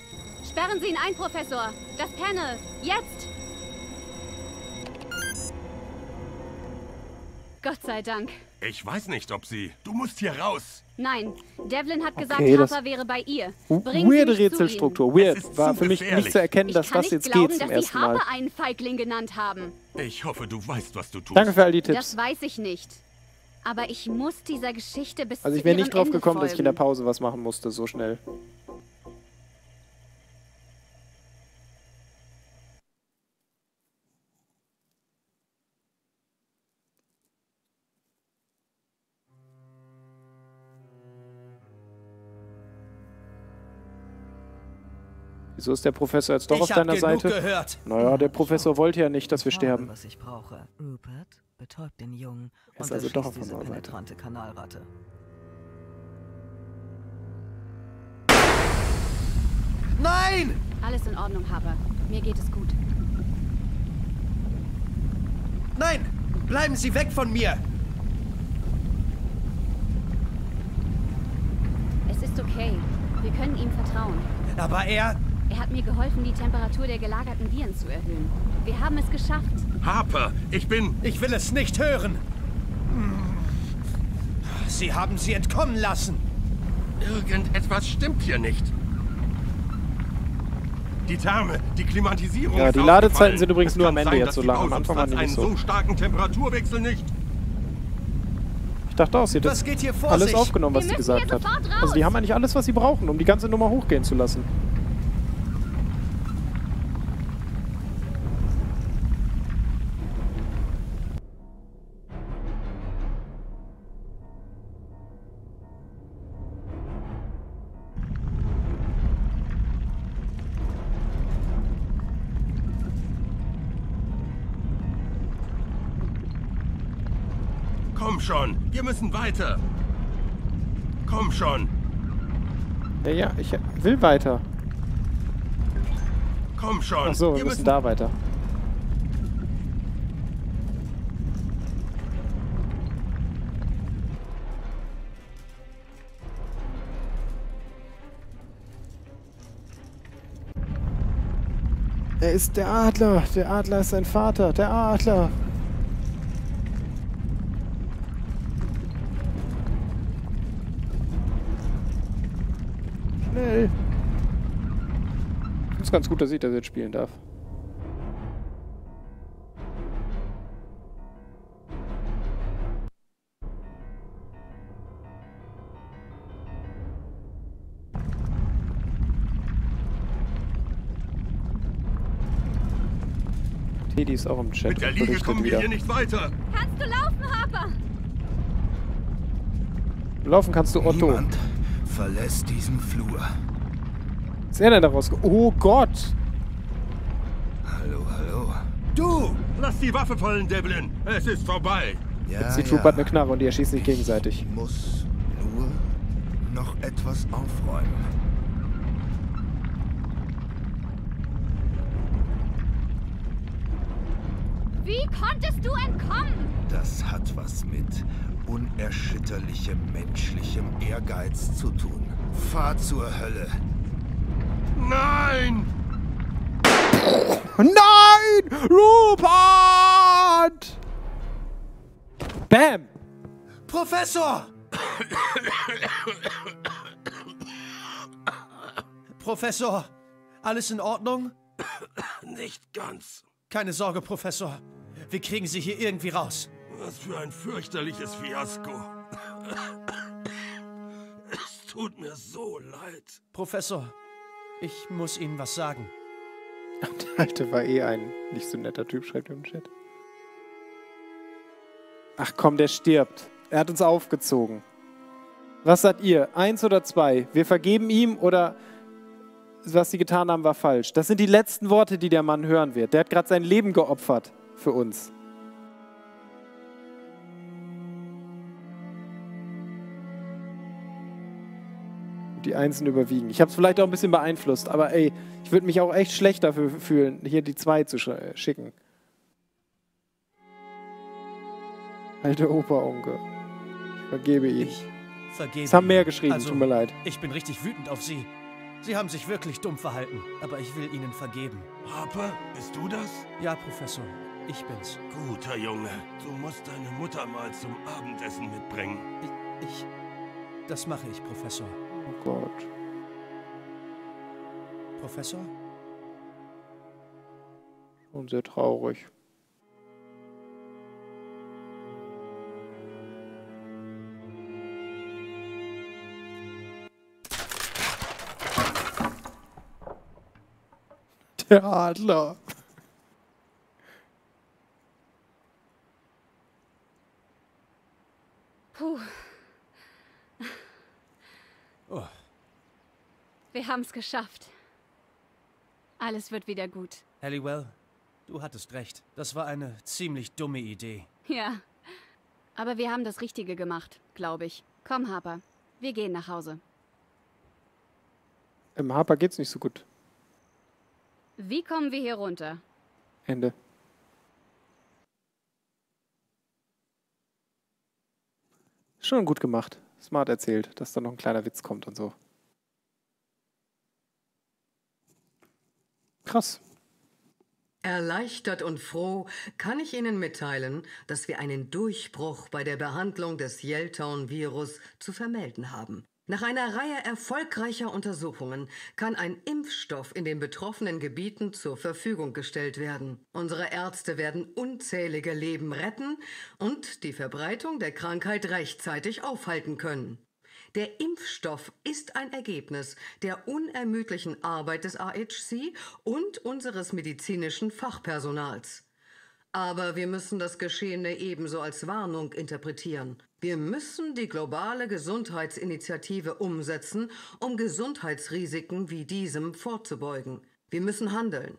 [SPEAKER 4] Sperren Sie ihn ein, Professor. Das Panel. Jetzt. Gott sei Dank.
[SPEAKER 12] Ich weiß nicht, ob Sie... Du musst hier raus.
[SPEAKER 4] Nein, Devlin hat gesagt,
[SPEAKER 1] Okay,
[SPEAKER 4] Harper wäre bei ihr.
[SPEAKER 1] W-
[SPEAKER 4] Bringen Sie
[SPEAKER 1] Weirde
[SPEAKER 4] mich zu ihm.
[SPEAKER 1] Rätselstruktur. Weird. War für mich nicht zu erkennen, dass
[SPEAKER 4] Ich kann
[SPEAKER 1] das
[SPEAKER 4] nicht
[SPEAKER 1] jetzt
[SPEAKER 4] glauben,
[SPEAKER 1] geht zum
[SPEAKER 4] dass
[SPEAKER 1] ersten
[SPEAKER 4] Sie Harper
[SPEAKER 1] Mal.
[SPEAKER 4] einen Feigling genannt haben.
[SPEAKER 12] Ich hoffe, du weißt, was du tust.
[SPEAKER 1] Danke für all die Tipps.
[SPEAKER 4] Das weiß ich nicht. Aber ich muss dieser Geschichte bis
[SPEAKER 1] Also ich wäre nicht drauf
[SPEAKER 4] Ende
[SPEAKER 1] gekommen, dass ich in der
[SPEAKER 4] folgen.
[SPEAKER 1] Pause was machen musste, so schnell. Wieso ist der Professor jetzt doch
[SPEAKER 2] Ich
[SPEAKER 1] auf deiner Seite?
[SPEAKER 2] gehört.
[SPEAKER 1] Naja, der Professor wollte ja nicht, dass wir sterben.
[SPEAKER 14] Was ich brauche. Rupert, betäubt den Jungen
[SPEAKER 1] Er ist
[SPEAKER 14] und
[SPEAKER 1] also doch auf
[SPEAKER 14] diese
[SPEAKER 1] unserer Seite.
[SPEAKER 14] penetrante Kanalratte.
[SPEAKER 2] Nein!
[SPEAKER 4] Alles in Ordnung, Harper. Mir geht es gut.
[SPEAKER 2] Nein! Bleiben Sie weg von mir!
[SPEAKER 4] Es ist okay. Wir können ihm vertrauen.
[SPEAKER 2] Aber er...
[SPEAKER 4] Er hat mir geholfen, die Temperatur der gelagerten Viren zu erhöhen. Wir haben es geschafft.
[SPEAKER 12] Harper, ich bin...
[SPEAKER 2] Ich will es nicht hören! Sie haben sie entkommen lassen!
[SPEAKER 12] Irgendetwas stimmt hier nicht. Die Therme, die Klimatisierung
[SPEAKER 1] Ja,
[SPEAKER 12] ist
[SPEAKER 1] die Ladezeiten sind übrigens nur am Ende
[SPEAKER 12] sein,
[SPEAKER 1] jetzt so lang. Am Anfang waren die nicht
[SPEAKER 12] einen
[SPEAKER 1] so.
[SPEAKER 12] so starken Temperaturwechsel nicht.
[SPEAKER 1] Ich dachte auch, sie hat
[SPEAKER 2] Was
[SPEAKER 1] das
[SPEAKER 2] geht hier vor
[SPEAKER 1] alles
[SPEAKER 2] sich?
[SPEAKER 1] aufgenommen, was sie gesagt hat. Also die haben eigentlich alles, was sie brauchen, um die ganze Nummer hochgehen zu lassen.
[SPEAKER 12] Müssen weiter. Komm schon,
[SPEAKER 1] Ja, ja, ich will weiter.
[SPEAKER 12] komm schon.
[SPEAKER 1] Ach so, wir
[SPEAKER 12] wir
[SPEAKER 1] müssen
[SPEAKER 12] müssen
[SPEAKER 1] da weiter. Er ist der Adler. Der Adler ist sein Vater. Der Adler. Ganz gut, dass ich das jetzt spielen darf. Teddy ist auch im Chat.
[SPEAKER 12] Mit der Liege kommen wir
[SPEAKER 1] wieder.
[SPEAKER 12] hier nicht weiter.
[SPEAKER 4] Kannst du laufen, Harper?
[SPEAKER 1] Laufen kannst du Otto.
[SPEAKER 16] Niemand verlässt diesen Flur.
[SPEAKER 1] Was ist er denn daraus? Oh Gott!
[SPEAKER 16] Hallo, hallo.
[SPEAKER 12] Du! Lass die Waffe fallen, Devlin. Es ist vorbei.
[SPEAKER 16] Ja,
[SPEAKER 1] Die Trooper hat eine Knarre und die erschießen sich gegenseitig.
[SPEAKER 16] Ich muss nur noch etwas aufräumen.
[SPEAKER 4] Wie konntest du entkommen?
[SPEAKER 16] Das hat was mit unerschütterlichem menschlichem Ehrgeiz zu tun. Fahr zur Hölle.
[SPEAKER 12] Nein!
[SPEAKER 1] Nein! Rupert! Bam!
[SPEAKER 2] Professor! Professor, alles in Ordnung?
[SPEAKER 12] Nicht ganz.
[SPEAKER 2] Keine Sorge, Professor. Wir kriegen Sie hier irgendwie raus.
[SPEAKER 12] Was für ein fürchterliches Fiasko. Es tut mir so leid.
[SPEAKER 2] Professor, ich muss Ihnen was sagen.
[SPEAKER 1] Der Alte war eh ein nicht so netter Typ, schreibt er im Chat. Ach komm, der stirbt. Er hat uns aufgezogen. Was sagt ihr? Eins oder zwei? Wir vergeben ihm oder was sie getan haben, war falsch? Das sind die letzten Worte, die der Mann hören wird. Der hat gerade sein Leben geopfert für uns. Die Einsen überwiegen. Ich habe es vielleicht auch ein bisschen beeinflusst, aber ey, ich würde mich auch echt schlecht dafür fühlen, hier die zwei zu sch äh, schicken. Alte Opa-Onkel. Ich vergebe ihn.
[SPEAKER 2] Vergeben.
[SPEAKER 1] Es haben mehr geschrieben,
[SPEAKER 2] also,
[SPEAKER 1] tut mir leid.
[SPEAKER 2] Ich bin richtig wütend auf Sie. Sie haben sich wirklich dumm verhalten, aber ich will Ihnen vergeben.
[SPEAKER 12] Harper, bist du das?
[SPEAKER 2] Ja, Professor, ich bin's.
[SPEAKER 12] Guter Junge. Du musst deine Mutter mal zum Abendessen mitbringen.
[SPEAKER 2] Ich, ich das mache ich, Professor.
[SPEAKER 1] Oh Gott.
[SPEAKER 2] Professor?
[SPEAKER 1] Schon sehr traurig. Der Adler.
[SPEAKER 4] Puh.
[SPEAKER 2] Oh.
[SPEAKER 4] Wir haben es geschafft. Alles wird wieder gut.
[SPEAKER 2] Halliwell, du hattest recht. Das war eine ziemlich dumme Idee.
[SPEAKER 4] Ja. Aber wir haben das Richtige gemacht, glaube ich. Komm, Harper. Wir gehen nach Hause.
[SPEAKER 1] Im Harper geht's nicht so gut.
[SPEAKER 4] Wie kommen wir hier runter?
[SPEAKER 1] Ende. Schon gut gemacht. Smart erzählt, dass da noch ein kleiner Witz kommt und so. Krass.
[SPEAKER 9] Erleichtert und froh kann ich Ihnen mitteilen, dass wir einen Durchbruch bei der Behandlung des Yelltown-Virus zu vermelden haben.
[SPEAKER 17] Nach einer Reihe erfolgreicher Untersuchungen kann ein Impfstoff in den betroffenen Gebieten zur Verfügung gestellt werden. Unsere Ärzte werden unzählige Leben retten und die Verbreitung der Krankheit rechtzeitig aufhalten können. Der Impfstoff ist ein Ergebnis der unermüdlichen Arbeit des AHC und unseres medizinischen Fachpersonals. Aber wir müssen das Geschehene ebenso als Warnung interpretieren. Wir müssen die globale Gesundheitsinitiative umsetzen, um Gesundheitsrisiken wie diesem vorzubeugen. Wir müssen handeln.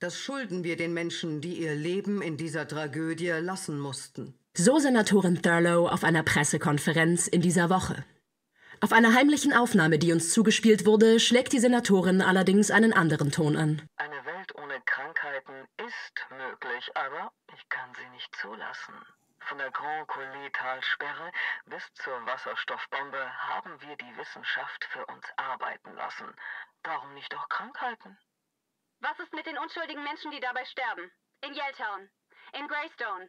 [SPEAKER 17] Das schulden wir den Menschen, die ihr Leben in dieser Tragödie lassen mussten.
[SPEAKER 18] So Senatorin Thurlow auf einer Pressekonferenz in dieser Woche. Auf einer heimlichen Aufnahme, die uns zugespielt wurde, schlägt die Senatorin allerdings einen anderen Ton an.
[SPEAKER 17] Eine Welt ohne Krankheiten ist möglich, aber ich kann sie nicht zulassen. Von der Grand Coulee-Talsperre bis zur Wasserstoffbombe haben wir die Wissenschaft für uns arbeiten lassen. Warum nicht auch Krankheiten?
[SPEAKER 4] Was ist mit den unschuldigen Menschen, die dabei sterben? In Yelltown, in Greystone.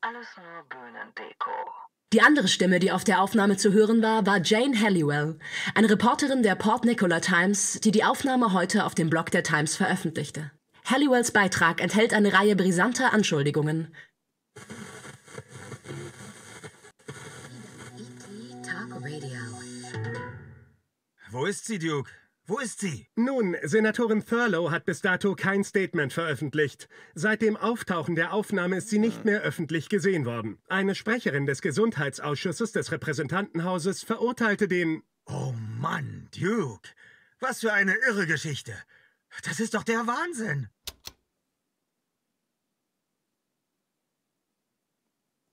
[SPEAKER 17] Alles nur Bühnendeko.
[SPEAKER 18] Die andere Stimme, die auf der Aufnahme zu hören war, war Jane Halliwell, eine Reporterin der Port Nicola Times, die die Aufnahme heute auf dem Blog der Times veröffentlichte. Halliwells Beitrag enthält eine Reihe brisanter Anschuldigungen.
[SPEAKER 15] Wo ist sie, Duke? Wo ist sie?
[SPEAKER 19] Nun, Senatorin Thurlow hat bis dato kein Statement veröffentlicht. Seit dem Auftauchen der Aufnahme ist sie nicht mehr öffentlich gesehen worden. Eine Sprecherin des Gesundheitsausschusses des Repräsentantenhauses verurteilte den...
[SPEAKER 15] Oh Mann, Duke. Was für eine irre Geschichte. Das ist doch der Wahnsinn.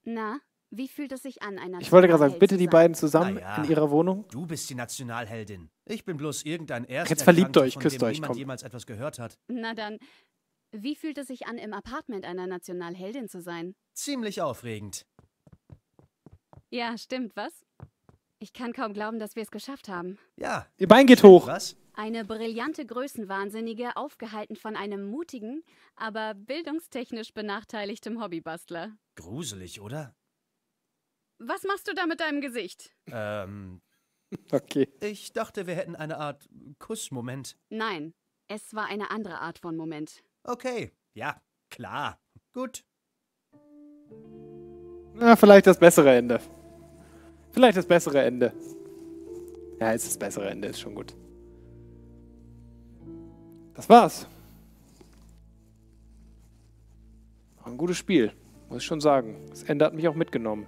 [SPEAKER 4] Na, wie fühlt es sich an, einer
[SPEAKER 1] Ich wollte gerade sagen, bitte die beiden zusammen
[SPEAKER 2] ja.
[SPEAKER 1] in ihrer Wohnung.
[SPEAKER 2] Du bist die Nationalheldin. Ich bin bloß irgendein Erster.
[SPEAKER 1] Jetzt verliebt euch, küsst euch, komm.
[SPEAKER 2] jemals etwas gehört hat.
[SPEAKER 4] Na dann, wie fühlt es sich an, im Apartment einer Nationalheldin zu sein?
[SPEAKER 2] Ziemlich aufregend.
[SPEAKER 4] Ja, stimmt, was? Ich kann kaum glauben, dass wir es geschafft haben.
[SPEAKER 2] Ja.
[SPEAKER 1] Ihr Bein geht hoch.
[SPEAKER 2] Was?
[SPEAKER 4] Eine brillante Größenwahnsinnige, aufgehalten von einem mutigen, aber bildungstechnisch benachteiligtem Hobbybastler.
[SPEAKER 2] Gruselig, oder?
[SPEAKER 4] Was machst du da mit deinem Gesicht?
[SPEAKER 2] Ähm.
[SPEAKER 1] Okay.
[SPEAKER 2] Ich dachte, wir hätten eine Art Kussmoment.
[SPEAKER 4] Nein, es war eine andere Art von Moment.
[SPEAKER 2] Okay. Ja, klar. Gut.
[SPEAKER 1] Na, vielleicht das bessere Ende. Vielleicht das bessere Ende. Ja, ist das bessere Ende, ist schon gut. Das war's. War ein gutes Spiel, muss ich schon sagen. Das Ende hat mich auch mitgenommen.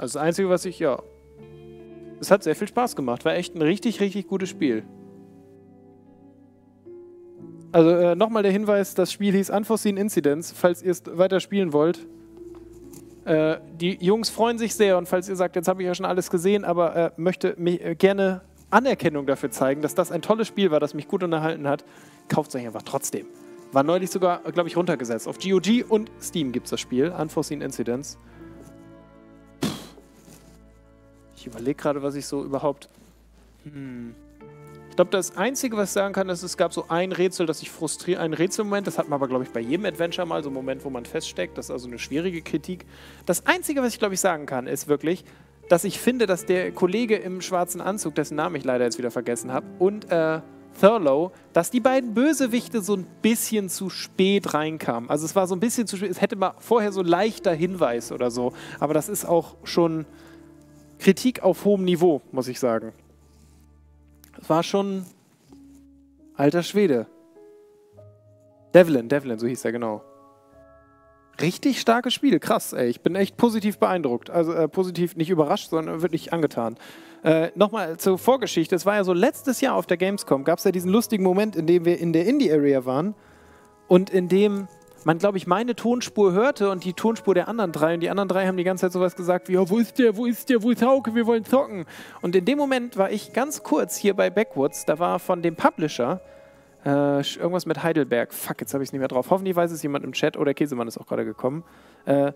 [SPEAKER 1] Also das Einzige, was ich, ja. Es hat sehr viel Spaß gemacht. War echt ein richtig, richtig gutes Spiel. Also äh, nochmal der Hinweis, das Spiel hieß Unforeseen Incidents, falls ihr es weiter spielen wollt. Äh, die Jungs freuen sich sehr und falls ihr sagt, jetzt habe ich ja schon alles gesehen, aber äh, möchte mir äh, gerne Anerkennung dafür zeigen, dass das ein tolles Spiel war, das mich gut unterhalten hat, kauft es euch einfach trotzdem. War neulich sogar, glaube ich, runtergesetzt. Auf GOG und Steam gibt es das Spiel, Unforeseen Incidents. Ich überlege gerade, was ich so überhaupt... Hm. Ich glaube, das Einzige, was ich sagen kann, ist, es gab so ein Rätsel, das ich frustriere, ein Rätselmoment, das hat man aber, glaube ich, bei jedem Adventure mal, so ein Moment, wo man feststeckt, das ist also eine schwierige Kritik. Das Einzige, was ich, glaube ich, sagen kann, ist wirklich, dass ich finde, dass der Kollege im schwarzen Anzug, dessen Namen ich leider jetzt wieder vergessen habe, und äh, Thurlow, dass die beiden Bösewichte so ein bisschen zu spät reinkamen. Also es war so ein bisschen zu spät, es hätte mal vorher so ein leichter Hinweis oder so, aber das ist auch schon Kritik auf hohem Niveau, muss ich sagen. Es war schon alter Schwede. Devlin, Devlin, so hieß er genau. Richtig starkes Spiel, krass, ey. Ich bin echt positiv beeindruckt. Also äh, positiv nicht überrascht, sondern wirklich angetan. Äh, Nochmal zur Vorgeschichte. Es war ja so, letztes Jahr auf der Gamescom gab es ja diesen lustigen Moment, in dem wir in der Indie-Area waren und in dem man, glaube ich, meine Tonspur hörte und die Tonspur der anderen drei. Und die anderen drei haben die ganze Zeit sowas gesagt wie, oh, wo ist der, wo ist der, wo ist Hauke, wir wollen zocken. Und in dem Moment war ich ganz kurz hier bei Backwoods, da war von dem Publisher äh, irgendwas mit Heidelberg. Fuck, jetzt habe ich es nicht mehr drauf. Hoffentlich weiß es jemand im Chat oder Käsemann ist auch gerade gekommen. Äh,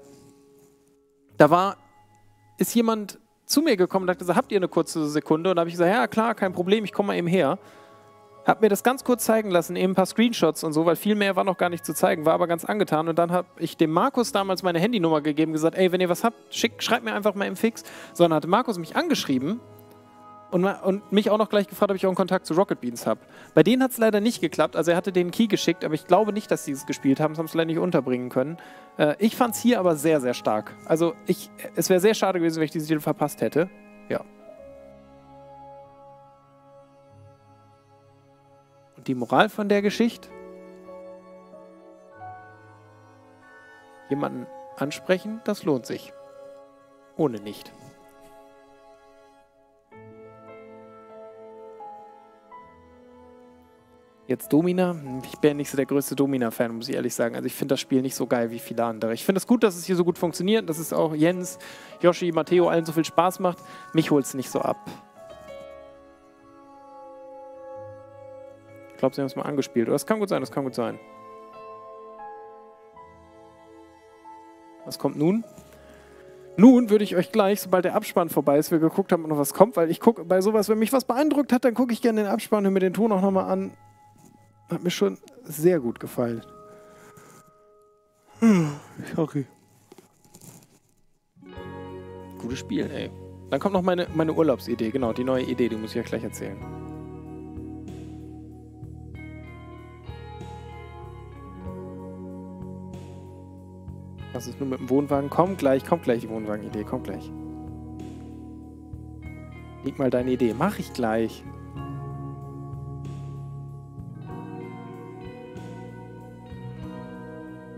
[SPEAKER 1] da war, ist jemand zu mir gekommen und gesagt, habt ihr eine kurze Sekunde? Und da habe ich gesagt, ja klar, kein Problem, ich komme mal eben her. Hab mir das ganz kurz zeigen lassen, eben ein paar Screenshots und so, weil viel mehr war noch gar nicht zu zeigen, war aber ganz angetan. Und dann habe ich dem Markus damals meine Handynummer gegeben, gesagt, ey, wenn ihr was habt, schick, schreibt mir einfach mal im Fix. Sondern hatte Markus mich angeschrieben und, und mich auch noch gleich gefragt, ob ich auch einen Kontakt zu Rocket Beans habe. Bei denen hat es leider nicht geklappt. Also er hatte den Key geschickt, aber ich glaube nicht, dass sie es gespielt haben. Sie haben es leider nicht unterbringen können. Äh, ich fand es hier aber sehr, sehr stark. Also ich, es wäre sehr schade gewesen, wenn ich diesen Titel verpasst hätte. Ja. Die Moral von der Geschichte? Jemanden ansprechen, das lohnt sich. Ohne nicht. Jetzt Domina. Ich bin nicht so der größte Domina-Fan, muss ich ehrlich sagen. Also ich finde das Spiel nicht so geil wie viele andere. Ich finde es gut, dass es hier so gut funktioniert, dass es auch Jens, Yoshi, Matteo allen so viel Spaß macht. Mich holt es nicht so ab. Glaube, sie haben es mal angespielt. Oder das kann gut sein, das kann gut sein. Was kommt nun? Nun würde ich euch gleich, sobald der Abspann vorbei ist, wir geguckt haben, ob noch was kommt, weil ich gucke bei sowas, wenn mich was beeindruckt hat, dann gucke ich gerne den Abspann, höre mir den Ton auch nochmal an. Hat mir schon sehr gut gefallen. Hm, Sorry. Gutes Spiel, ey. Dann kommt noch meine, meine Urlaubsidee, genau, die neue Idee, die muss ich euch gleich erzählen. Was ist nun mit dem Wohnwagen? Komm gleich, kommt gleich die Wohnwagen-Idee, kommt gleich. Leg mal deine Idee. Mach ich gleich.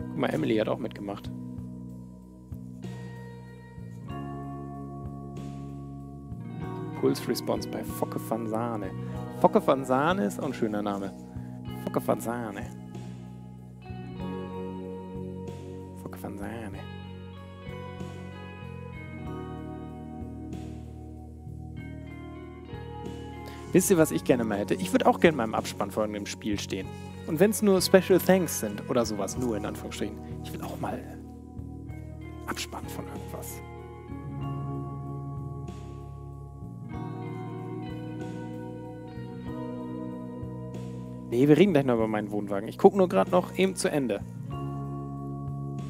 [SPEAKER 1] Guck mal, Emily hat auch mitgemacht. Pulse Response bei Focke van Sahne. Focke van Sahne ist auch ein schöner Name. Focke van Sahne. Wisst ihr, was ich gerne mal hätte? Ich würde auch gerne mal im Abspann von einem Spiel stehen. Und wenn es nur Special Thanks sind oder sowas, nur in Anführungsstrichen. Ich will auch mal Abspann von irgendwas. Nee, wir reden gleich noch über meinen Wohnwagen. Ich gucke nur gerade noch eben zu Ende.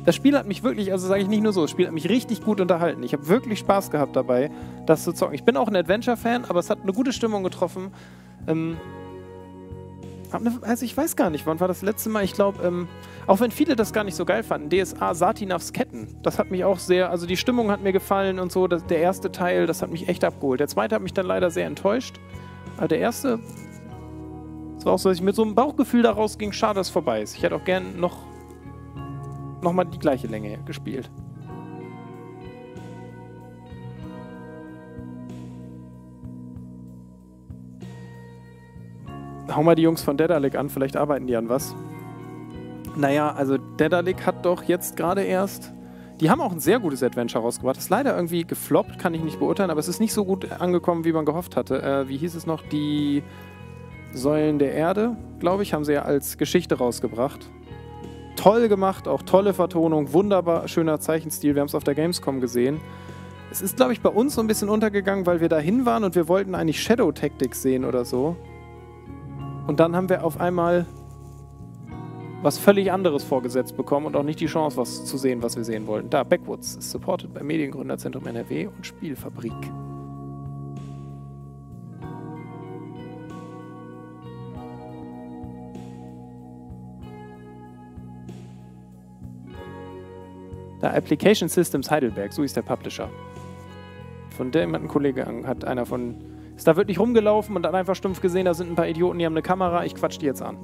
[SPEAKER 1] Das Spiel hat mich wirklich, also sage ich nicht nur so, das Spiel hat mich richtig gut unterhalten. Ich habe wirklich Spaß gehabt dabei, das zu zocken. Ich bin auch ein Adventure-Fan, aber es hat eine gute Stimmung getroffen. Ähm, ne, also ich weiß gar nicht, wann war das letzte Mal? Ich glaube, ähm, auch wenn viele das gar nicht so geil fanden, DSA Satinavs Ketten, das hat mich auch sehr, also die Stimmung hat mir gefallen und so. Das, der erste Teil, das hat mich echt abgeholt. Der zweite hat mich dann leider sehr enttäuscht. Aber der erste, das war auch so, dass ich mit so einem Bauchgefühl daraus ging, schade, dass es vorbei ist. Ich hätte auch gern noch, noch mal die gleiche Länge gespielt. Hau mal die Jungs von Dedalic an, vielleicht arbeiten die an was. Naja, also Dedalic hat doch jetzt gerade erst. Die haben auch ein sehr gutes Adventure rausgebracht. Ist leider irgendwie gefloppt, kann ich nicht beurteilen, aber es ist nicht so gut angekommen, wie man gehofft hatte. Äh, wie hieß es noch? Die Säulen der Erde, glaube ich, haben sie ja als Geschichte rausgebracht. Toll gemacht, auch tolle Vertonung, wunderbar schöner Zeichenstil. Wir haben es auf der Gamescom gesehen. Es ist, glaube ich, bei uns so ein bisschen untergegangen, weil wir dahin waren und wir wollten eigentlich Shadow Tactics sehen oder so. Und dann haben wir auf einmal was völlig anderes vorgesetzt bekommen und auch nicht die Chance, was zu sehen, was wir sehen wollten. Da, Backwoods ist supported bei Mediengründerzentrum NRW und Spielfabrik. Da, Application Systems Heidelberg, so ist der Publisher. Von dem hat ein Kollege, hat einer von, ist da wirklich rumgelaufen und hat einfach stumpf gesehen, da sind ein paar Idioten, die haben eine Kamera, ich quatsch die jetzt an.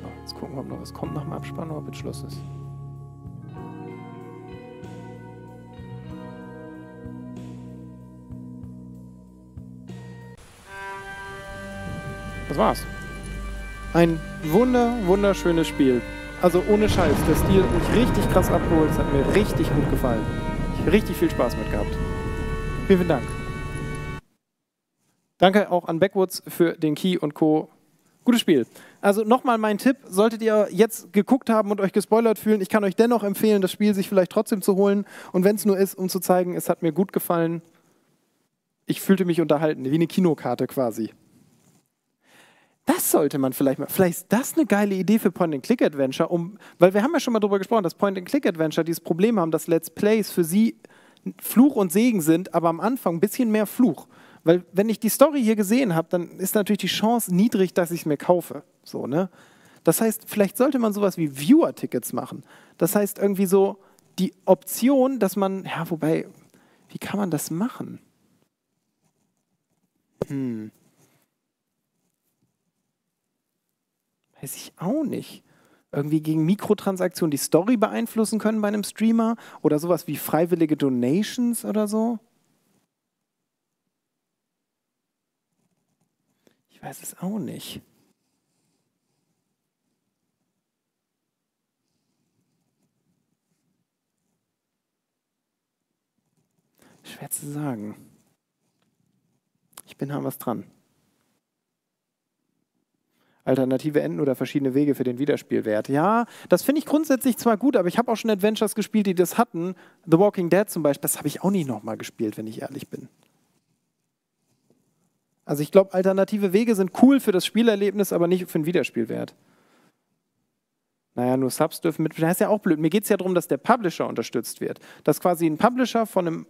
[SPEAKER 1] So, jetzt gucken wir, ob noch was kommt nach dem Abspann oder ob jetzt Schluss ist. Das war's. Ein wunder, wunderschönes Spiel. Also ohne Scheiß, der Stil hat mich richtig krass abgeholt. Es hat mir richtig gut gefallen. Ich habe richtig viel Spaß mit gehabt. Vielen, vielen Dank. Danke auch an Backwoods für den Key und Co. Gutes Spiel. Also nochmal mein Tipp, solltet ihr jetzt geguckt haben und euch gespoilert fühlen, ich kann euch dennoch empfehlen, das Spiel sich vielleicht trotzdem zu holen. Und wenn es nur ist, um zu zeigen, es hat mir gut gefallen. Ich fühlte mich unterhalten, wie eine Kinokarte quasi. Das sollte man vielleicht mal. Vielleicht ist das eine geile Idee für Point-and-Click-Adventure, um, weil wir haben ja schon mal darüber gesprochen, dass Point-and-Click-Adventure dieses Problem haben, dass Let's Plays für sie Fluch und Segen sind, aber am Anfang ein bisschen mehr Fluch. Weil wenn ich die Story hier gesehen habe, dann ist natürlich die Chance niedrig, dass ich es mir kaufe. So, ne? Das heißt, vielleicht sollte man sowas wie Viewer-Tickets machen. Das heißt irgendwie so die Option, dass man, ja, wobei, wie kann man das machen? Hm. Weiß ich auch nicht. Irgendwie gegen Mikrotransaktionen die Story beeinflussen können bei einem Streamer oder sowas wie freiwillige Donations oder so. Ich weiß es auch nicht. Schwer zu sagen. Ich bin da was dran. Alternative Enden oder verschiedene Wege für den Wiederspielwert. Ja, das finde ich grundsätzlich zwar gut, aber ich habe auch schon Adventures gespielt, die das hatten. The Walking Dead zum Beispiel, das habe ich auch nicht nochmal gespielt, wenn ich ehrlich bin. Also ich glaube, alternative Wege sind cool für das Spielerlebnis, aber nicht für den Wiederspielwert. Naja, nur Subs dürfen mit. Das ist ja auch blöd. Mir geht es ja darum, dass der Publisher unterstützt wird. Dass quasi ein Publisher von einem.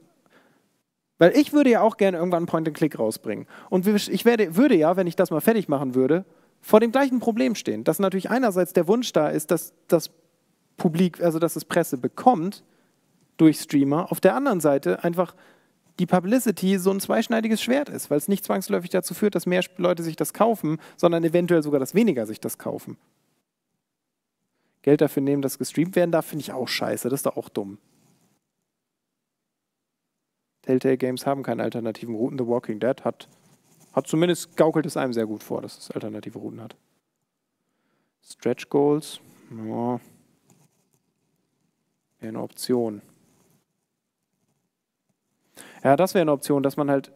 [SPEAKER 1] Weil ich würde ja auch gerne irgendwann Point-and-Click rausbringen. Und ich werde, würde ja, wenn ich das mal fertig machen würde, vor dem gleichen Problem stehen. Dass natürlich einerseits der Wunsch da ist, dass das Publik, also dass es Presse bekommt durch Streamer, auf der anderen Seite einfach die Publicity so ein zweischneidiges Schwert ist, weil es nicht zwangsläufig dazu führt, dass mehr Leute sich das kaufen, sondern eventuell sogar, dass weniger sich das kaufen. Geld dafür nehmen, dass gestreamt werden darf, finde ich auch scheiße. Das ist doch auch dumm. Telltale Games haben keine alternativen Routen. The Walking Dead hat hat zumindest gaukelt es einem sehr gut vor, dass es alternative Routen hat. Stretch Goals, ja, wäre eine Option. Ja, das wäre eine Option, dass man halt,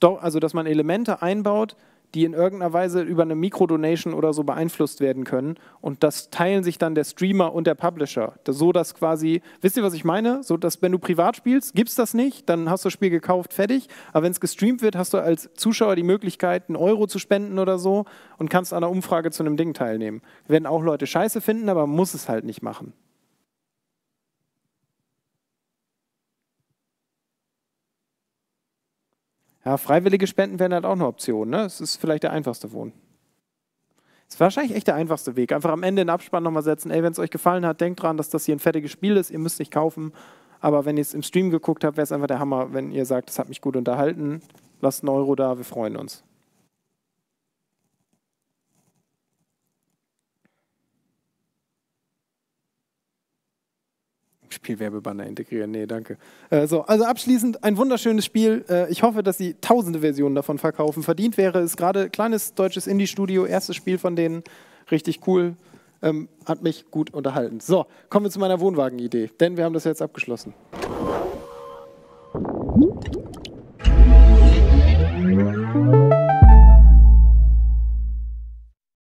[SPEAKER 1] also dass man Elemente einbaut, die in irgendeiner Weise über eine Mikrodonation oder so beeinflusst werden können. Und das teilen sich dann der Streamer und der Publisher. So dass quasi, wisst ihr, was ich meine? So dass, wenn du privat spielst, gibt es das nicht, dann hast du das Spiel gekauft, fertig. Aber wenn es gestreamt wird, hast du als Zuschauer die Möglichkeit, einen Euro zu spenden oder so und kannst an einer Umfrage zu einem Ding teilnehmen. Werden auch Leute scheiße finden, aber muss es halt nicht machen. Ja, freiwillige Spenden wären halt auch eine Option. Ne? Es ist vielleicht der einfachste Wohn. Ist wahrscheinlich echt der einfachste Weg. Einfach am Ende den Abspann nochmal setzen. Ey, wenn es euch gefallen hat, denkt dran, dass das hier ein fertiges Spiel ist. Ihr müsst nicht kaufen. Aber wenn ihr es im Stream geguckt habt, wäre es einfach der Hammer, wenn ihr sagt, es hat mich gut unterhalten. Lasst einen Euro da, wir freuen uns. Spielwerbebanner integrieren. Nee, danke. Äh, so, also abschließend ein wunderschönes Spiel. Äh, ich hoffe, dass sie tausende Versionen davon verkaufen. Verdient wäre es gerade kleines deutsches Indie-Studio, erstes Spiel von denen. Richtig cool. Ähm, hat mich gut unterhalten. So, kommen wir zu meiner Wohnwagen-Idee, denn wir haben das jetzt abgeschlossen.